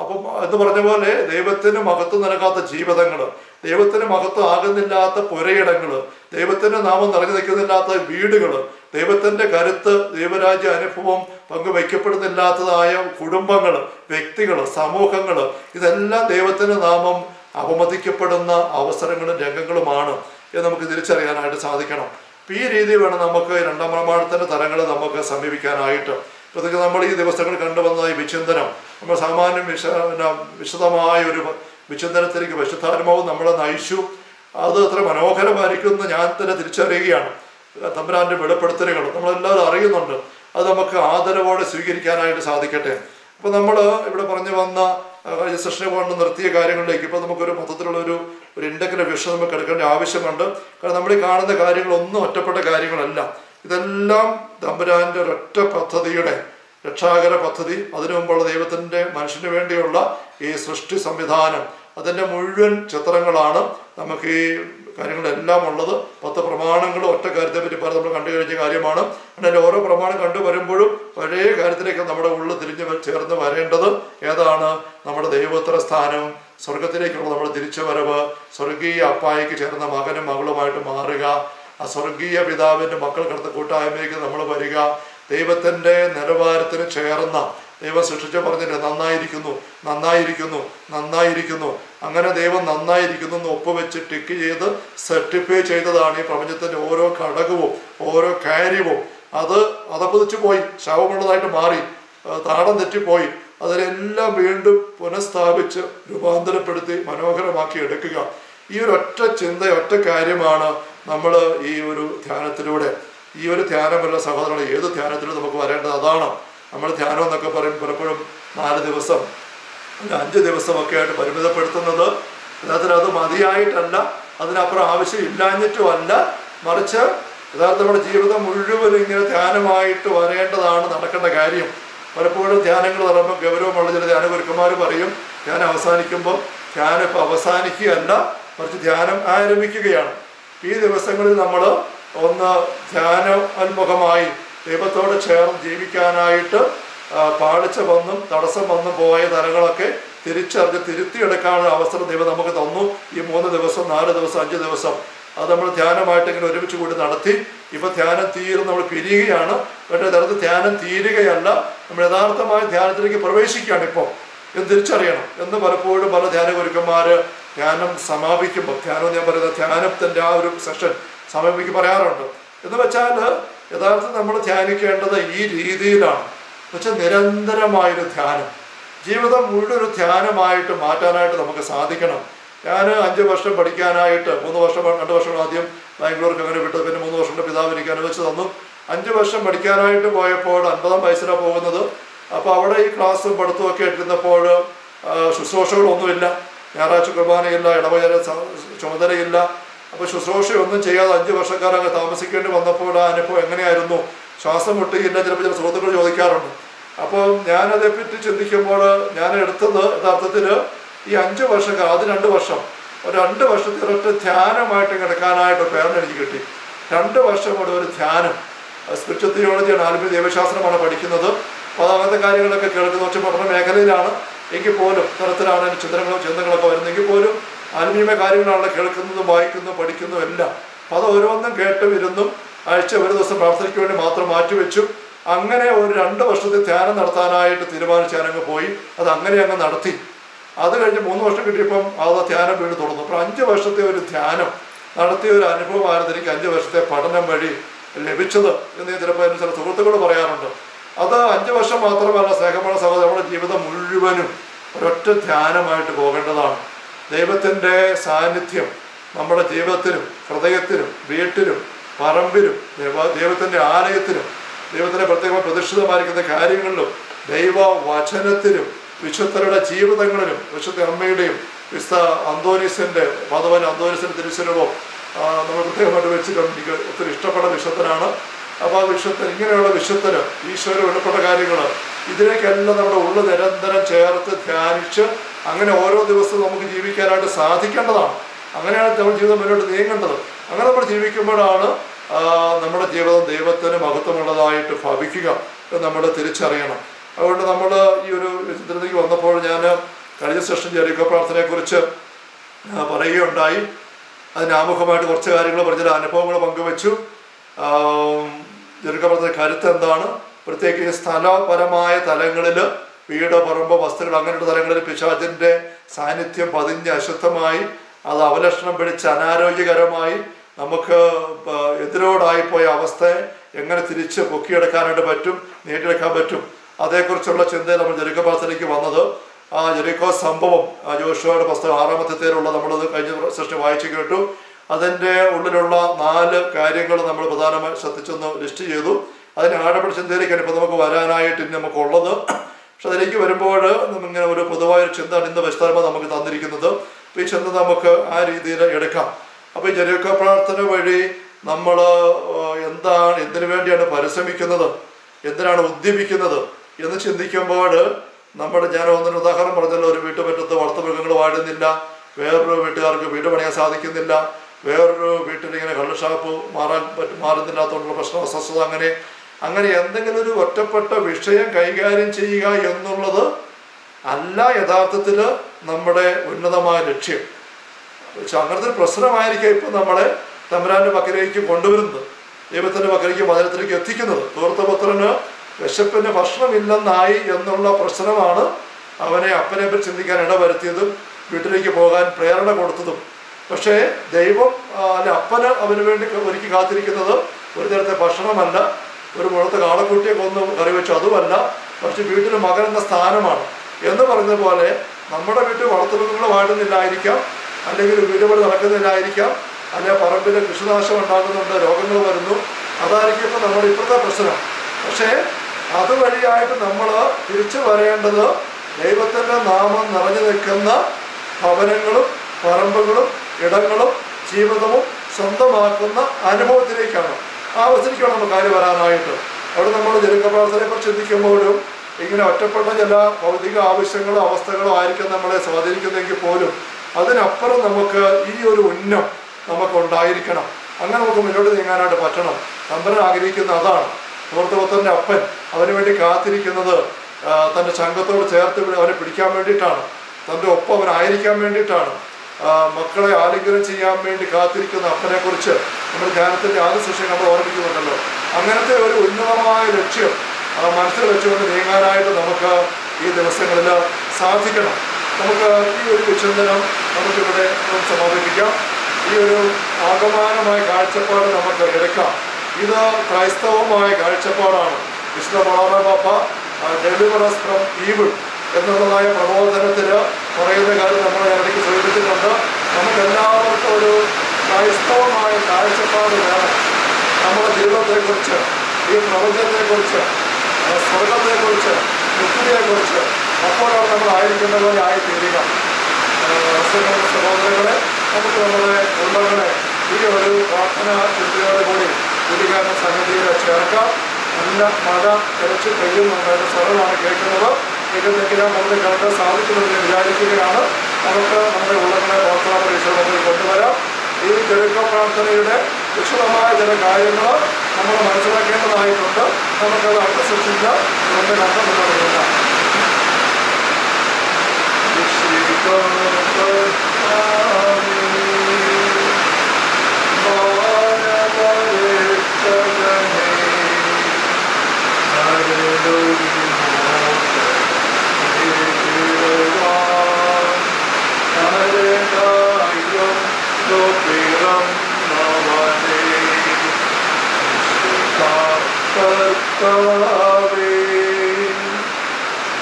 അപ്പം എന്ന് പറഞ്ഞ പോലെ ദൈവത്തിന് മഹത്വം നൽകാത്ത ജീവിതങ്ങൾ ദൈവത്തിന് മഹത്വം ആകുന്നില്ലാത്ത പുരയിടങ്ങൾ ദൈവത്തിന്റെ നാമം നിറഞ്ഞു നിൽക്കുന്നില്ലാത്ത വീടുകൾ ദൈവത്തിന്റെ കരുത്ത് ദൈവരാജ്യ അനുഭവം പങ്കുവയ്ക്കപ്പെടുന്നില്ലാത്തതായ കുടുംബങ്ങൾ വ്യക്തികൾ സമൂഹങ്ങൾ ഇതെല്ലാം ദൈവത്തിന്റെ നാമം അപമതിക്കപ്പെടുന്ന അവസരങ്ങളും രംഗങ്ങളുമാണ് എന്ന് നമുക്ക് തിരിച്ചറിയാനായിട്ട് സാധിക്കണം. ഈ രീതിയിൽ വേണം നമുക്ക് രണ്ടാം പ്രമാണത്തിന്റെ തരങ്ങൾ നമുക്ക് സമീപിക്കാനായിട്ട്. പ്രത്യേകിച്ച് നമ്മൾ ഈ ദിവസങ്ങൾ കണ്ടുവന്ന ഈ വിചിന്തനം നമ്മൾ സാമാന്യം വിശ വിശദമായ ഒരു വിചിന്തനത്തിലേക്ക് വിശുദ്ധാത്മാവും നമ്മളെ നയിച്ചു. അത് അത്ര മനോഹരമായിരിക്കും എന്ന് ഞാൻ തന്നെ തിരിച്ചറിയുകയാണ്. തമ്പുരാന്റെ വെളിപ്പെടുത്തലുകൾ നമ്മളെല്ലാവരും അറിയുന്നുണ്ട്. അത് നമുക്ക് ആദരവോടെ സ്വീകരിക്കാനായിട്ട് സാധിക്കട്ടെ. അപ്പോൾ നമ്മൾ ഇവിടെ പറഞ്ഞു വന്ന സൃഷ്ടി കൊണ്ട് നിർത്തിയ കാര്യങ്ങളിലേക്ക് ഇപ്പോൾ നമുക്കൊരു മൊത്തത്തിലുള്ള ഒരു ഒരു വിഷം നമുക്ക് എടുക്കേണ്ട ആവശ്യമുണ്ട്. കാരണം നമ്മൾ ഈ കാണുന്ന കാര്യങ്ങളൊന്നും ഒറ്റപ്പെട്ട കാര്യങ്ങളല്ല. ഇതെല്ലാം തമ്പുരാന്റെ ഒരൊറ്റ പദ്ധതിയുടെ രക്ഷാകര പദ്ധതി. അതിനു മുമ്പുള്ള ദൈവത്തിന്റെ മനുഷ്യന് വേണ്ടിയുള്ള ഈ സൃഷ്ടി സംവിധാനം. അതിന്റെ മുഴുവൻ ചിത്രങ്ങളാണ് നമുക്ക് ഈ കാര്യങ്ങളെല്ലാം ഉള്ളത്. പത്ത് പ്രമാണങ്ങൾ ഒറ്റ കാര്യത്തെ പറ്റി പറഞ്ഞ് നമ്മൾ കണ്ടു കഴിഞ്ഞ കാര്യമാണ്. അതിന്റെ ഓരോ പ്രമാണം കണ്ടു വരുമ്പോഴും പഴയ കാര്യത്തിലേക്ക് നമ്മുടെ ഉള്ളിൽ തിരിഞ്ഞ് ചേർന്ന് വരേണ്ടത് ഏതാണ്? നമ്മുടെ ദൈവോത്തര സ്ഥാനം സ്വർഗത്തിലേക്കുള്ള നമ്മുടെ തിരിച്ചുവരവ് സ്വർഗീയ അപ്പായിക്ക് ചേർന്ന മകനും മകളുമായിട്ട് മാറുക ആ സ്വർഗീയ പിതാവിന്റെ മക്കൾക്കടുത്ത കൂട്ടായ്മയിലേക്ക് നമ്മൾ വരിക ദൈവത്തിന്റെ നിലവാരത്തിന് ചേർന്ന ദൈവം സൃഷ്ടിച്ച പറഞ്ഞിട്ട് നന്നായിരിക്കുന്നു നന്നായിരിക്കുന്നു നന്നായിരിക്കുന്നു. അങ്ങനെ ദൈവം നന്നായിരിക്കുന്നു എന്ന് ഒപ്പുവെച്ച് ടിക്ക് ചെയ്ത് സർട്ടിഫൈ ചെയ്തതാണ് ഈ പ്രപഞ്ചത്തിന്റെ ഓരോ ഘടകവും ഓരോ കാര്യവും. അത് അതപ്പതിച്ചു പോയി ശവമുള്ളതായിട്ട് മാറി താടം തെറ്റിപ്പോയി. അതിനെല്ലാം വീണ്ടും പുനഃസ്ഥാപിച്ച് രൂപാന്തരപ്പെടുത്തി മനോഹരമാക്കി എടുക്കുക. ഈ ഒരു ഒറ്റ ചിന്ത ഒറ്റ കാര്യമാണ് നമ്മൾ ഈ ഒരു ധ്യാനത്തിലൂടെ. ഈ ഒരു ധ്യാനമല്ല സഹോദരങ്ങൾ ഏത് ധ്യാനത്തിലൂടെ നമുക്ക് വരേണ്ടത് അതാണ്. നമ്മൾ ധ്യാനം എന്നൊക്കെ പറയും പലപ്പോഴും നാല് ദിവസം അഞ്ച് ദിവസമൊക്കെ ആയിട്ട് പരിമിതപ്പെടുത്തുന്നത്. യഥാർത്ഥത്തിൽ അത് മതിയായിട്ടല്ല അതിനപ്പുറം ആവശ്യം അല്ല മറിച്ച് യഥാർത്ഥ നമ്മുടെ ജീവിതം മുഴുവൻ ഇങ്ങനെ ധ്യാനമായിട്ട് വരേണ്ടതാണ് നടക്കേണ്ട കാര്യം. പലപ്പോഴും ധ്യാനങ്ങൾ നടക്കുമ്പോൾ ഗൗരവമുള്ള ചില ധ്യാന ഗുരുക്കന്മാർ പറയും ധ്യാനം അവസാനിക്കുമ്പോൾ ധ്യാനം ഇപ്പം അവസാനിക്കുകയല്ല മറിച്ച് ധ്യാനം ആരംഭിക്കുകയാണ്. ഈ ദിവസങ്ങളിൽ നമ്മൾ ഒന്ന് ധ്യാനോന്മുഖമായി ദൈവത്തോട് ചേർന്ന് ജീവിക്കാനായിട്ട് പാളിച്ച വന്നും തടസ്സം വന്നും പോയ തലങ്ങളൊക്കെ തിരിച്ചറിഞ്ഞ് തിരുത്തിയെടുക്കാനുള്ള അവസരം ദൈവം നമുക്ക് തന്നു. ഈ മൂന്ന് ദിവസം നാല് ദിവസം അഞ്ച് ദിവസം അത് നമ്മൾ ധ്യാനമായിട്ട് ഇങ്ങനെ ഒരുമിച്ച് കൂടി നടത്തി. ഇപ്പൊ ധ്യാനം തീരും നമ്മൾ പിരിയുകയാണ്. പക്ഷേ തരത്തിൽ ധ്യാനം തീരുകയല്ല. നമ്മൾ യഥാർത്ഥമായ ധ്യാനത്തിലേക്ക് പ്രവേശിക്കുകയാണ് ഇപ്പോൾ എന്ന് തിരിച്ചറിയണം എന്ന് പലപ്പോഴും പല ധ്യാന ഗുരുക്കന്മാർ ധ്യാനം സമാപിക്കുമ്പോൾ ധ്യാനം ഞാൻ പറയുന്നത് ധ്യാനത്തിന്റെ ആ ഒരു സെഷൻ സമാപിക്ക് പറയാറുണ്ട്. എന്ന് വെച്ചാൽ യഥാർത്ഥത്തിൽ നമ്മൾ ധ്യാനിക്കേണ്ടത് ഈ രീതിയിലാണ്. പക്ഷെ നിരന്തരമായൊരു ധ്യാനം. ജീവിതം മുഴുവൻ ഒരു ധ്യാനമായിട്ട് മാറ്റാനായിട്ട് നമുക്ക് സാധിക്കണം. ഞാൻ അഞ്ച് വർഷം പഠിക്കാനായിട്ട് മൂന്ന് വർഷം രണ്ട് വർഷം ആദ്യം ബാംഗ്ലൂർക്ക് അങ്ങനെ വിട്ടു. പിന്നെ മൂന്ന് വർഷം പിതാവ് എനിക്ക് അനുവദിച്ച് തന്നു. അഞ്ച് വർഷം പഠിക്കാനായിട്ട് പോയപ്പോൾ അൻപതാം വയസ്സിലാണ് പോകുന്നത്. അപ്പോൾ അവിടെ ഈ ക്ലാസ്സും പഠിത്തവും ഒക്കെ ഇട്ടിരുന്നപ്പോൾ ശുശ്രൂഷകളൊന്നുമില്ല. ഞായറാഴ്ച കുർബാനയില്ല ഇടവകര ചുമതലയില്ല. അപ്പോൾ ശുശ്രൂഷയൊന്നും ചെയ്യാതെ അഞ്ച് വർഷക്കാലം അങ്ങ് താമസിക്കേണ്ടി വന്നപ്പോൾ ആ അനുഭവം എങ്ങനെയായിരുന്നു? ശ്വാസം മുട്ടുകയില്ല ചിലപ്പോൾ ചില സുഹൃത്തുക്കൾ ചോദിക്കാറുണ്ട്. അപ്പോൾ ഞാനതേപ്പറ്റി ചിന്തിക്കുമ്പോൾ ഞാൻ എടുത്തത് യഥാർത്ഥത്തിൽ ഈ അഞ്ച് വർഷക്കാർ അത് രണ്ട് വർഷം ഒരു രണ്ട് വർഷത്തിൽ ഒറ്റ ധ്യാനമായിട്ട് കിടക്കാനായിട്ട് പ്രേരണ എനിക്ക് കിട്ടി. രണ്ട് വർഷം കൂടെ ഒരു ധ്യാനം. സ്പിരിച്വൽ തിയോളജിയാണ് ആത്മീയ ദൈവശാസ്ത്രമാണ് പഠിക്കുന്നത്. അപ്പോൾ അങ്ങനത്തെ കാര്യങ്ങളൊക്കെ കേൾക്കുന്ന കുറച്ച് പഠന മേഖലയിലാണ്. എങ്കിൽ പോലും തരത്തിലാണ് ചിന്തകളും ചിന്തകളൊക്കെ വരുന്നെങ്കിൽ പോലും ആത്മീയ കാര്യങ്ങളാണ് കേൾക്കുന്നതും വായിക്കുന്നതും പഠിക്കുന്നതും എല്ലാം. അപ്പോൾ അത് ഓരോന്നും കേട്ടും ഇരുന്നും ആഴ്ച ഒരു ദിവസം പ്രാർത്ഥനയ്ക്ക് വേണ്ടി മാത്രം മാറ്റിവെച്ചു. അങ്ങനെ ഒരു രണ്ട് വർഷത്തെ ധ്യാനം നടത്താനായിട്ട് തീരുമാനിച്ച് ഞാനങ്ങ് പോയി. അത് അങ്ങനെ അങ്ങ് നടത്തി. അത് കഴിഞ്ഞ് മൂന്ന് വർഷം കിട്ടിയപ്പം അത് ധ്യാനം വീണ്ടും തുടർന്നു. അപ്പോൾ അഞ്ച് വർഷത്തെ ഒരു ധ്യാനം നടത്തിയ ഒരു അനുഭവമായിരുന്നു എനിക്ക് അഞ്ച് വർഷത്തെ പഠനം വഴി ലഭിച്ചത് എന്ന് ചിലപ്പോൾ എന്റെ ചില സുഹൃത്തുക്കൾ പറയാറുണ്ട്. അത് അഞ്ച് വർഷം മാത്രമല്ല സ്നേഹമുള്ള സഹോദരൻ നമ്മുടെ ജീവിതം മുഴുവനും ഒരൊറ്റ ധ്യാനമായിട്ട് പോകേണ്ടതാണ്. ദൈവത്തിന്റെ സാന്നിധ്യം നമ്മുടെ ജീവിതത്തിലും ഹൃദയത്തിലും വീട്ടിലും പറമ്പിലും ദൈവ ദൈവത്തിന്റെ ആലയത്തിലും ദൈവത്തിന്റെ പ്രത്യേകമായി പ്രതിഷ്ഠിതമായിരിക്കുന്ന കാര്യങ്ങളിലും ദൈവ വചനത്തിലും വിശുദ്ധരുടെ ജീവിതങ്ങളിലും വിശുദ്ധ അമ്മയുടെയും വിശുദ്ധ അന്തോനീസിന്റെ മാധവൻ അന്തോനീസിന്റെ തിരുശരവും നമ്മൾ പ്രത്യേകമായിട്ട് വെച്ചിട്ടുണ്ട്. എനിക്ക് ഒത്തിരി ഇഷ്ടപ്പെട്ട വിശുദ്ധനാണ്. അപ്പോൾ ആ വിശുദ്ധൻ ഇങ്ങനെയുള്ള വിശുദ്ധന് ഈശ്വര വെളിപ്പെട്ട കാര്യങ്ങൾ ഇതിലേക്കെല്ലാം നമ്മുടെ ഉള്ളു നിരന്തരം ചേർത്ത് ധ്യാനിച്ച് അങ്ങനെ ഓരോ ദിവസവും നമുക്ക് ജീവിക്കാനായിട്ട് സാധിക്കേണ്ടതാണ്. അങ്ങനെയാണ് നമ്മൾ ജീവിതം മുന്നോട്ട് നീങ്ങേണ്ടത്. അങ്ങനെ നമ്മൾ ജീവിക്കുമ്പോഴാണ് നമ്മുടെ ജീവിതം ദൈവത്തിന് മഹത്വമുള്ളതായിട്ട് ഭവിക്കുക നമ്മൾ തിരിച്ചറിയണം. അതുകൊണ്ട് നമ്മൾ ഈ ഒരു ചിത്രത്തിലേക്ക് വന്നപ്പോൾ ഞാൻ കഴിഞ്ഞ സെഷൻ ജെറിക്കോ പ്രാർത്ഥനയെക്കുറിച്ച് കുറിച്ച് പറയുകയുണ്ടായി. അതിന് ആമുഖമായിട്ട് കുറച്ച് കാര്യങ്ങൾ പറഞ്ഞ അനുഭവങ്ങൾ പങ്കുവെച്ചു. പ്രാർത്ഥന കരുത്ത് എന്താണ്? പ്രത്യേകിച്ച് സ്ഥലപരമായ തലങ്ങളിൽ വീട് പറമ്പ് വസ്തുക്കൾ അങ്ങനെയുള്ള തലങ്ങളിൽ പിശാചിന്റെ സാന്നിധ്യം പതിഞ്ഞ് അശുദ്ധമായി അത് അവലക്ഷണം പിടിച്ച് അനാരോഗ്യകരമായി നമുക്ക് എതിരോടായിപ്പോയ അവസ്ഥയെ എങ്ങനെ തിരിച്ച് പൊക്കിയെടുക്കാനായിട്ട് പറ്റും നേടിയെടുക്കാൻ പറ്റും? അതേക്കുറിച്ചുള്ള ചിന്തയിൽ നമ്മൾ ജെറിക്കോ വന്നത്. ആ ജെറിക്കോ സംഭവം ജോഷുവയുടെ പുസ്തകം ആറാമത്തെ തേരുള്ള നമ്മളത് കഴിഞ്ഞ സെഷൻ വായിച്ചു കേട്ടു. അതിന്റെ ഉള്ളിലുള്ള നാല് കാര്യങ്ങൾ നമ്മൾ പ്രധാനമായി ശ്രദ്ധിച്ചൊന്ന് ലിസ്റ്റ് ചെയ്തു. അതിന് ആഴപ്പെട്ട ചിന്തയിലേക്കാണ് ഇപ്പോൾ നമുക്ക് വരാനായിട്ട് ഇനി നമുക്കുള്ളത്. പക്ഷെ അതിലേക്ക് വരുമ്പോൾ നമ്മിങ്ങനെ ഒരു പൊതുവായ ചിന്ത ഇന്ന് വിസ്താരമ നമുക്ക് തന്നിരിക്കുന്നത്. അപ്പോൾ ഈ ചിന്ത നമുക്ക് ആ രീതിയിൽ എടുക്കാം. അപ്പോൾ ഈ ജനക പ്രാർത്ഥന വഴി നമ്മൾ എന്താണ് എന്തിനു വേണ്ടിയാണ് പരിശ്രമിക്കുന്നത്? എന്തിനാണ് ഉദ്യമിക്കുന്നത്? എന്ന് ചിന്തിക്കുമ്പോൾ നമ്മുടെ ഞാൻ ഒന്നിന് ഉദാഹരണം പറഞ്ഞല്ലോ ഒരു വീട്ടുപറ്റത്ത് വളർത്തുമൃഗങ്ങൾ വാഴുന്നില്ല വേറൊരു വീട്ടുകാർക്ക് വീട് പണിയാൻ സാധിക്കുന്നില്ല വേറൊരു വീട്ടിൽ ഇങ്ങനെ കള്ളുഷാപ്പ് മാറാൻ പറ്റും മാറുന്നില്ലാത്തതുകൊണ്ടുള്ള പ്രശ്നം അസ്വസ്ഥത അങ്ങനെ അങ്ങനെ എന്തെങ്കിലും ഒരു ഒറ്റപ്പെട്ട വിഷയം കൈകാര്യം ചെയ്യുക എന്നുള്ളത് അല്ല യഥാർത്ഥത്തിൽ നമ്മുടെ ഉന്നതമായ ലക്ഷ്യം. പക്ഷെ അങ്ങനത്തെ ഒരു പ്രശ്നമായിരിക്കും ഇപ്പം നമ്മളെ തമ്പുരാന്റെ പക്കലേക്ക് കൊണ്ടുവരുന്നത്. ദൈവത്തിന്റെ പക്കലേക്ക് വചനത്തിലേക്ക് എത്തിക്കുന്നത്. തോർത്തപുത്രന് വിശപ്പിന് ഭക്ഷണമില്ലെന്നായി എന്നുള്ള പ്രശ്നമാണ് അവനെ അപ്പനെ പറ്റി ചിന്തിക്കാൻ ഇടവരുത്തിയതും വീട്ടിലേക്ക് പോകാൻ പ്രേരണ കൊടുത്തതും. പക്ഷേ ദൈവം അല്ലെ അപ്പന് അവന് വേണ്ടി ഒരുക്കി കാത്തിരിക്കുന്നത് ഒരു നേരത്തെ ഭക്ഷണമല്ല. ഒരു മുഴത്തെ കാളക്കൂട്ടിയെ കൊന്ന് കറി വെച്ചു. അതുമല്ല പക്ഷെ വീട്ടിൽ മകൻ എന്ന സ്ഥാനമാണ്. എന്ന് പറഞ്ഞ പോലെ നമ്മുടെ വീട്ടിൽ വളർത്തുമൃഗങ്ങൾ വാഴുന്നില്ലായിരിക്കാം അല്ലെങ്കിൽ വീടുകൾ നടക്കുന്നില്ലായിരിക്കാം അല്ലെങ്കിൽ പറമ്പിൽ കൃഷിനാശം ഉണ്ടാകുന്നുണ്ട് രോഗങ്ങൾ വരുന്നു. അതായിരിക്കും ഇപ്പം നമ്മുടെ ഇപ്പോഴത്തെ പ്രശ്നം. പക്ഷേ അതുവഴിയായിട്ട് നമ്മൾ തിരിച്ചു വരേണ്ടത് ദൈവത്തിന്റെ നാമം നിറഞ്ഞു നിൽക്കുന്ന ഭവനങ്ങളും പറമ്പുകളും ഇടങ്ങളും ജീവിതവും സ്വന്തമാക്കുന്ന അനുഭവത്തിലേക്കാണ്. ആ അവസ്ഥയ്ക്കാണ് നമുക്ക് കാര്യം വരാനായിട്ട്. അവിടെ നമ്മൾ ജനകപ്രവർത്തനെ കുറിച്ച് ചിന്തിക്കുമ്പോഴും ഇങ്ങനെ ഒറ്റപ്പെട്ട ചില ഭൗതിക ആവശ്യങ്ങളോ അവസ്ഥകളോ ആയിരിക്കും നമ്മളെ സ്വാധീനിക്കുന്നതെങ്കിൽ പോലും അതിനപ്പുറം നമുക്ക് ഈ ഒരു ഉന്നം നമുക്ക് ഉണ്ടായിരിക്കണം. അങ്ങനെ നമുക്ക് മുന്നോട്ട് നീങ്ങാനായിട്ട് പറ്റണം. തമ്പരൻ ആഗ്രഹിക്കുന്ന അതാണ്. സുഹൃത്തുപുത്രന്റെ അപ്പൻ അവന് വേണ്ടി കാത്തിരിക്കുന്നത് തന്റെ സംഘത്തോട് ചേർത്ത് അവനെ പിടിക്കാൻ വേണ്ടിയിട്ടാണ്. തന്റെ ഒപ്പം അവനായിരിക്കാൻ വേണ്ടിയിട്ടാണ്. മക്കളെ ആലിംഗനം ചെയ്യാൻ വേണ്ടി കാത്തിരിക്കുന്ന അപ്പനെ കുറിച്ച് നമ്മൾ ധ്യാനത്തിന്റെ ആദ്യ സെഷൻ നമ്മൾ ഓർമ്മിക്കുന്നുണ്ടല്ലോ. അങ്ങനത്തെ ഒരു ഉന്നതമായ ലക്ഷ്യം മനസ്സിൽ വെച്ചുകൊണ്ട് നീങ്ങാനായിട്ട് നമുക്ക് ഈ ദിവസങ്ങളിൽ സാധിക്കണം. നമുക്ക് ഈ ഒരു വിചിന്തനം നമുക്കിവിടെ സമാപിപ്പിക്കാം. ഈ ഒരു ആകമാനമായ കാഴ്ചപ്പാട് നമുക്ക് എടുക്കാം. ഇത് ക്രൈസ്തവമായ കാഴ്ചപ്പാടാണ്. വിശുദ്ധ മാറാബാപ്പ ഡെലിവറസ് ഫ്രം ഈവിൾ. എന്നുള്ളതായ പ്രബോധനത്തിൽ പറയുന്ന കാര്യം നമ്മൾ ഇടയ്ക്ക് സൂചിപ്പിച്ചിട്ടുണ്ട്. നമുക്ക് എല്ലാവർക്കും ഒരു ക്രൈസ്തവമായ കാഴ്ചപ്പാട് വേണം നമ്മുടെ ജീവിതത്തെക്കുറിച്ച് ഈ പ്രപഞ്ചത്തെക്കുറിച്ച് സ്വർഗത്തെക്കുറിച്ച് മുക്തിയെക്കുറിച്ച് അപ്പോഴാണ് നമ്മൾ ആയിരിക്കുന്ന പോലെ ആയിത്തീരുക സഹോദര സഹോദരങ്ങളെ നമുക്ക് നമ്മുടെ കുടുംബങ്ങളെ ഈ ഒരു പ്രാർത്ഥന ചിന്തയോടെ കൂടി ഗുരുകാരണ സന്നിധിയിൽ ചേർക്കാം. നല്ല മഴ തിരച്ച് പെയ്യുന്നുണ്ട്. സ്വരമാണ് കേൾക്കുന്നത്. കേൾക്കുന്നെങ്കിലും നമുക്ക് കണ്ട് സാധിക്കുമെന്ന് വിചാരിക്കുകയാണ്. നമുക്ക് നമ്മുടെ ഉള്ളങ്ങളെ ഗോത്ര പരീക്ഷണത്തിൽ കൊണ്ടുവരാം. ഈ ജനക പ്രാർത്ഥനയുടെ വിശദമായ ചില കാര്യങ്ങൾ നമ്മൾ മനസ്സിലാക്കേണ്ടതായിട്ടുണ്ട്. നമുക്കത് അടുത്ത സെഷനിൽ നമ്മുടെ കണ്ടു തുടങ്ങില്ല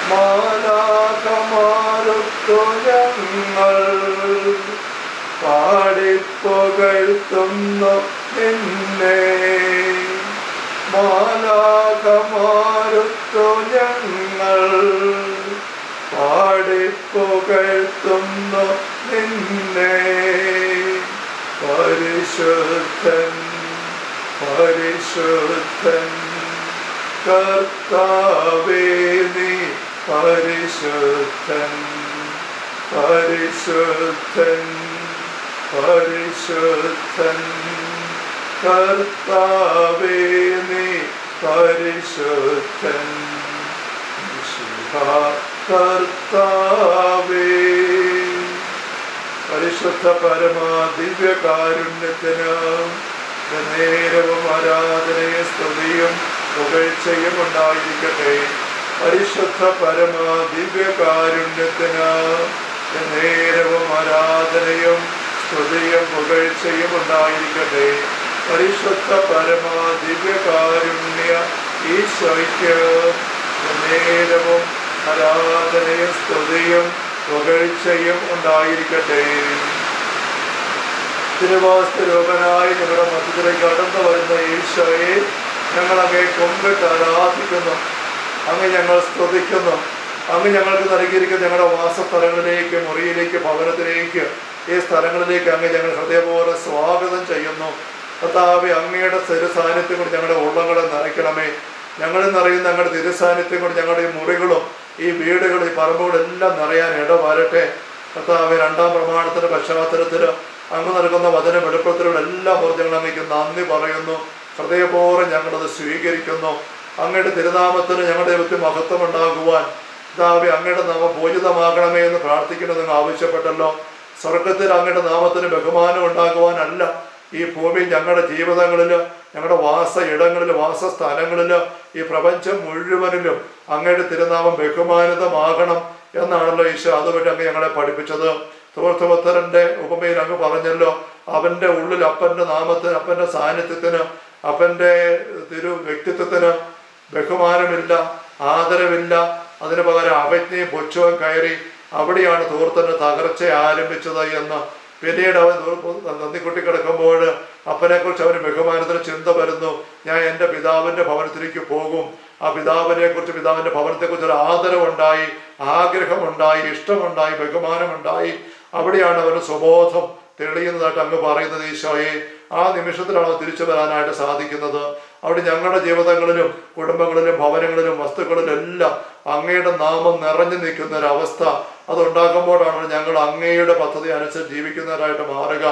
മാലാകമാരുത്തു ഞങ്ങൾ പാടിപ്പുകഴ്ത്തുന്നു നിന്നെ. മാലാകമാരുത്തു ഞങ്ങൾ പാടിപ്പുകഴ്ത്തുന്നു നിന്നെ. പരിശുദ്ധൻ പരിശുദ്ധൻ. കർത്താവേ നീ പരിശുദ്ധൻ പരിശുദ്ധൻ പരിശുദ്ധൻ. കർത്താവേ നീ പരിശുദ്ധൻ. കർത്താവേ. പരിശുദ്ധ പരമാ ദിവ്യകാരുണ്യത്തിന് നേരവും ആരാധനയും സ്തുതിയും പുകഴ്ചയും ഉണ്ടായിരിക്കട്ടെ പരിശുദ്ധ പരമ ദിവ്യകാരുണ്യത്തിന് നേരവും ആരാധനയും സ്തുതിയും പുകഴ്ചയും ഉണ്ടായിരിക്കട്ടെ. പരിശുദ്ധ പരമ ദിവ്യകാരുണ്യ ഈശോയ്ക്ക് നേരവും ആരാധനയും സ്തുതിയും പുകഴ്ചയും ഉണ്ടായിരിക്കട്ടെ. തിരുവാസ്തരൂപനായി നിങ്ങളുടെ മധ്യത്തിലേക്ക് കടന്നു വരുന്ന ഈശോയെ ഞങ്ങൾ അങ്ങേ കൊമ്പിട്ട് ആരാധിക്കുന്നു അങ്ങ് ഞങ്ങൾ സ്തുതിക്കുന്നു. അങ്ങ് ഞങ്ങൾക്ക് നൽകിയിരിക്കുന്ന ഞങ്ങളുടെ വാസസ്ഥലങ്ങളിലേക്ക് മുറിയിലേക്ക് ഭവനത്തിലേക്ക് ഈ സ്ഥലങ്ങളിലേക്ക് അങ്ങ് ഞങ്ങൾ ഹൃദയപൂർവം സ്വാഗതം ചെയ്യുന്നു. കർത്താവ് അങ്ങയുടെ സ്ഥിര സാന്നിധ്യം കൊണ്ട് ഞങ്ങളുടെ ഉള്ളങ്ങളെ നിറയ്ക്കണമേ. ഞങ്ങളിൽ നിറയുന്ന ഞങ്ങളുടെ തിരുസാന്നിധ്യം കൊണ്ട് ഞങ്ങളുടെ ഈ മുറികളും ഈ വീടുകളും ഈ പറമ്പുകളും എല്ലാം നിറയാൻ ഇടവരട്ടെ. കർത്താവ് രണ്ടാം പ്രമാണത്തിന്റെ പശ്ചാത്തലത്തിൽ അങ്ങ് നൽകുന്ന വചന വെളിപ്പെടുത്തലുകൾ എല്ലാ ഞങ്ങൾ അങ്ങേക്ക് നന്ദി പറയുന്നു. ഹൃദയപൂർവം ഞങ്ങളത് സ്വീകരിക്കുന്നു. അങ്ങയുടെ തിരുനാമത്തിന് ഞങ്ങളുടെ ദൈവത്തിൽ മഹത്വം ഉണ്ടാകുവാൻ ഇതാവി അങ്ങയുടെ നാമം പൂജിതമാകണമേ എന്ന് നിങ്ങൾ ആവശ്യപ്പെട്ടല്ലോ. സ്വർഗത്തിൽ അങ്ങയുടെ നാമത്തിന് ബഹുമാനം ഉണ്ടാകുവാനല്ല ഈ ഭൂമി ഞങ്ങളുടെ ജീവിതങ്ങളിൽ ഞങ്ങളുടെ വാസ ഇടങ്ങളിൽ വാസസ്ഥലങ്ങളിൽ ഈ പ്രപഞ്ചം മുഴുവനിലും അങ്ങയുടെ തിരുനാമം ബഹുമാനിതമാകണം എന്നാണല്ലോ ഈശോ അതുവഴി അങ്ങ് ഞങ്ങളെ പഠിപ്പിച്ചത്. സുഹൃത്തുപുത്രന്റെ ഉപമയിൽ അങ്ങ് പറഞ്ഞല്ലോ അവന്റെ ഉള്ളിൽ അപ്പന്റെ നാമത്തിന് അപ്പന്റെ സാന്നിധ്യത്തിന് അപ്പന്റെ തിരു വ്യക്തിത്വത്തിന് ബഹുമാനമില്ല ആദരവില്ല. അതിന് പകരം അവജ്ഞയും പുച്ഛവും കയറി അവിടെയാണ് തൂർത്തന്റെ തകർച്ച ആരംഭിച്ചത് എന്ന് പിന്നീട് അവൻ നന്ദിക്കുട്ടി കിടക്കുമ്പോൾ അപ്പനെ കുറിച്ച് അവന് ബഹുമാനത്തിന് ചിന്ത വരുന്നു. ഞാൻ എന്റെ പിതാവിന്റെ ഭവനത്തിലേക്ക് പോകും. ആ പിതാവിനെ കുറിച്ച് പിതാവിന്റെ ഭവനത്തെ കുറിച്ച് ഒരു ആദരവുണ്ടായി ആഗ്രഹമുണ്ടായി ഇഷ്ടമുണ്ടായി ബഹുമാനമുണ്ടായി. അവിടെയാണ് അവന് സ്വബോധം തെളിയുന്നതായിട്ട് അങ്ങ് പറയുന്നത് ഈശോയെ. ആ നിമിഷത്തിലാണ് തിരിച്ചുവരാനായിട്ട് തിരിച്ചു വരാനായിട്ട് സാധിക്കുന്നത്. അവിടെ ഞങ്ങളുടെ ജീവിതങ്ങളിലും കുടുംബങ്ങളിലും ഭവനങ്ങളിലും വസ്തുക്കളിലും എല്ലാം അങ്ങയുടെ നാമം നിറഞ്ഞു നിൽക്കുന്ന ഒരവസ്ഥ അതുണ്ടാക്കുമ്പോഴാണ് ഞങ്ങൾ അങ്ങയുടെ പദ്ധതി അനുസരിച്ച് ജീവിക്കുന്നവരായിട്ട് മാറുക.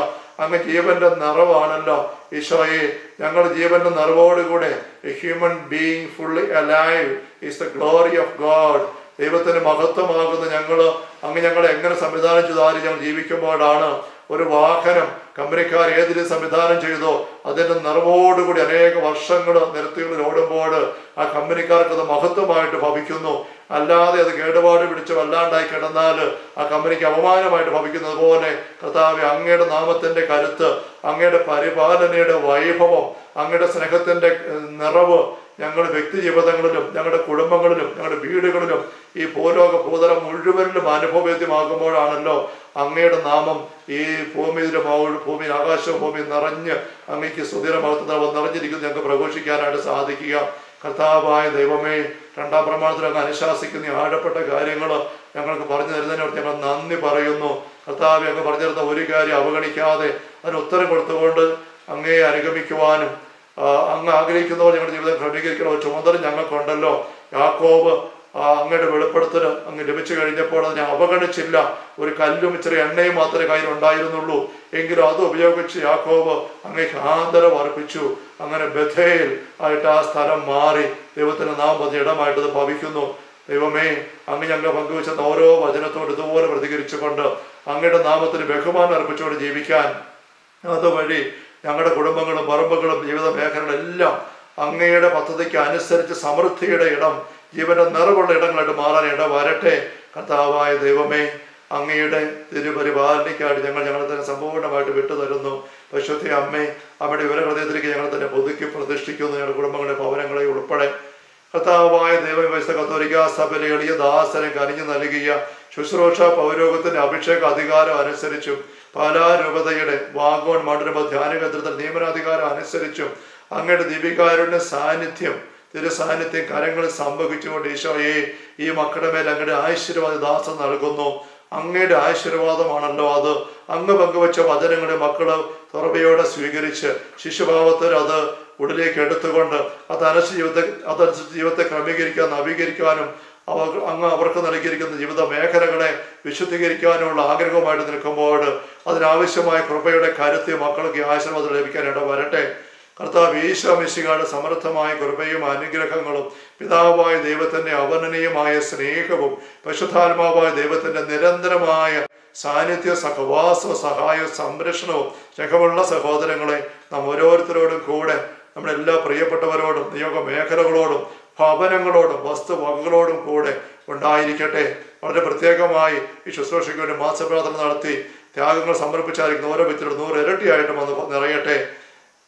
അങ്ങ് ജീവന്റെ നിറവാണല്ലോ ഈശോയെ. ഞങ്ങൾ ജീവന്റെ നിറവോടുകൂടെ human being fully alive is the glory of God ദൈവത്തിന് മഹത്വമാകുന്ന ഞങ്ങൾ അങ്ങ് ഞങ്ങളെ എങ്ങനെ സംവിധാനം ചെയ്താലും ഞങ്ങൾ ജീവിക്കുമ്പോഴാണ് ഒരു വാഹനം കമ്പനിക്കാർ ഏതിന് സംവിധാനം ചെയ്തോ അതിന്റെ നിറവോടുകൂടി അനേക വർഷങ്ങൾ നിരത്തുകളിൽ ഓടുമ്പോൾ ആ കമ്പനിക്കാർക്ക് അത് മഹത്വമായിട്ട് ഭവിക്കുന്നു. അല്ലാതെ അത് കേടുപാട് പിടിച്ച് വല്ലാണ്ടായി കിടന്നാൽ ആ കമ്പനിക്ക് അപമാനമായിട്ട് ഭവിക്കുന്നത് പോലെ കർത്താവ് അങ്ങയുടെ നാമത്തിന്റെ കരുത്ത് അങ്ങയുടെ പരിപാലനയുടെ വൈഭവം അങ്ങയുടെ സ്നേഹത്തിന്റെ നിറവ് ഞങ്ങളുടെ വ്യക്തി ജീവിതങ്ങളിലും ഞങ്ങളുടെ കുടുംബങ്ങളിലും ഞങ്ങളുടെ വീടുകളിലും ഈ ഭൂലോക ഭൂതലം മുഴുവനിലും അനുഭവവേദ്യമാകുമ്പോഴാണല്ലോ അങ്ങയുടെ നാമം ഈ ഭൂമിയുടെ ഭൂമി ഭൂമിയിൽ ഭൂമി നിറഞ്ഞ് അങ്ങേക്ക് സുധീരമാകുന്ന നിറഞ്ഞിരിക്കുന്നു. ഞങ്ങൾക്ക് പ്രഘോഷിക്കാനായിട്ട് സാധിക്കുക. കർത്താവായ ദൈവമേ രണ്ടാം പ്രമാണത്തിൽ അങ്ങ് അനുശാസിക്കുന്ന. ആഴപ്പെട്ട കാര്യങ്ങൾ ഞങ്ങൾക്ക് പറഞ്ഞു തരുന്നതിനോട് ഞങ്ങൾ നന്ദി പറയുന്നു. കർത്താവ് അങ്ങ് പറഞ്ഞു തരുന്ന ഒരു കാര്യം അവഗണിക്കാതെ അതിന് ഉത്തരം കൊടുത്തുകൊണ്ട് അങ്ങേ അനുഗമിക്കുവാനും അങ്ങ് ആഗ്രഹിക്കുന്നവർ ഞങ്ങളുടെ ജീവിതം ക്രമീകരിക്കണം ചുമതല ഞങ്ങൾക്കുണ്ടല്ലോ. യാക്കോബ് അങ്ങയുടെ വെളിപ്പെടുത്തൽ അങ്ങ് ലഭിച്ചു കഴിഞ്ഞപ്പോൾ അതിനെ അവഗണിച്ചില്ല. ഒരു കല്ലും ഇച്ചിരി എണ്ണയും മാത്രമേ കയ്യിൽ ഉണ്ടായിരുന്നുള്ളൂ എങ്കിലും അത് ഉപയോഗിച്ച് യാക്കോബ് അങ്ങേക്ക് ആന്തരം അർപ്പിച്ചു. അങ്ങനെ ബഥേൽ ആയിട്ട് ആ സ്ഥലം മാറി. ദൈവത്തിന് നാം പതി ഇടമായിട്ട് അത് ഭവിക്കുന്നു. ദൈവമേ അങ്ങ് ഞങ്ങൾ പങ്കുവെച്ച ഓരോ വചനത്തോട് ഇതുപോലെ പ്രതികരിച്ചുകൊണ്ട് അങ്ങയുടെ നാമത്തിന് ബഹുമാനം അർപ്പിച്ചുകൊണ്ട് ജീവിക്കാൻ. അതുവഴി ഞങ്ങളുടെ കുടുംബങ്ങളും പറമ്പുകളും ജീവിത മേഖലകളെല്ലാം അങ്ങയുടെ പദ്ധതിക്ക് അനുസരിച്ച് സമൃദ്ധിയുടെ ഇടം ജീവന്റെ നിറവുള്ള ഇടങ്ങളായിട്ട് മാറാൻ ഇട വരട്ടെ കർത്താവായ ദൈവമേ അങ്ങയുടെ തിരുപരിപാലനയ്ക്കായിട്ട് ഞങ്ങൾ ഞങ്ങളെ തന്നെ സമ്പൂർണമായിട്ട് വിട്ടുതരുന്നു. പശുദ്ധി അമ്മേ അവിടെ വിവരഹൃദയത്തിലേക്ക് ഞങ്ങൾ തന്നെ പുതുക്കി പ്രതിഷ്ഠിക്കുന്നു. ഞങ്ങളുടെ കുടുംബങ്ങളെ ഭവനങ്ങളെ ഉൾപ്പെടെ. കർത്താവായ ദൈവവ്യവസ്ഥ കത്തോലിക്ക സഭയിലെ എളിയ ദാസനെ കനിഞ്ഞു നൽകിയ ശുശ്രൂഷ പൗരോഗത്തിന്റെ അഭിഷേക അധികാരം അനുസരിച്ചും പാലാ രൂപതയുടെ വാഗോൺ മണ്ഡലം ധ്യാന കേന്ദ്രത്തിൽ നിയമനാധികാരം അനുസരിച്ചും അങ്ങയുടെ ദീപികാരുടെ സാന്നിധ്യം തിരു സാന്നിധ്യം കരങ്ങളിൽ സംഭവിച്ചുകൊണ്ട് ഈശോയെ ഈ മക്കളുടെ മേൽ അങ്ങയുടെ ആശീർവാദ ദാസം നൽകുന്നു. അങ്ങയുടെ ആശീർവാദമാണല്ലോ അത്. അങ്ങ് പങ്കുവച്ച വചനങ്ങളെ മക്കൾ തുറവയോടെ സ്വീകരിച്ച് ശിശുഭാവത്തിൽ അത് ഉള്ളിലേക്ക് എടുത്തുകൊണ്ട് അതനുസരിച്ച് ജീവിതത്തെ അതനുസരിച്ച് ജീവിതത്തെ ക്രമീകരിക്കാൻ നവീകരിക്കാനും അവർ അങ്ങ് അവർക്ക് നൽകിയിരിക്കുന്ന ജീവിത മേഖലകളെ വിശുദ്ധീകരിക്കാനുള്ള ആഗ്രഹവുമായിട്ട് നിൽക്കുമ്പോൾ അതിനാവശ്യമായ കൃപയുടെ കരുത്ത് മക്കൾക്ക് ആശീർവാദം ലഭിക്കാനായിട്ട് വരട്ടെ കർത്താവ് ഈശോമിശികാട് സമർത്ഥമായ കൃപയും അനുഗ്രഹങ്ങളും പിതാവായ ദൈവത്തിന്റെ അവർണനീയമായ സ്നേഹവും പശുധാത്മാവായ ദൈവത്തിന്റെ നിരന്തരമായ സാന്നിധ്യ സഹവാസ സഹായ സംരക്ഷണവും രഹമുള്ള സഹോദരങ്ങളെ നാം ഓരോരുത്തരോടും കൂടെ നമ്മുടെ എല്ലാ പ്രിയപ്പെട്ടവരോടും നിയോഗ മേഖലകളോടും ഭവനങ്ങളോടും വസ്തുവകകളോടും കൂടെ ഉണ്ടായിരിക്കട്ടെ. വളരെ പ്രത്യേകമായി ഈ ശുശ്രൂഷയ്ക്ക് വേണ്ടി മാസപ്രാർത്ഥന നടത്തി ത്യാഗങ്ങൾ സമർപ്പിച്ചായിരിക്കുന്ന ഓരോ വ്യക്തികളും നൂറ് ഇരട്ടിയായിട്ടും വന്ന് നിറയട്ടെ.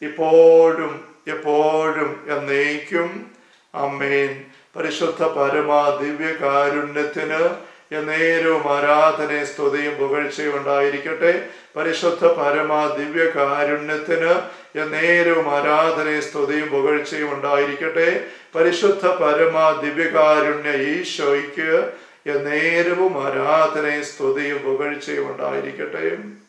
ഇപ്പോഴും എപ്പോഴും എന്നേക്കും. അമ്മേൻ പരിശുദ്ധ പരമാ ദിവ്യകാരുണ്യത്തിന് എന്നേരവും ആരാധനയും സ്തുതിയും പുകഴ്ചയും ഉണ്ടായിരിക്കട്ടെ. പരിശുദ്ധ പരമാ ദിവ്യകാരുണ്യത്തിന് എന്നേരവും ആരാധനയും സ്തുതിയും പുകഴ്ചയും ഉണ്ടായിരിക്കട്ടെ. പരിശുദ്ധ പരമാ ദിവ്യകാരുണ്യ ഈശോയ്ക്ക് എന്നേരവും ആരാധനയും സ്തുതിയും പുകഴ്ചയും ഉണ്ടായിരിക്കട്ടെ.